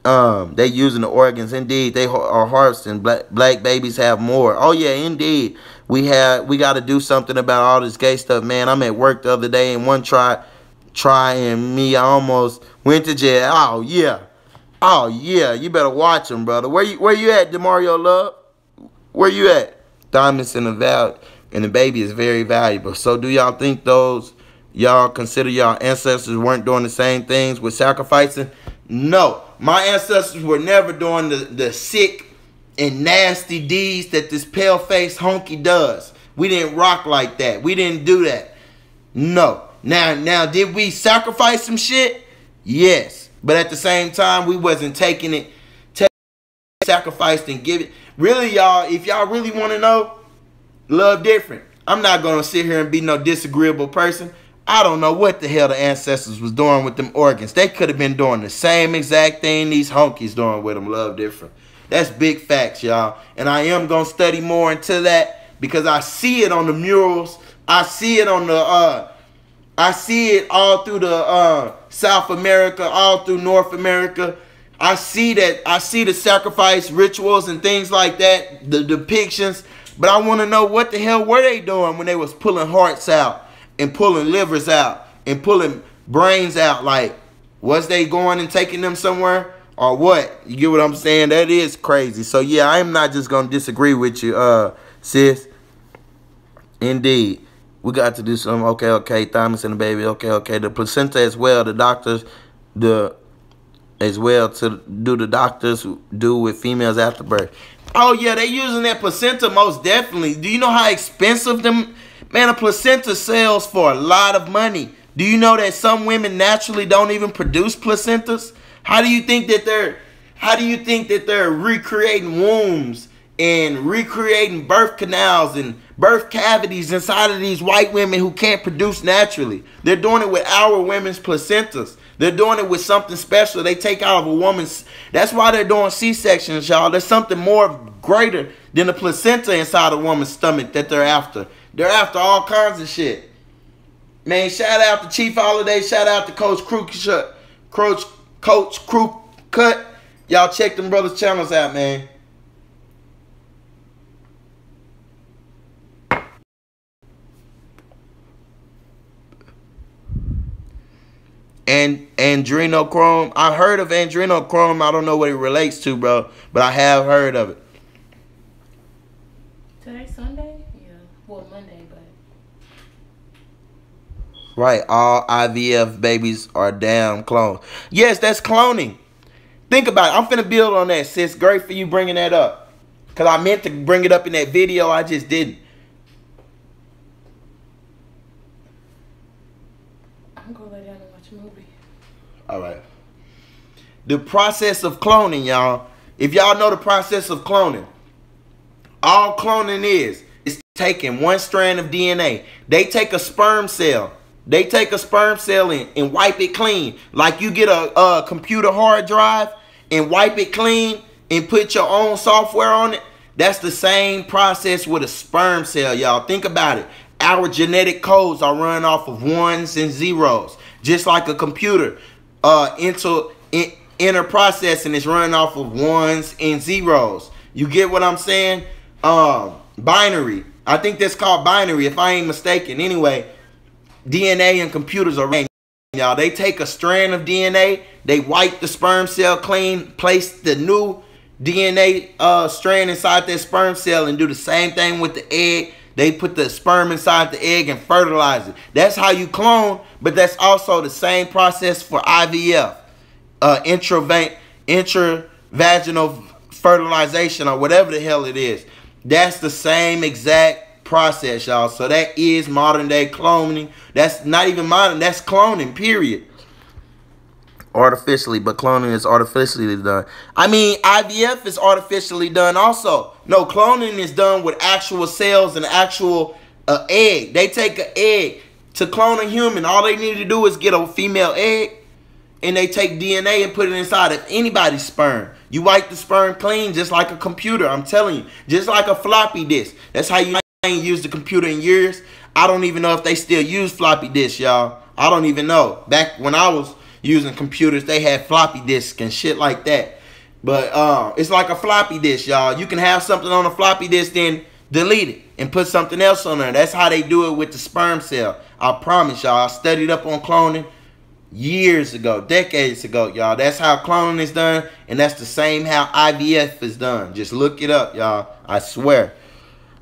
S1: Um, they using the organs. Indeed, they are harvesting. Black, black babies have more. Oh yeah, indeed. We have we got to do something about all this gay stuff, man. I'm at work the other day and one try, try and me, I almost went to jail. Oh yeah, oh yeah. You better watch them, brother. Where you where you at, Demario Love? Where you at? diamonds in the val and the baby is very valuable. So do y'all think those y'all consider y'all ancestors weren't doing the same things with sacrificing? No. My ancestors were never doing the, the sick and nasty deeds that this pale face honky does. We didn't rock like that. We didn't do that. No. Now now did we sacrifice some shit? Yes. But at the same time we wasn't taking it sacrificed and give it. Really, y'all, if y'all really want to know, love different. I'm not to sit here and be no disagreeable person. I don't know what the hell the ancestors was doing with them organs. They could have been doing the same exact thing these honkies doing with them. Love different. That's big facts, y'all. And I am to study more into that because I see it on the murals. I see it on the uh I see it all through the uh, South America, all through North America. I see that. I see the sacrifice rituals and things like that, the depictions. But I want to know what the hell were they doing when they was pulling hearts out and pulling livers out and pulling brains out? Like, was they going and taking them somewhere or what? You get what I'm saying? That is crazy. So yeah, I am not just gonna disagree with you, uh, sis. Indeed. We got to do some okay, okay, thymus and the baby, okay, okay. The placenta as well, the doctors, the as well to do the doctors do with females after birth. Oh yeah, they using that placenta most definitely. Do you know how expensive them man a placenta sells for a lot of money? Do you know that some women naturally don't even produce placentas? How do you think that they're how do you think that they're recreating wombs and recreating birth canals and birth cavities inside of these white women who can't produce naturally? They're doing it with our women's placentas. They're doing it with something special. They take out of a woman's. That's why they're doing C-sections, y'all. There's something more greater than the placenta inside a woman's stomach that they're after. They're after all kinds of shit. Man, shout out to Chief Holiday. Shout out to Coach Crew, Coach Coach Crew Cut. Y'all check them brothers' channels out, man. And adrenochrome. I heard of adrenochrome. I don't know what it relates to, bro, but I have heard of it.
S2: Today Sunday? Yeah. Well, Monday, but.
S1: Right. All IVF babies are damn clones. Yes, that's cloning. Think about it. I'm finna build on that, sis. Great for you bringing that up. Because I meant to bring it up in that video. I just didn't. All right. The process of cloning, y'all. If y'all know the process of cloning, all cloning is is taking one strand of DNA. They take a sperm cell. They take a sperm cell and, and wipe it clean. Like you get a, a computer hard drive and wipe it clean and put your own software on it. That's the same process with a sperm cell, y'all. Think about it. Our genetic codes are run off of ones and zeros, just like a computer uh, into in, inner processing is running off of ones and zeros. You get what I'm saying? Um, binary. I think that's called binary, if I ain't mistaken. Anyway, DNA and computers are y'all. They take a strand of DNA, they wipe the sperm cell clean, place the new DNA uh, strand inside that sperm cell, and do the same thing with the egg. They put the sperm inside the egg and fertilize it. That's how you clone, but that's also the same process for IVF, uh, intravaginal fertilization or whatever the hell it is. That's the same exact process, y'all. So that is modern day cloning. That's not even modern. That's cloning, period artificially, but cloning is artificially done. I mean, IVF is artificially done also. No, cloning is done with actual cells and actual uh, egg. They take an egg to clone a human. All they need to do is get a female egg and they take DNA and put it inside of anybody's sperm. You wipe the sperm clean just like a computer. I'm telling you, just like a floppy disk. That's how you ain't used the computer in years. I don't even know if they still use floppy disk, y'all. I don't even know. Back when I was using computers. They had floppy disks and shit like that. But uh, it's like a floppy disk, y'all. You can have something on a floppy disk, then delete it and put something else on there. That's how they do it with the sperm cell. I promise y'all. I studied up on cloning years ago, decades ago, y'all. That's how cloning is done, and that's the same how IVF is done. Just look it up, y'all. I swear.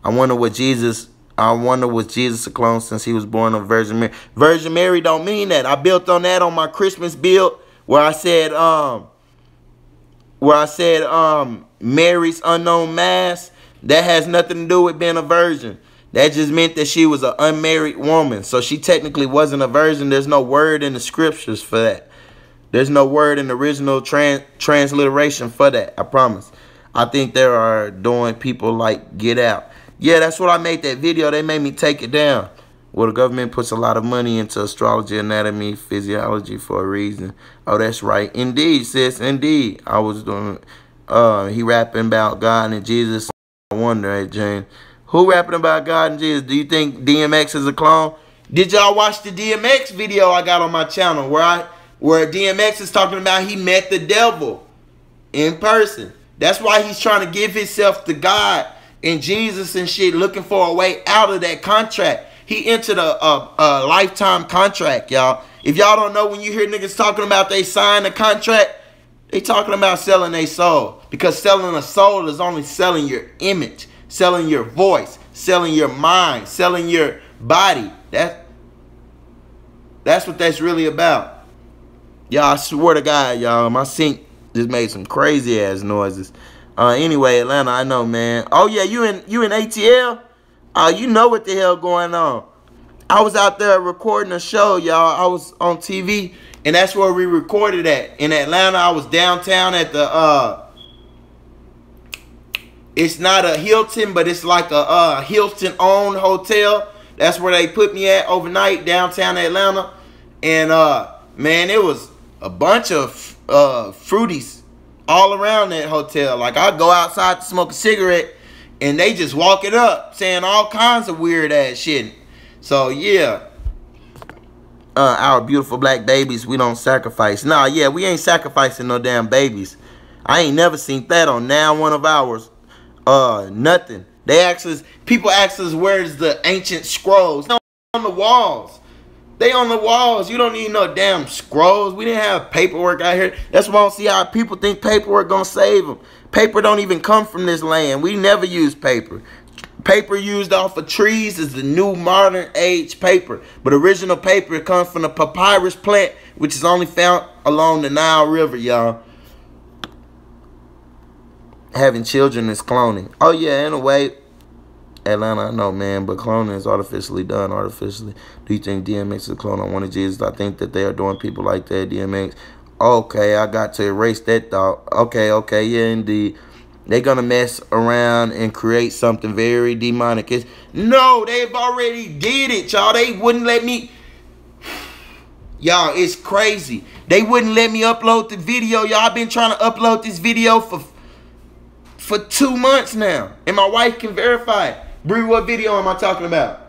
S1: I wonder what Jesus I wonder was Jesus a clone since he was born of Virgin Mary. Virgin Mary don't mean that. I built on that on my Christmas build where I said um where I said um Mary's unknown mass. That has nothing to do with being a virgin. That just meant that she was an unmarried woman. So she technically wasn't a virgin. There's no word in the scriptures for that. There's no word in the original trans transliteration for that. I promise. I think there are doing people like Get Out. Yeah, that's what I made that video. They made me take it down. Well, the government puts a lot of money into astrology, anatomy, physiology for a reason. Oh, that's right. Indeed, sis. Indeed. I was doing, uh, he rapping about God and Jesus. I wonder, hey, Jane. Who rapping about God and Jesus? Do you think DMX is a clone? Did y'all watch the DMX video I got on my channel where I where DMX is talking about he met the devil in person? That's why he's trying to give himself to God and Jesus and shit, looking for a way out of that contract. He entered a, a, a lifetime contract, y'all. If y'all don't know, when you hear niggas talking about they signed a contract, they talking about selling their soul. Because selling a soul is only selling your image, selling your voice, selling your mind, selling your body. That, that's what that's really about. Y'all, I swear to God, y'all, my sink just made some crazy ass noises. Uh, anyway, Atlanta, I know, man. Oh yeah, you in you in ATL? Uh, you know what the hell going on. I was out there recording a show, y'all. I was on TV, and that's where we recorded at. In Atlanta, I was downtown at the uh it's not a Hilton, but it's like a uh Hilton owned hotel. That's where they put me at overnight downtown Atlanta. And uh man, it was a bunch of uh fruities all around that hotel. Like I go outside to smoke a cigarette and they just walk it up saying all kinds of weird ass shit. So yeah. Uh, our beautiful black babies, we don't sacrifice. Nah, yeah, we ain't sacrificing no damn babies. I ain't never seen that on now one of ours. Uh, nothing. They ask us, people ask us, where's the ancient scrolls? No, on the walls. They on the walls. You don't need no damn scrolls. We didn't have paperwork out here. That's why I don't see how people think paperwork gonna save them. Paper don't even come from this land. We never use paper. Paper used off of trees is the new modern age paper. But original paper comes from the papyrus plant, which is only found along the Nile River, y'all. Having children is cloning. Oh yeah, in a way, Atlanta, I know, man, but cloning is artificially done, artificially. Do you think DMX is a clone on one of Jesus? I think that they are doing people like that, DMX. Okay, I got to erase that thought. Okay, okay, yeah, indeed. They're going to mess around and create something very demonic. It's, no, they've already did it, y'all. They wouldn't let me... Y'all, it's crazy. They wouldn't let me upload the video. Y'all, I've been trying to upload this video for for two months now. And my wife can verify it. Bree, what video am I talking about?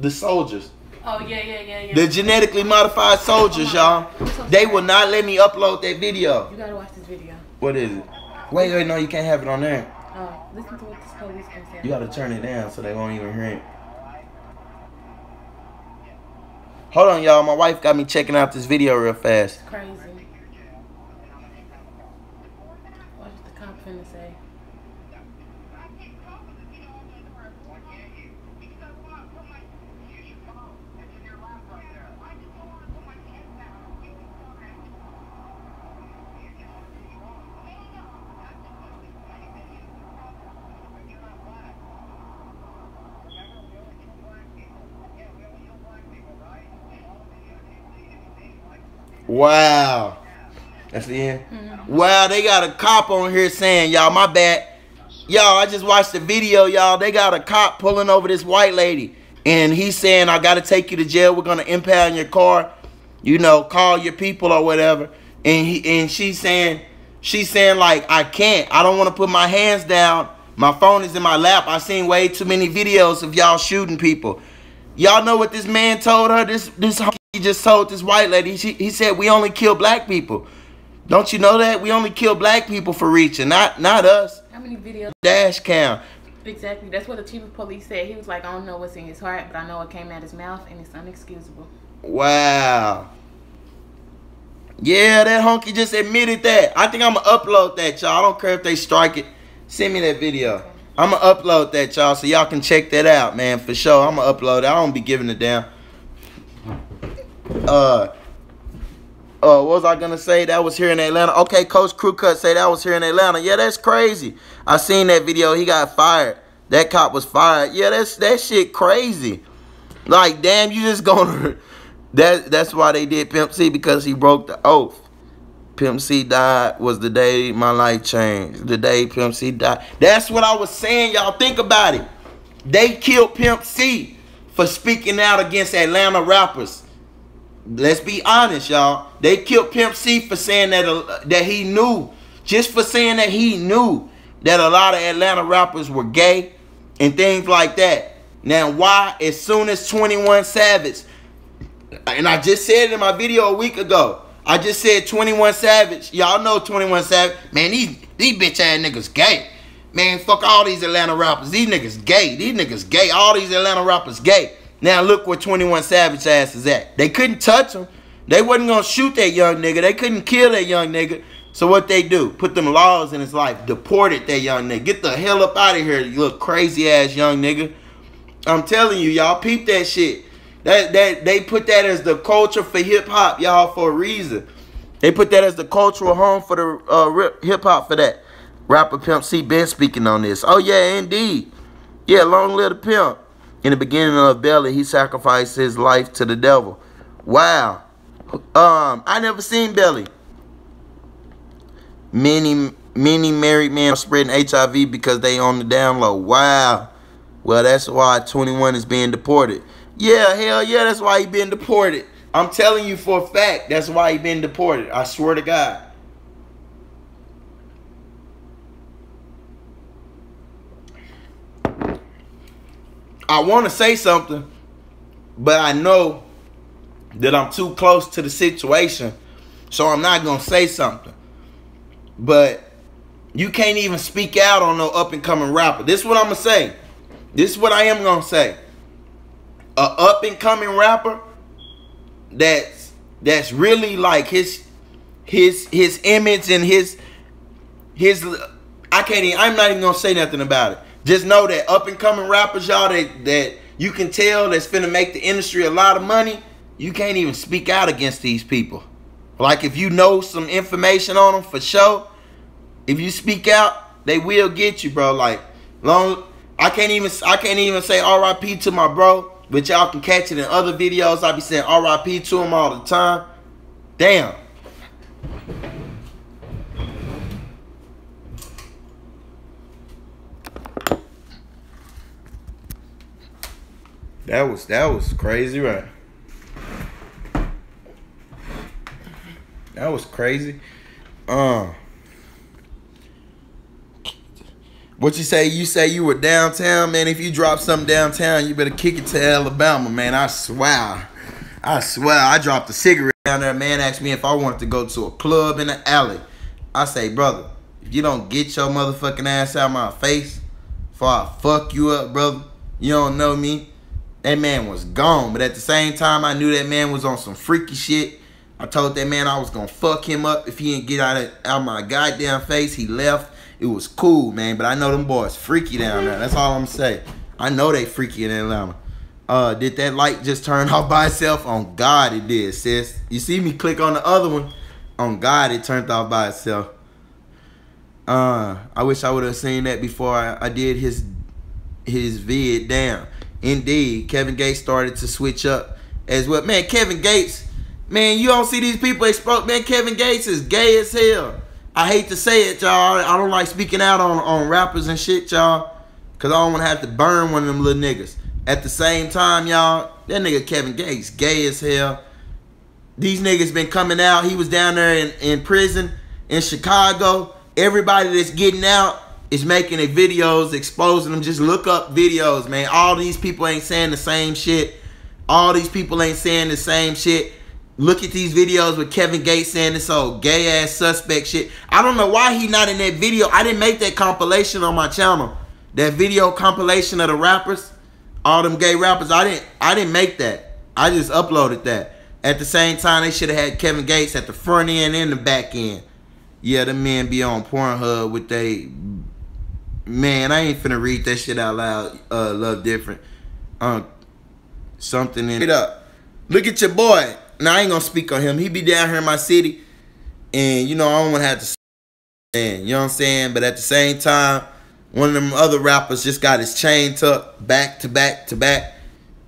S1: The soldiers.
S2: Oh yeah, yeah, yeah, yeah.
S1: The genetically modified soldiers, y'all. They will not let me upload that video.
S2: You gotta watch this video.
S1: What is it? Wait, wait, no, you can't have it on there.
S2: Oh, listen to what this police can say.
S1: You gotta turn it down so they won't even hear it. Hold on, y'all. My wife got me checking out this video real fast.
S2: Crazy. Watch what the cop finna say.
S1: Wow. That's the end. Mm-hmm. Wow, they got a cop on here saying, y'all, my bad. Y'all, I just watched the video, y'all. They got a cop pulling over this white lady. And he's saying, I got to take you to jail. We're going to impound your car. You know, call your people or whatever. And he and she's saying, she's saying like, I can't. I don't want to put my hands down. My phone is in my lap. I've seen way too many videos of y'all shooting people. Y'all know what this man told her? This this he just told this white lady. She, he said we only kill black people. Don't you know that we only kill black people for reaching, not not us.
S2: How many videos?
S1: Dash cam.
S2: Exactly. That's what the chief of police said. He was like, I don't know what's in his heart, but I know it came out his mouth, and it's unexcusable.
S1: Wow. Yeah, that honky just admitted that. I think I'm gonna upload that, y'all. I don't care if they strike it. Send me that video. I'm gonna upload that, y'all, so y'all can check that out, man, for sure. I'm gonna upload it. I don't be giving it down. Uh, uh, what was I gonna say? That was here in Atlanta. Okay, Coach Crew Cut say that was here in Atlanta. Yeah, that's crazy. I seen that video. He got fired. That cop was fired. Yeah, that's that shit crazy. Like, damn, you just gonna. That that's why they did Pimp C because he broke the oath. Pimp C died was the day my life changed. The day Pimp C died. That's what I was saying. Y'all think about it. They killed Pimp C for speaking out against Atlanta rappers. Let's be honest, y'all. They killed Pimp C for saying that uh, that he knew, just for saying that he knew that a lot of Atlanta rappers were gay and things like that. Now, why? As soon as 21 Savage, and I just said it in my video a week ago. I just said 21 Savage. Y'all know 21 Savage. Man, these these bitch ass niggas gay. Man, fuck all these Atlanta rappers. These niggas gay. These niggas gay. All these Atlanta rappers gay. Now look where 21 Savage ass is at. They couldn't touch him. They wasn't gonna shoot that young nigga. They couldn't kill that young nigga. So what they do? Put them laws in his life. Deported that young nigga. Get the hell up out of here, you little crazy ass young nigga. I'm telling you, y'all peep that shit. That that they put that as the culture for hip hop, y'all, for a reason. They put that as the cultural home for the uh, hip hop for that. Rapper Pimp C been speaking on this. Oh yeah, indeed. Yeah, long live the pimp. In the beginning of Belly, he sacrificed his life to the devil. Wow. Um, I never seen Belly. Many many married men are spreading HIV because they on the down low. Wow. Well, that's why 21 is being deported. Yeah, hell yeah, that's why he been deported. I'm telling you for a fact, that's why he been deported. I swear to God. I want to say something, but I know that I'm too close to the situation, so I'm not going to say something. But you can't even speak out on no up and coming rapper. This is what I'm going to say. This is what I am going to say. A up and coming rapper that's that's really like his his his image and his his I can't even I'm not even gonna say nothing about it. Just know that up and coming rappers, y'all, that that you can tell that's finna make the industry a lot of money, you can't even speak out against these people. Like if you know some information on them for sure, if you speak out, they will get you, bro. Like long I can't even I can't even say RIP to my bro, but y'all can catch it in other videos. I be saying RIP to him all the time. Damn. That was that was crazy, right? That was crazy. Uh what you say? You say you were downtown, man. If you drop something downtown, you better kick it to Alabama, man. I swear. I swear. I dropped a cigarette down there. Man asked me if I wanted to go to a club in the alley. I say, brother, if you don't get your motherfucking ass out of my face before I fuck you up, brother, you don't know me that man was gone. But at the same time, I knew that man was on some freaky shit. I told that man I was gonna fuck him up if he didn't get out of out my goddamn face. He left. It was cool, man. But I know them boys freaky down there. That's all I'm saying. I know they freaky in Atlanta. Uh, did that light just turn off by itself? On God, it did, sis. You see me click on the other one? On God, it turned off by itself. Uh, I wish I would have seen that before I, I did his his vid down. Indeed, Kevin Gates started to switch up as well. Man, Kevin Gates, man, you don't see these people explode. Man, Kevin Gates is gay as hell. I hate to say it, y'all. I don't like speaking out on, on rappers and shit, y'all. Because I don't want to have to burn one of them little niggas. At the same time, y'all, that nigga Kevin Gates gay as hell. These niggas been coming out. He was down there in, in prison in Chicago. Everybody that's getting out is making their videos, exposing them. Just look up videos, man. All these people ain't saying the same shit. All these people ain't saying the same shit. Look at these videos with Kevin Gates saying this old gay ass suspect shit. I don't know why he not in that video. I didn't make that compilation on my channel. That video compilation of the rappers, all them gay rappers. I didn't I didn't make that. I just uploaded that. At the same time, they should have had Kevin Gates at the front end and the back end. Yeah, the men be on Pornhub with they Man, I ain't finna read that shit out loud. Uh, love different. Um, something in it up. Look at your boy. Now I ain't gonna speak on him. He be down here in my city, and you know I don't wanna have to. And you know what I'm saying. But at the same time, one of them other rappers just got his chain tucked back to back to back,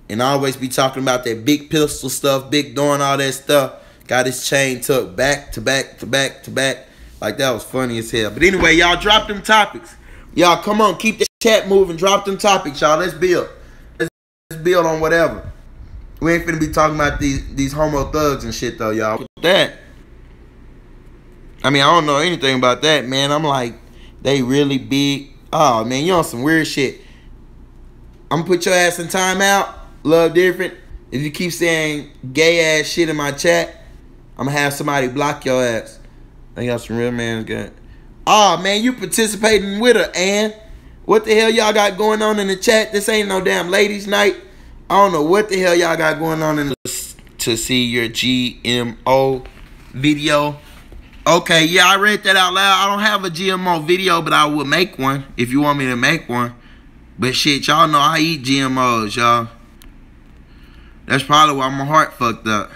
S1: and always be talking about that big pistol stuff, big doing all that stuff. Got his chain tucked back to back to back to back. Like that was funny as hell. But anyway, y'all drop them topics. Y'all come on, keep the chat moving. Drop them topics, y'all. Let's build. Let's build on whatever. We ain't finna be talking about these these homo thugs and shit though, y'all. That. I mean, I don't know anything about that, man. I'm like, they really big. Oh man, you on some weird shit. I'm gonna put your ass in timeout. Love different. If you keep saying gay ass shit in my chat, I'm gonna have somebody block your ass. I got some real man's got. Oh man, you participating with her, and what the hell y'all got going on in the chat? This ain't no damn ladies' night. I don't know what the hell y'all got going on in the to see your GMO video. Okay, yeah, I read that out loud. I don't have a GMO video, but I will make one if you want me to make one. But shit, y'all know I eat GMOs, y'all. That's probably why my heart fucked up.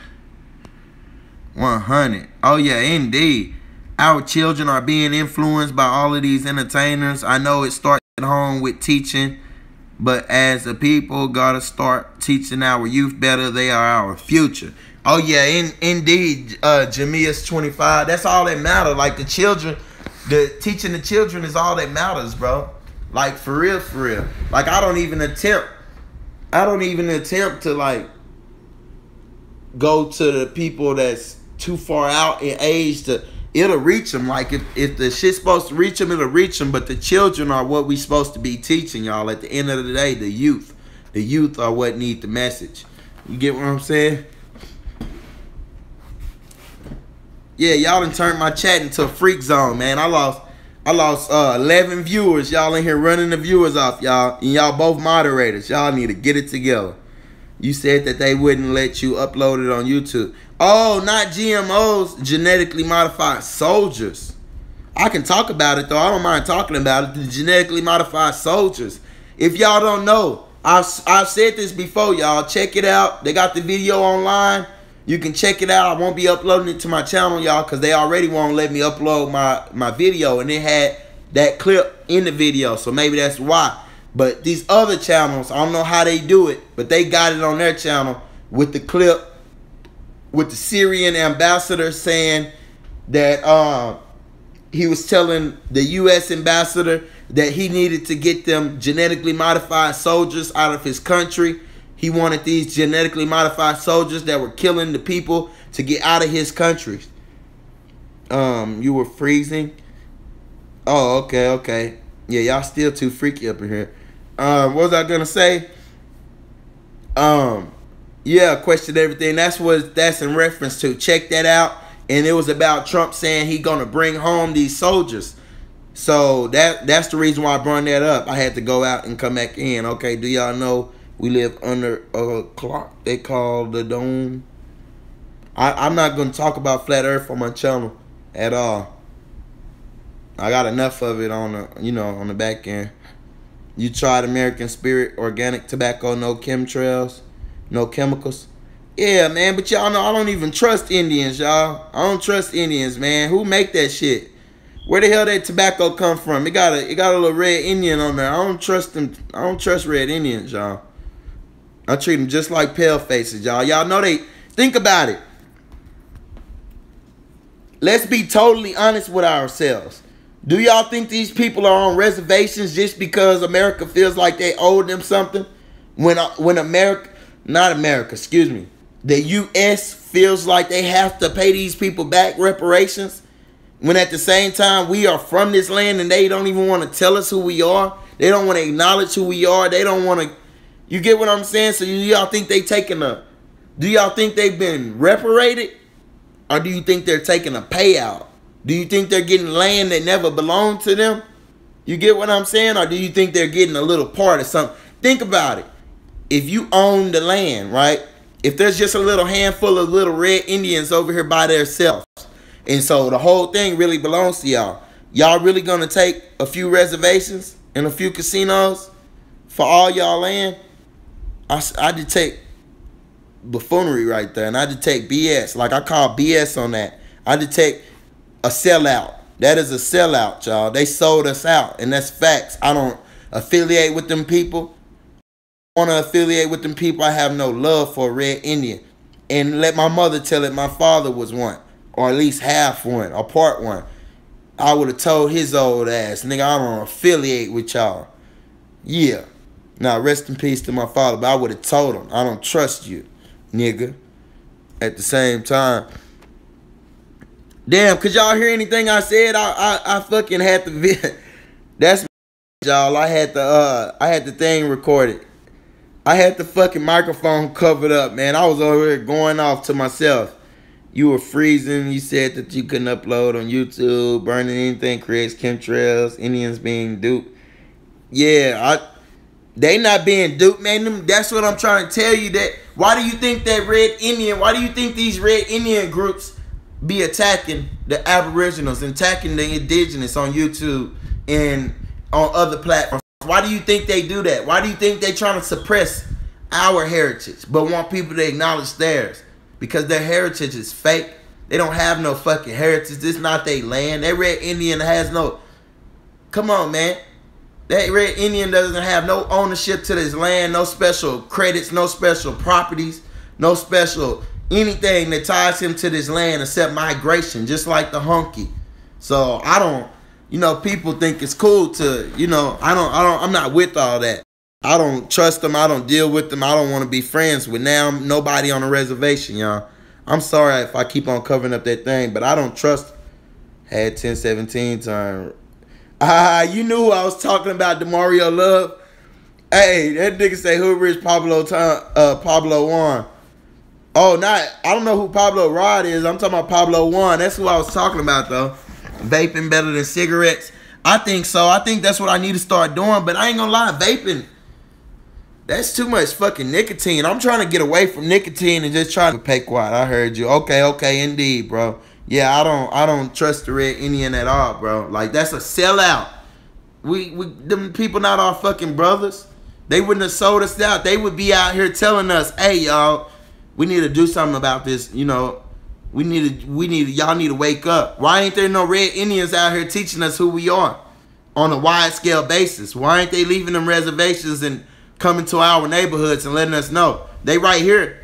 S1: 100. Oh, yeah, indeed. Our children are being influenced by all of these entertainers. I know it starts at home with teaching, but as a people, gotta start teaching our youth better. They are our future. Oh yeah, in, indeed, uh, Jamia's 25. That's all that matters. Like the children, the teaching the children is all that matters, bro. Like for real, for real. Like I don't even attempt. I don't even attempt to like go to the people that's too far out in age to it'll reach them. Like if, if the shit's supposed to reach them, it'll reach them. But the children are what we supposed to be teaching y'all. At the end of the day, the youth, the youth are what need the message. You get what I'm saying? Yeah, y'all done turned my chat into a freak zone, man. I lost, I lost uh, 11 viewers. Y'all in here running the viewers off, y'all. And y'all both moderators. Y'all need to get it together. You said that they wouldn't let you upload it on YouTube. Oh, not GMOs, genetically modified soldiers. I can talk about it though. I don't mind talking about it. The genetically modified soldiers. If y'all don't know, I've, I've said this before, y'all. Check it out. They got the video online. You can check it out. I won't be uploading it to my channel, y'all, because they already won't let me upload my, my video. And it had that clip in the video. So maybe that's why. But these other channels, I don't know how they do it, but they got it on their channel with the clip with the Syrian ambassador saying that uh, he was telling the U.S. ambassador that he needed to get them genetically modified soldiers out of his country. He wanted these genetically modified soldiers that were killing the people to get out of his country. Um, you were freezing. Oh, okay, okay. Yeah, y'all still too freaky up in here. Um, what was I gonna say? Um, yeah, question everything. That's what that's in reference to. Check that out. And it was about Trump saying he gonna bring home these soldiers. So that that's the reason why I brought that up. I had to go out and come back in. Okay, do y'all know we live under a clock they call the dome? I, I'm not gonna talk about flat earth on my channel at all. I got enough of it on the you know on the back end. You tried American Spirit organic tobacco, no chemtrails no chemicals. Yeah, man, but y'all know I don't even trust Indians, y'all. I don't trust Indians, man. Who make that shit? Where the hell that tobacco come from? It got a it got a little red Indian on there. I don't trust them. I don't trust red Indians, y'all. I treat them just like pale faces, y'all. Y'all know they think about it. Let's be totally honest with ourselves. Do y'all think these people are on reservations just because America feels like they owe them something? When uh, when America not America, excuse me, the U.S. feels like they have to pay these people back reparations when at the same time we are from this land and they don't even want to tell us who we are. They don't want to acknowledge who we are. They don't want to. You get what I'm saying? So y'all think they taking a? Do y'all think they've been reparated, or do you think they're taking a payout? Do you think they're getting land that never belonged to them? You get what I'm saying, or do you think they're getting a little part of something? Think about it if you own the land, right? If there's just a little handful of little red Indians over here by themselves, and so the whole thing really belongs to y'all, y'all really gonna take a few reservations and a few casinos for all y'all land? I, I detect buffoonery right there, and I detect BS. Like I call BS on that. I detect a sellout. That is a sellout, y'all. They sold us out, and that's facts. I don't affiliate with them people want to affiliate with them people. I have no love for red Indian. And let my mother tell it my father was one, or at least half one, or part one. I would have told his old ass, nigga, I don't affiliate with y'all. Yeah. Now, rest in peace to my father, but I would have told him, I don't trust you, nigga. At the same time, damn, could y'all hear anything I said? I I, I fucking had the. That's y'all. I had the uh I had the thing recorded. I had the fucking microphone covered up, man. I was over here going off to myself. You were freezing. You said that you couldn't upload on YouTube. Burning anything creates chemtrails. Indians being duped. Yeah, I. They not being duped, man. Them, that's what I'm trying to tell you. That why do you think that Red Indian? Why do you think these Red Indian groups be attacking the Aboriginals, attacking the Indigenous on YouTube and on other platforms? Why do you think they do that? Why do you think they trying to suppress our heritage but want people to acknowledge theirs? Because their heritage is fake. They don't have no fucking heritage. This not their land. That red Indian has no. Come on, man. That red Indian doesn't have no ownership to this land, no special credits, no special properties, no special anything that ties him to this land except migration, just like the hunky. So I don't you know, people think it's cool to, you know, I don't, I don't, I'm not with all that. I don't trust them. I don't deal with them. I don't want to be friends with now nobody on the reservation, y'all. I'm sorry if I keep on covering up that thing, but I don't trust. Had 1017 time. Ah, you knew who I was talking about, Demario Love. Hey, that nigga say who rich Pablo uh Pablo Juan. Oh, not I don't know who Pablo Rod is. I'm talking about Pablo Juan. That's who I was talking about though vaping better than cigarettes? I think so. I think that's what I need to start doing. But I ain't gonna lie, vaping, that's too much fucking nicotine. I'm trying to get away from nicotine and just trying to pay quiet. I heard you. Okay, okay, indeed, bro. Yeah, I don't I don't trust the red Indian at all, bro. Like that's a sellout. We we them people not our fucking brothers. They wouldn't have sold us out. They would be out here telling us, hey y'all, we need to do something about this, you know, we need to, we need y'all need to wake up. Why ain't there no red Indians out here teaching us who we are on a wide scale basis? Why ain't they leaving them reservations and coming to our neighborhoods and letting us know? They right here.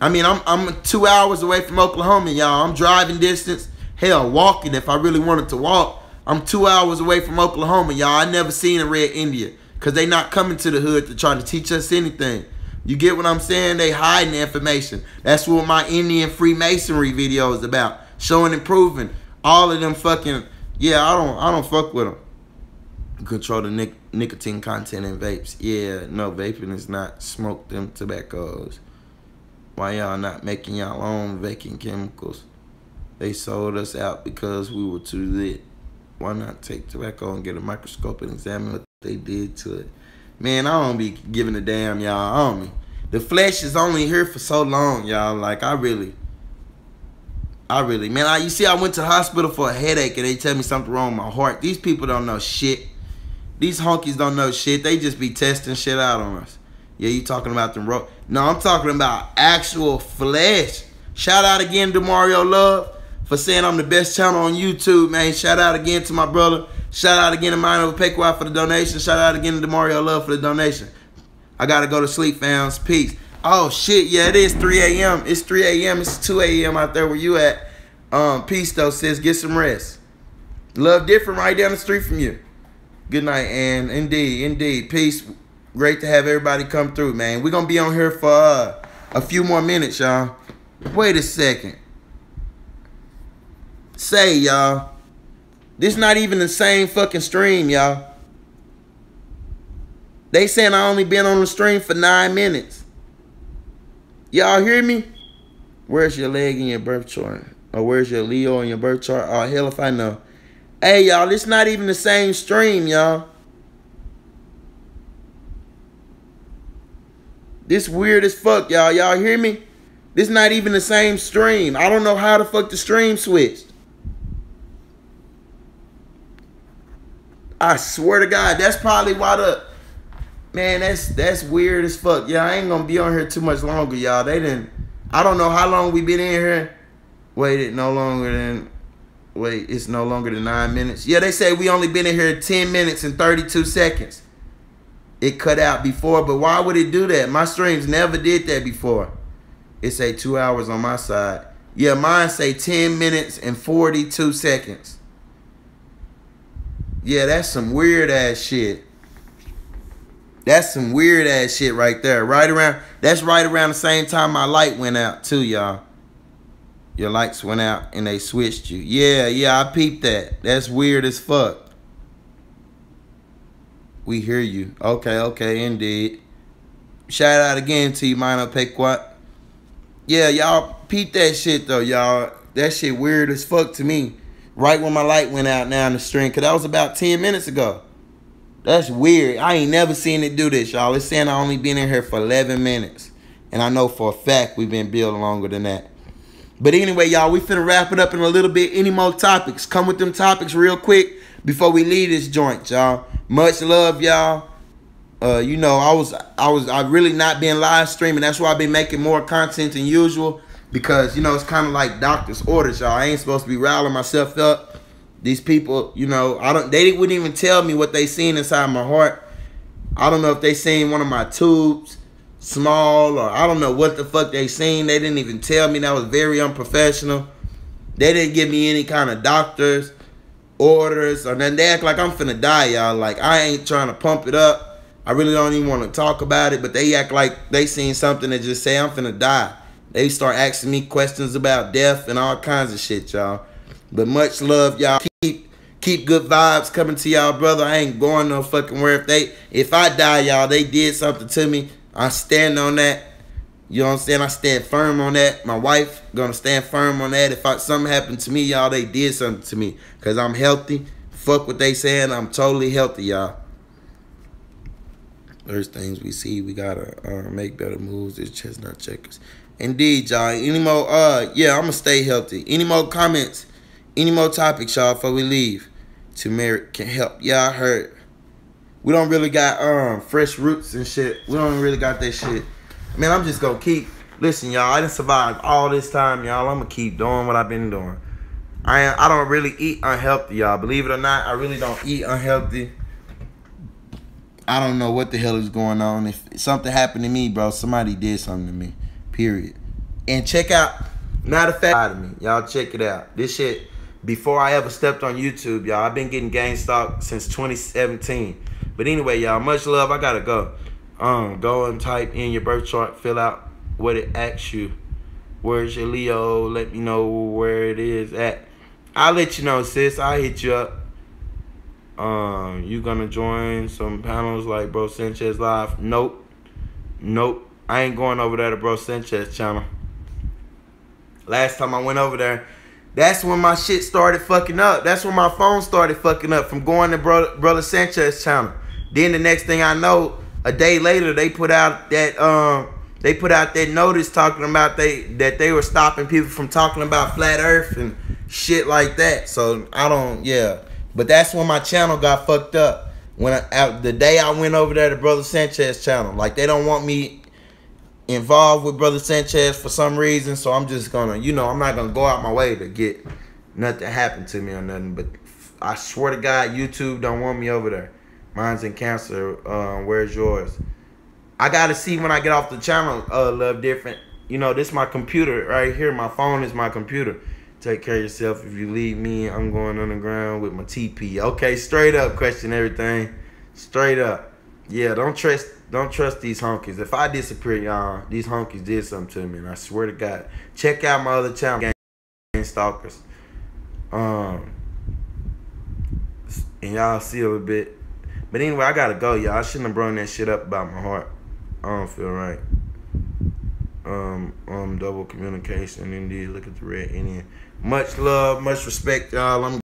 S1: I mean, I'm I'm two hours away from Oklahoma, y'all. I'm driving distance. Hell, walking if I really wanted to walk. I'm two hours away from Oklahoma, y'all. I never seen a red Indian. Cause they not coming to the hood to try to teach us anything. You get what I'm saying? They hiding information. That's what my Indian Freemasonry video is about. Showing and proving. All of them fucking yeah, I don't I don't fuck with them. Control the nic nicotine content in vapes. Yeah, no, vaping is not smoke them tobaccos. Why y'all not making y'all own vaping chemicals? They sold us out because we were too lit. Why not take tobacco and get a microscope and examine what they did to it? Man, I don't be giving a damn, y'all. On me. The flesh is only here for so long, y'all. Like I really, I really, man. I, you see, I went to hospital for a headache, and they tell me something wrong with my heart. These people don't know shit. These honkies don't know shit. They just be testing shit out on us. Yeah, you talking about them ro? No, I'm talking about actual flesh. Shout out again to Mario Love for saying I'm the best channel on YouTube, man. Shout out again to my brother Shout out again to Mind Over Pequot for the donation. Shout out again to Mario Love for the donation. I gotta go to sleep, fams. Peace. Oh shit, yeah, it is 3 a.m. It's 3 a.m. It's 2 a.m. out there where you at. Um, peace though, sis. Get some rest. Love different right down the street from you. Good night, and indeed, indeed, peace. Great to have everybody come through, man. We're gonna be on here for uh, a few more minutes, y'all. Wait a second. Say, y'all. This not even the same fucking stream, y'all. They saying I only been on the stream for nine minutes. Y'all hear me? Where's your leg in your birth chart? Or where's your Leo in your birth chart? Oh, hell if I know. Hey, y'all, this not even the same stream, y'all. This weird as fuck, y'all. Y'all hear me? This not even the same stream. I don't know how the fuck the stream switched. I swear to God, that's probably why the man. That's that's weird as fuck. Yeah, I ain't gonna be on here too much longer, y'all. They didn't. I don't know how long we been in here. Waited no longer than. Wait, it's no longer than nine minutes. Yeah, they say we only been in here ten minutes and thirty two seconds. It cut out before, but why would it do that? My streams never did that before. It say two hours on my side. Yeah, mine say ten minutes and forty two seconds. Yeah, that's some weird ass shit. That's some weird ass shit right there. Right around that's right around the same time my light went out too, y'all. Your lights went out and they switched you. Yeah, yeah, I peeped that. That's weird as fuck. We hear you. Okay, okay, indeed. Shout out again to you, Mino Pequot. Yeah, y'all peep that shit though, y'all. That shit weird as fuck to me. Right when my light went out now in the stream, cause that was about 10 minutes ago. That's weird. I ain't never seen it do this, y'all. It's saying I only been in here for 11 minutes. And I know for a fact we've been building longer than that. But anyway, y'all, we finna wrap it up in a little bit. Any more topics? Come with them topics real quick before we leave this joint, y'all. Much love, y'all. Uh, you know, I was I was I really not been live streaming. That's why I've been making more content than usual. Because, you know, it's kind of like doctor's orders, y'all. I ain't supposed to be riling myself up. These people, you know, I don't they wouldn't even tell me what they seen inside my heart. I don't know if they seen one of my tubes small or I don't know what the fuck they seen. They didn't even tell me. That was very unprofessional. They didn't give me any kind of doctors orders or nothing. They act like I'm finna die, y'all. Like I ain't trying to pump it up. I really don't even want to talk about it, but they act like they seen something that just say I'm finna die. They start asking me questions about death and all kinds of shit, y'all. But much love, y'all. Keep keep good vibes coming to y'all, brother. I ain't going no fucking where. If they if I die, y'all, they did something to me. I stand on that. You know what I'm saying? I stand firm on that. My wife gonna stand firm on that. If I, something happened to me, y'all, they did something to me. Cause I'm healthy. Fuck what they saying. I'm totally healthy, y'all. There's things we see. We gotta uh, make better moves. It's chestnut checkers. Indeed, y'all. Any more? Uh, yeah, I'm gonna stay healthy. Any more comments? Any more topics, y'all? Before we leave, to turmeric can help. Yeah, I heard. We don't really got um fresh roots and shit. We don't really got that shit. Man, I'm just gonna keep. Listen, y'all. I didn't survive all this time, y'all. I'm gonna keep doing what I've been doing. I I don't really eat unhealthy, y'all. Believe it or not, I really don't eat unhealthy. I don't know what the hell is going on. If something happened to me, bro, somebody did something to me. Period. And check out, matter of fact, me. Y'all check it out. This shit, before I ever stepped on YouTube, y'all, I've been getting gang stalked since 2017. But anyway, y'all, much love. I gotta go. Um, go and type in your birth chart, fill out what it asks you. Where's your Leo? Let me know where it is at. I'll let you know, sis. I'll hit you up. Um, you gonna join some panels like Bro Sanchez Live? Nope. Nope. I ain't going over there to Bro Sanchez channel. Last time I went over there, that's when my shit started fucking up. That's when my phone started fucking up from going to Bro, Brother Sanchez channel. Then the next thing I know, a day later, they put out that um they put out that notice talking about they that they were stopping people from talking about flat Earth and shit like that. So I don't, yeah. But that's when my channel got fucked up. When I, the day I went over there to Brother Sanchez channel, like they don't want me involved with Brother Sanchez for some reason. So I'm just gonna, you know, I'm not gonna go out my way to get nothing happen to me or nothing. But I swear to God, YouTube don't want me over there. Mine's in cancer. Uh, where's yours? I gotta see when I get off the channel. Uh, love different. You know, this my computer right here. My phone is my computer. Take care of yourself. If you leave me, I'm going underground with my TP. Okay, straight up, question everything. Straight up. Yeah, don't trust don't trust these honkies. If I disappear, y'all, these honkies did something to me, and I swear to God. Check out my other channel, Gang Stalkers. Um, and y'all see a little bit. But anyway, I gotta go, y'all. I shouldn't have brought that shit up about my heart. I don't feel right. Um, um, double communication. Indeed, look at the red Indian. Much love, much respect, y'all. I'm